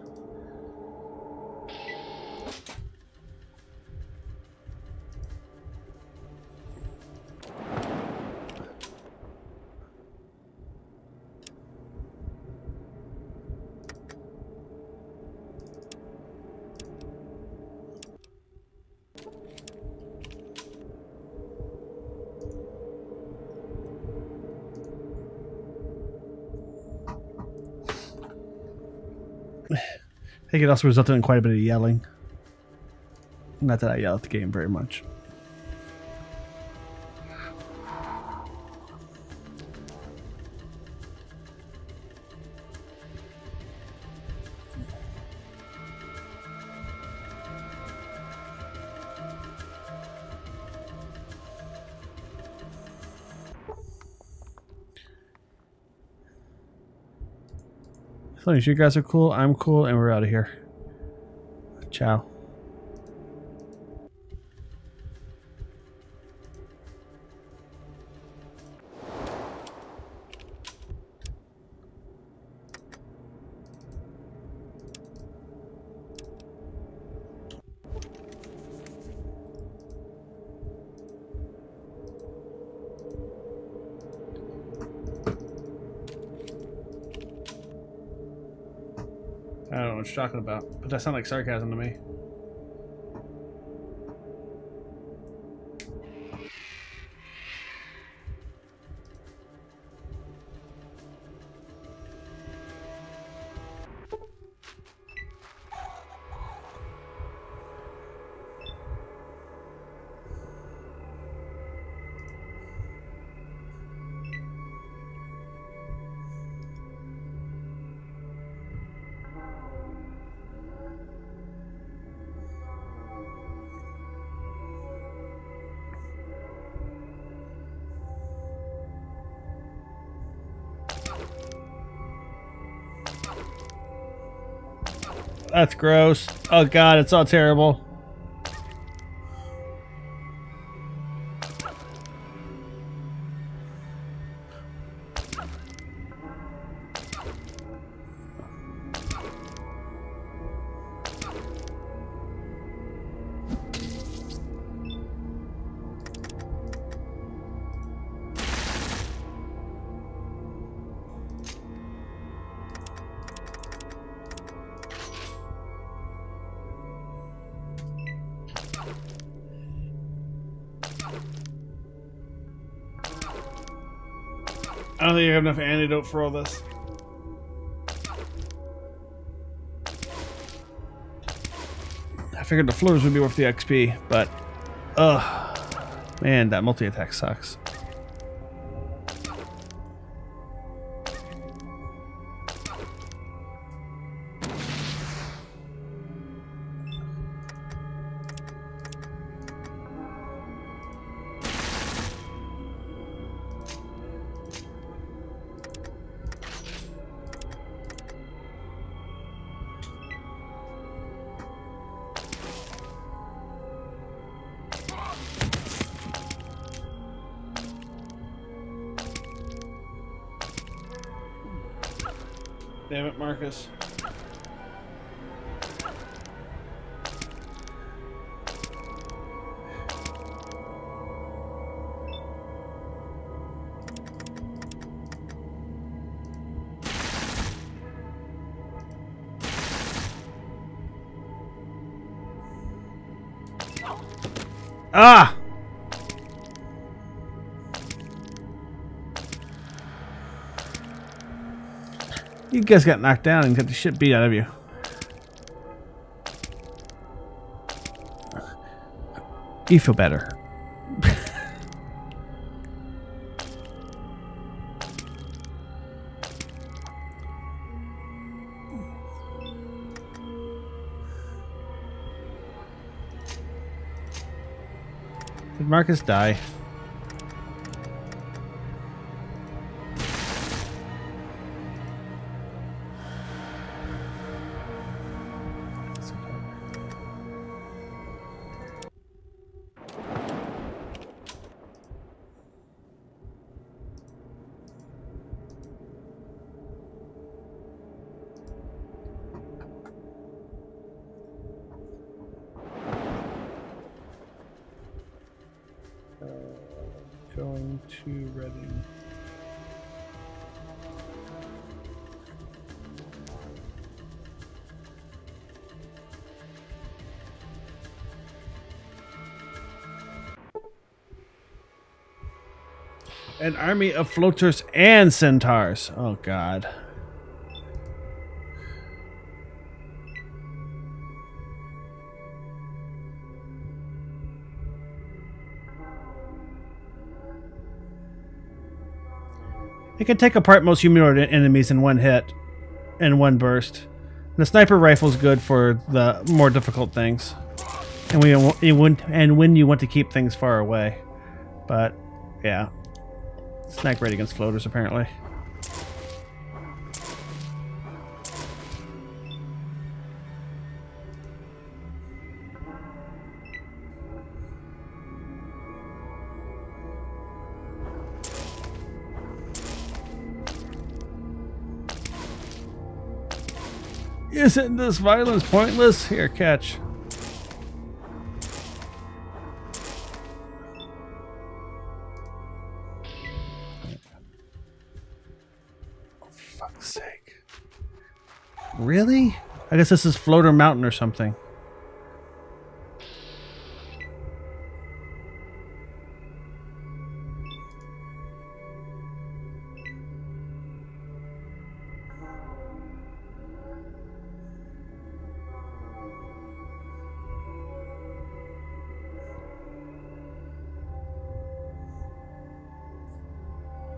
Think it also resulted in quite a bit of yelling. Not that I yell at the game very much. You guys are cool, I'm cool, and we're out of here. Ciao. You're talking about, but that sounds like sarcasm to me. That's gross. Oh god, it's all terrible. I don't think I have enough antidote for all this. I figured the floors would be worth the XP, but ugh, man, that multi attack sucks. Guys got knocked down and got the shit beat out of you. You feel better. Did Marcus die? Army of floaters and centaurs. Oh, God. It can take apart most humanoid enemies in one hit, in one burst. And the sniper rifle is good for the more difficult things, and when you want to keep things far away. But yeah it's not great against floaters apparently. Isn't this violence pointless? Here, catch. Really? I guess this is Floater Mountain or something.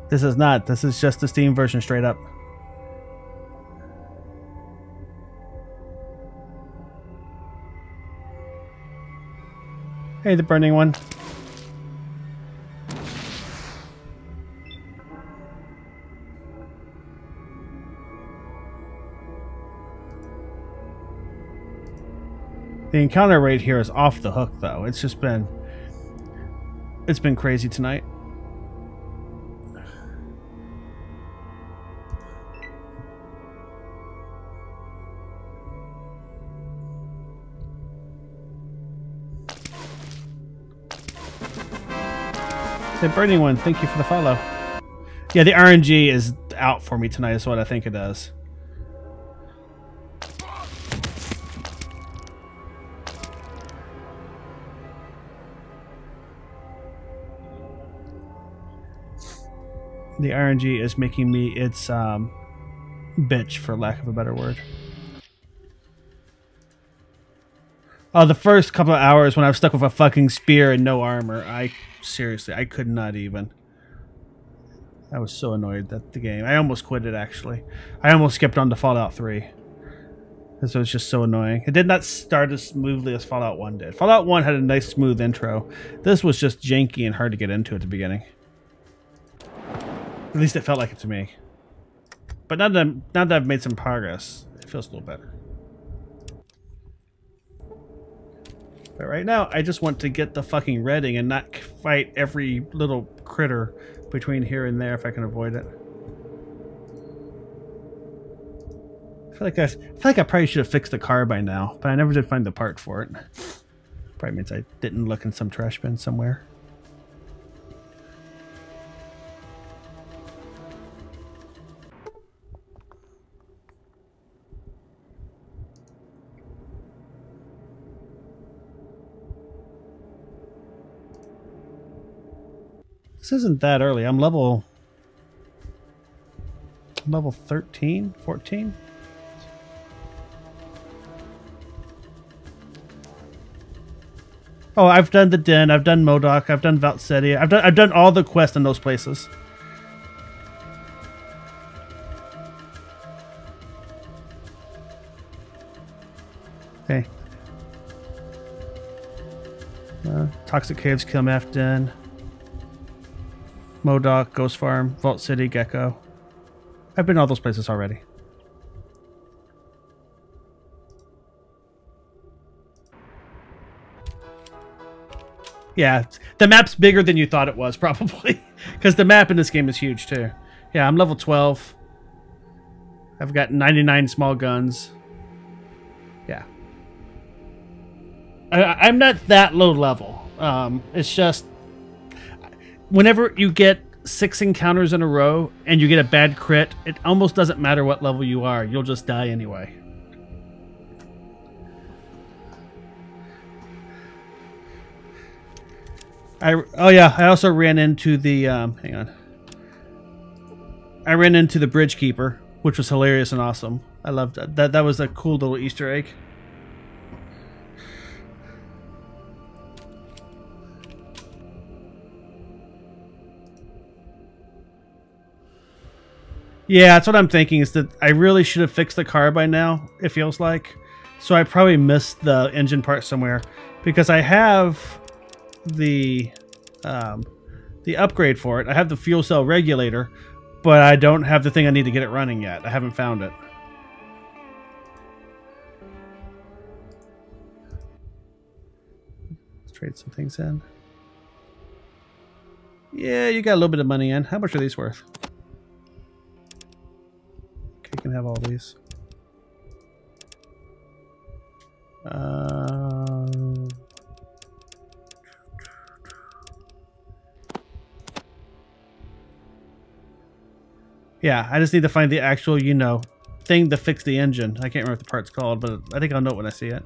This is not. This is just the Steam version straight up. Hey, the burning one. The encounter rate here is off the hook, though. It's just been... It's been crazy tonight. The Burning One, thank you for the follow. Yeah, the RNG is out for me tonight, is what I think it does. The RNG is making me its um, bitch, for lack of a better word. Oh, the first couple of hours when I was stuck with a fucking spear and no armor, I seriously, I could not even. I was so annoyed at the game. I almost quit it, actually. I almost skipped on to Fallout 3. Because it was just so annoying. It did not start as smoothly as Fallout 1 did. Fallout 1 had a nice, smooth intro. This was just janky and hard to get into at the beginning. At least it felt like it to me. But now that, now that I've made some progress, it feels a little better. But right now, I just want to get the fucking Redding and not fight every little critter between here and there if I can avoid it. I feel like I, I feel like I probably should have fixed the car by now, but I never did find the part for it. Probably means I didn't look in some trash bin somewhere. This isn't that early. I'm level... level 13? 14? Oh, I've done the Den, I've done Modoc, I've done City, I've done I've done all the quests in those places. Okay. Uh, Toxic Caves, Klamath Den. Modoc, Ghost Farm, Vault City, Gecko. I've been all those places already. Yeah, the map's bigger than you thought it was, probably. Because the map in this game is huge, too. Yeah, I'm level 12. I've got 99 small guns. Yeah. I, am not that low level. Um, it's just whenever you get six encounters in a row and you get a bad crit, it almost doesn't matter what level you are. You'll just die anyway. I oh yeah, I also ran into the um, hang on. I ran into the bridge keeper, which was hilarious and awesome. I loved that. That that was a cool little Easter egg. Yeah, that's what I'm thinking. Is that I really should have fixed the car by now. It feels like, so I probably missed the engine part somewhere because I have the um, the upgrade for it. I have the fuel cell regulator, but I don't have the thing I need to get it running yet. I haven't found it. Let's trade some things in. Yeah, you got a little bit of money in. How much are these worth? You can have all these. Um, yeah, I just need to find the actual, you know, thing to fix the engine. I can't remember what the part's called, but I think I'll know it when I see it.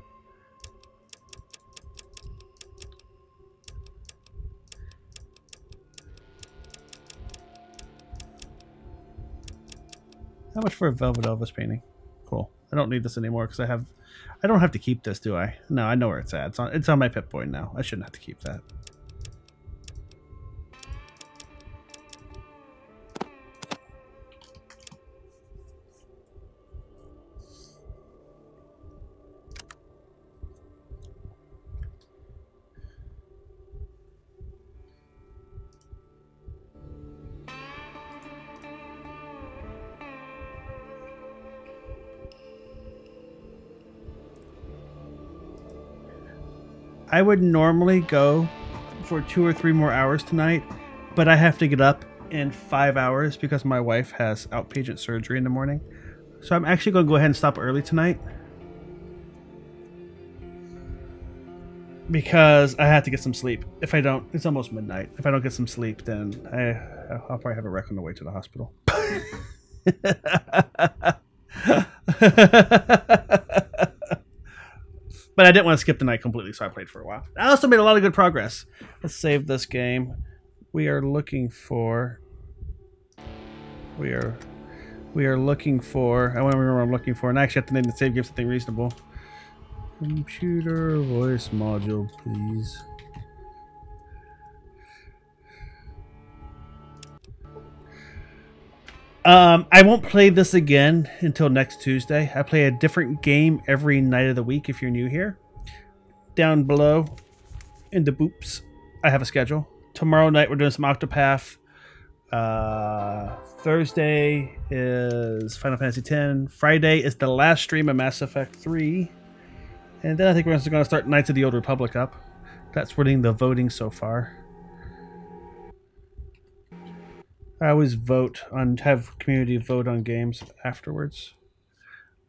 How much for a Velvet Elvis painting? Cool. I don't need this anymore because I have. I don't have to keep this, do I? No, I know where it's at. It's on. It's on my Pip Boy now. I shouldn't have to keep that. I would normally go for two or three more hours tonight, but I have to get up in five hours because my wife has outpatient surgery in the morning. So I'm actually going to go ahead and stop early tonight. Because I have to get some sleep. If I don't, it's almost midnight. If I don't get some sleep, then I, I'll probably have a wreck on the way to the hospital. But I didn't want to skip the night completely, so I played for a while. I also made a lot of good progress. Let's save this game. We are looking for. We are. We are looking for. I want to remember what I'm looking for, and I actually have to name the save game something reasonable. Computer voice module, please. Um, I won't play this again until next Tuesday. I play a different game every night of the week if you're new here. Down below in the boops, I have a schedule. Tomorrow night we're doing some Octopath. Uh, Thursday is Final Fantasy X. Friday is the last stream of Mass Effect 3. And then I think we're also going to start Knights of the Old Republic up. That's winning the voting so far. I always vote on have community vote on games afterwards.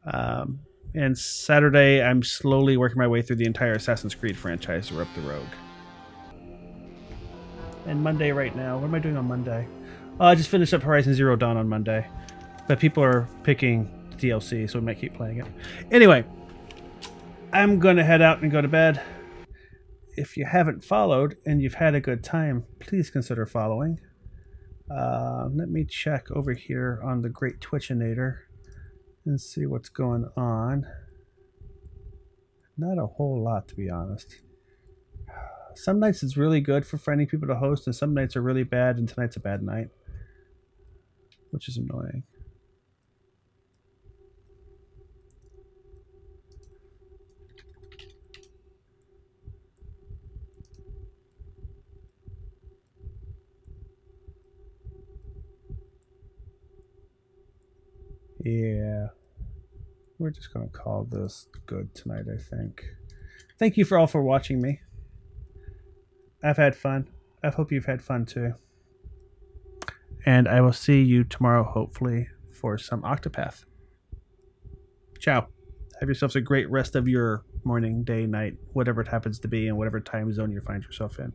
Um, and Saturday, I'm slowly working my way through the entire Assassin's Creed franchise, or up the Rogue. And Monday, right now, what am I doing on Monday? Oh, I just finished up Horizon Zero Dawn on Monday, but people are picking DLC, so we might keep playing it. Anyway, I'm gonna head out and go to bed. If you haven't followed and you've had a good time, please consider following. Uh, let me check over here on the Great Twitchinator and see what's going on. Not a whole lot, to be honest. Some nights it's really good for finding people to host, and some nights are really bad, and tonight's a bad night, which is annoying. Yeah. We're just going to call this good tonight, I think. Thank you for all for watching me. I've had fun. I hope you've had fun too. And I will see you tomorrow, hopefully, for some Octopath. Ciao. Have yourselves a great rest of your morning, day, night, whatever it happens to be, and whatever time zone you find yourself in.